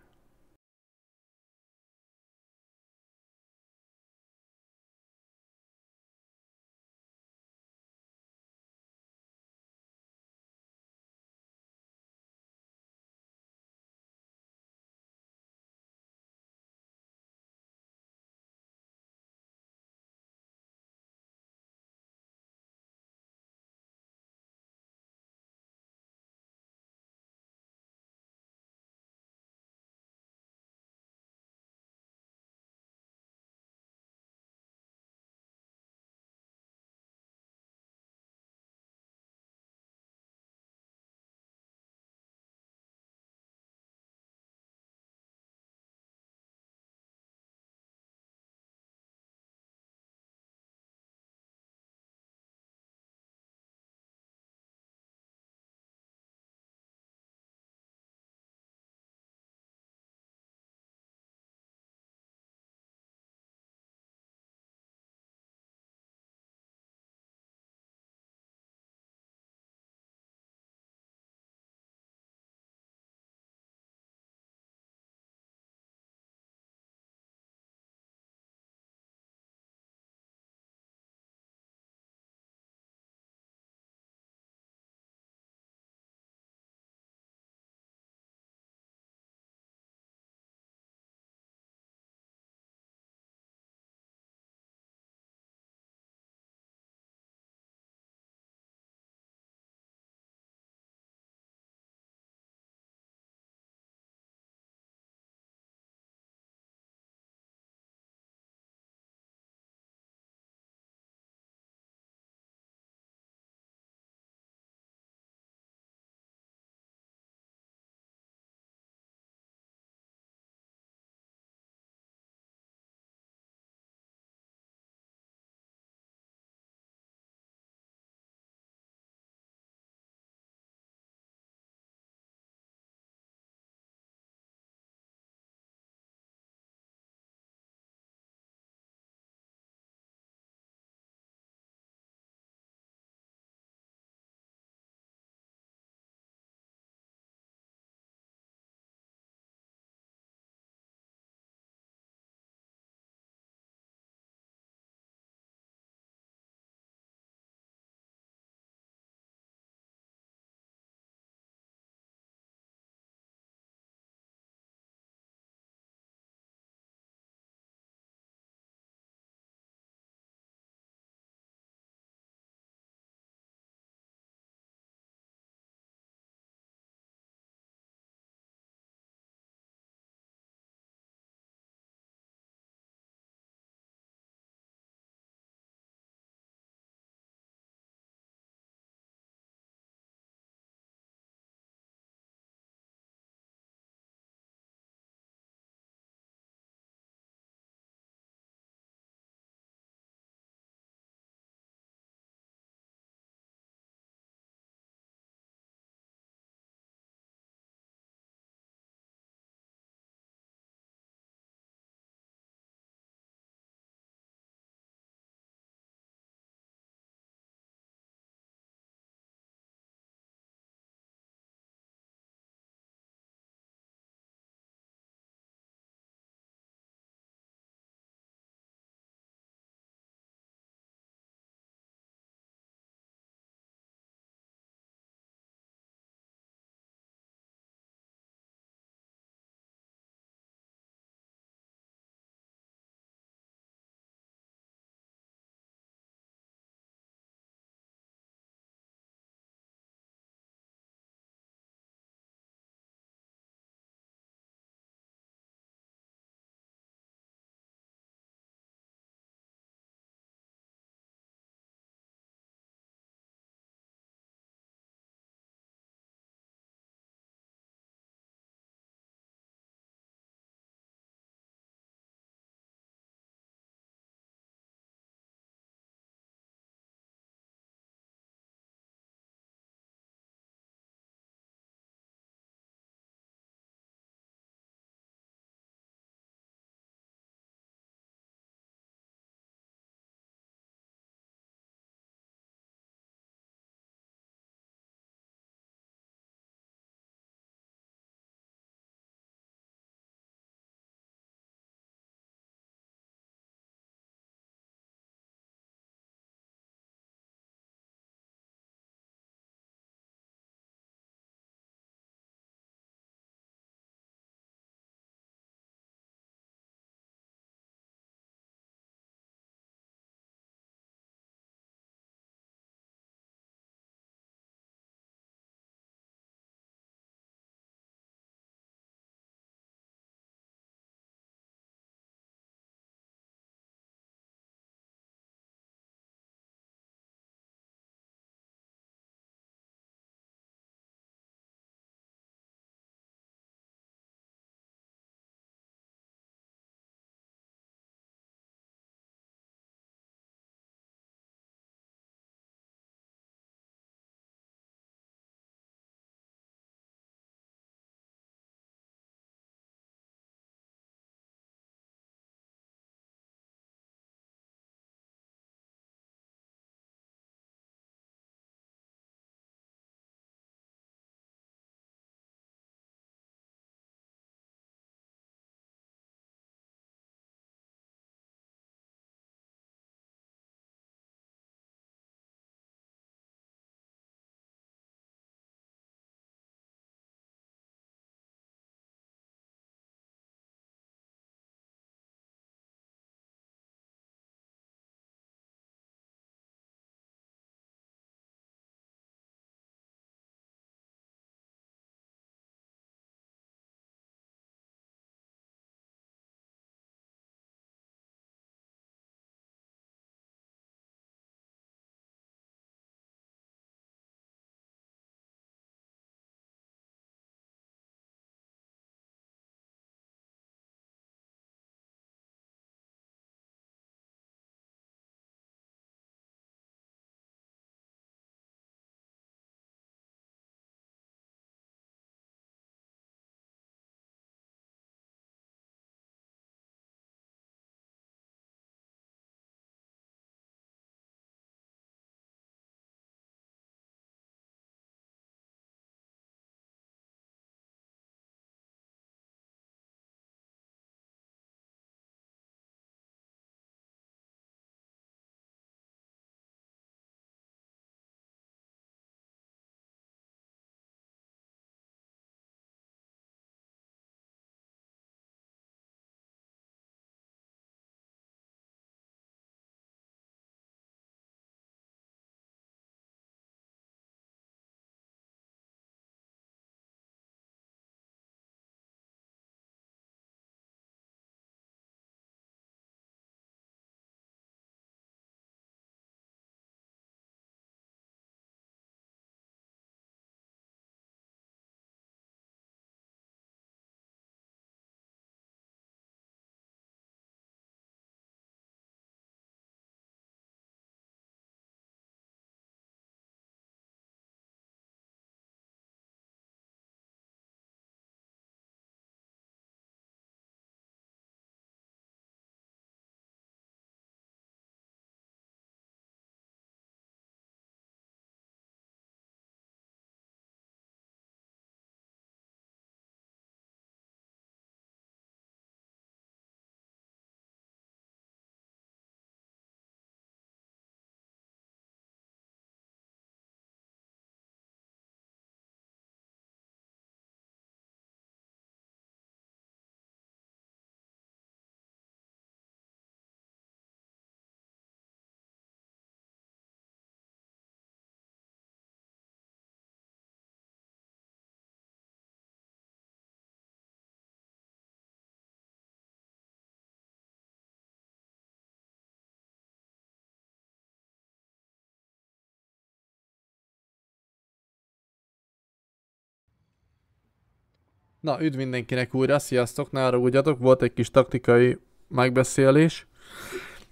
Na, üdv mindenkinek újra, sziasztok, ne arra ugyatok, volt egy kis taktikai megbeszélés.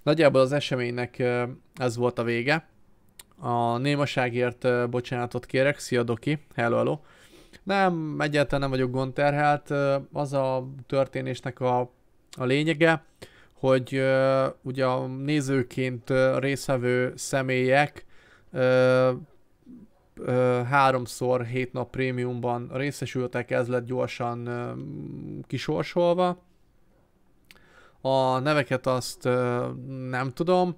Nagyjából az eseménynek ez volt a vége. A némaságért bocsánatot kérek, szia Doki, hello, hello. Nem, egyáltalán nem vagyok gondterhelt, az a történésnek a, a lényege, hogy ugye a nézőként részvevő személyek háromszor hét nap prémiumban részesültek, ez lett gyorsan kisorsolva. A neveket azt nem tudom,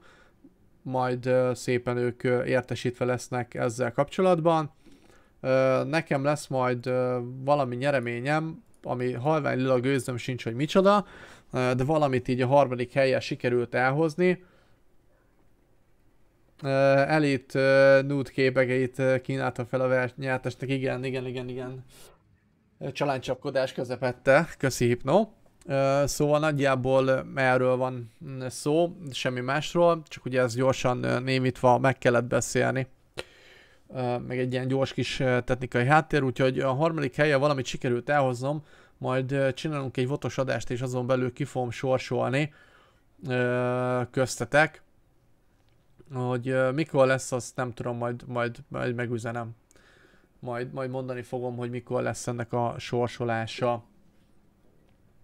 majd szépen ők értesítve lesznek ezzel kapcsolatban. Nekem lesz majd valami nyereményem, ami halvány lila gőzöm sincs, hogy micsoda, de valamit így a harmadik helyen sikerült elhozni. Elit nude képegeit ö, kínálta fel a nyertesnek, igen, igen, igen, igen. Ö, Családcsapkodás közepette, köszi Hipno. Ö, Szóval nagyjából erről van mm, szó, semmi másról, csak ugye ez gyorsan némítva meg kellett beszélni. Meg egy ilyen gyors kis technikai háttér, úgyhogy a harmadik helyen valamit sikerült elhoznom, majd csinálunk egy votos adást, és azon belül ki fogom sorsolni köztetek. Hogy mikor lesz, azt nem tudom, majd, majd, majd megüzenem. Majd, majd mondani fogom, hogy mikor lesz ennek a sorsolása.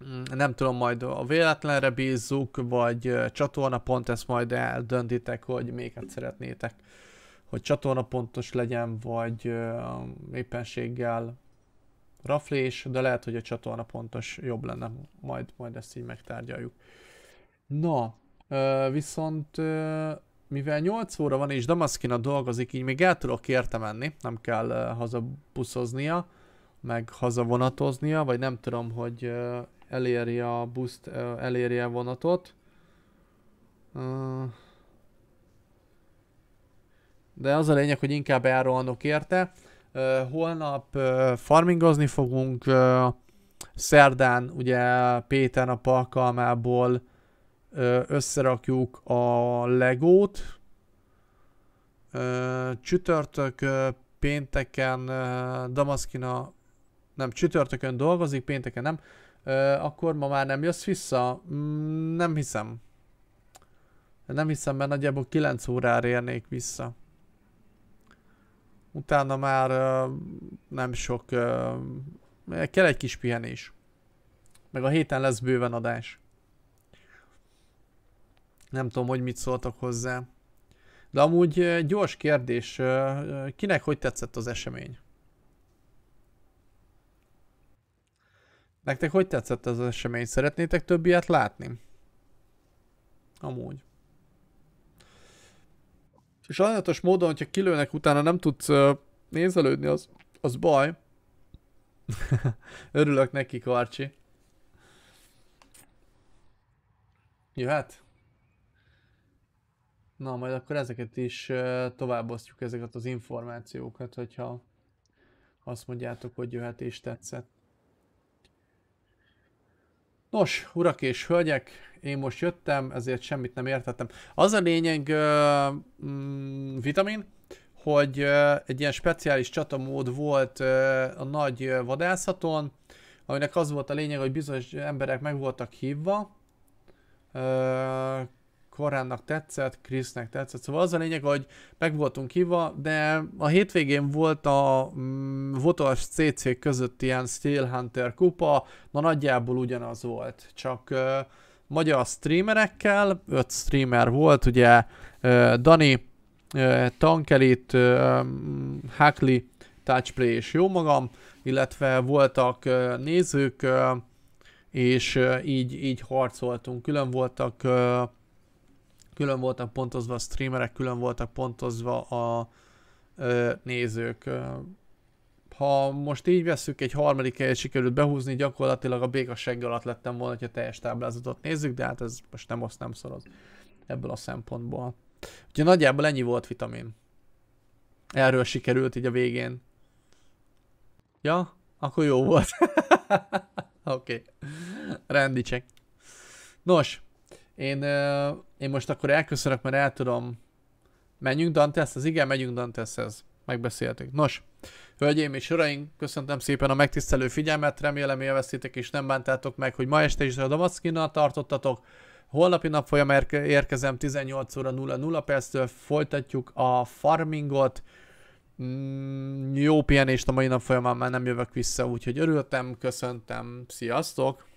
Mm, Nem tudom, majd a véletlenre bízzuk, vagy csatornapont, ezt majd eldöntitek, hogy melyiket szeretnétek. Hogy csatornapontos legyen, vagy éppenséggel raflés, de lehet, hogy a csatornapontos jobb lenne, majd, majd ezt így megtárgyaljuk. Na, viszont mivel 8 óra van és Damaszkina dolgozik, így még el tudok érte menni, nem kell uh, hazabuszoznia, meg hazavonatoznia, vagy nem tudom, hogy uh, eléri a buszt, uh, eléri a vonatot. Uh, de az a lényeg, hogy inkább elrohanok érte. Uh, holnap uh, farmingozni fogunk, uh, szerdán ugye Péter nap alkalmából összerakjuk a legót. Csütörtök, pénteken ö, Damaszkina, nem, csütörtökön dolgozik, pénteken nem. Akkor ma már nem jössz vissza? Mm, Nem hiszem. Nem hiszem, mert nagyjából 9 órára érnék vissza. Utána már nem sok, kell egy kis pihenés. Meg a héten lesz bőven adás. Nem tudom, hogy mit szóltak hozzá. De amúgy gyors kérdés, kinek hogy tetszett az esemény? Nektek hogy tetszett az esemény? Szeretnétek több ilyet látni? Amúgy. Sajnálatos módon, hogyha kilőnek utána nem tudsz nézelődni, az, az baj. Örülök neki, Karcsi. Jöhet? Na, majd akkor ezeket is továbbosztjuk, ezeket az információkat, hogyha azt mondjátok, hogy jöhet és tetszett. Nos, urak és hölgyek, én most jöttem, ezért semmit nem értettem. Az a lényeg, uh, vitamin, hogy uh, egy ilyen speciális csatamód volt uh, a nagy vadászaton, aminek az volt a lényeg, hogy bizonyos emberek meg voltak hívva, Koránnak tetszett, Krisznek tetszett, szóval az a lényeg, hogy meg voltunk hívva, de a hétvégén volt a mm, Votos CC között ilyen Steel Hunter kupa, na nagyjából ugyanaz volt, csak uh, magyar streamerekkel, öt streamer volt, ugye uh, Dani, uh, Tankelit, uh, Huckley, Touchplay és jó magam, illetve voltak uh, nézők, uh, és így, így harcoltunk, külön voltak külön voltak pontozva a streamerek, külön voltak pontozva a ö, nézők. Ha most így veszük, egy harmadik helyet sikerült behúzni, gyakorlatilag a béka segg alatt lettem volna, hogyha teljes táblázatot nézzük, de hát ez most nem azt nem szoroz ebből a szempontból. Úgyhogy nagyjából ennyi volt vitamin. Erről sikerült így a végén. Ja? Akkor jó volt. Oké. Okay. Rendi. Nos, én, én most akkor elköszönök, mert el tudom... Menjünk Danteshez? Igen, megyünk Danteshez. megbeszéltük. Nos, hölgyeim és uraim, köszöntem szépen a megtisztelő figyelmet, remélem élveztétek és nem bántátok meg, hogy ma este is a Damaszkinnal tartottatok. Holnapi nap folyam érke- érkezem 18 óra 00 perctől, folytatjuk a farmingot. Mm, jó pihenést a mai nap folyamán már nem jövök vissza, úgyhogy örültem, köszöntem, sziasztok!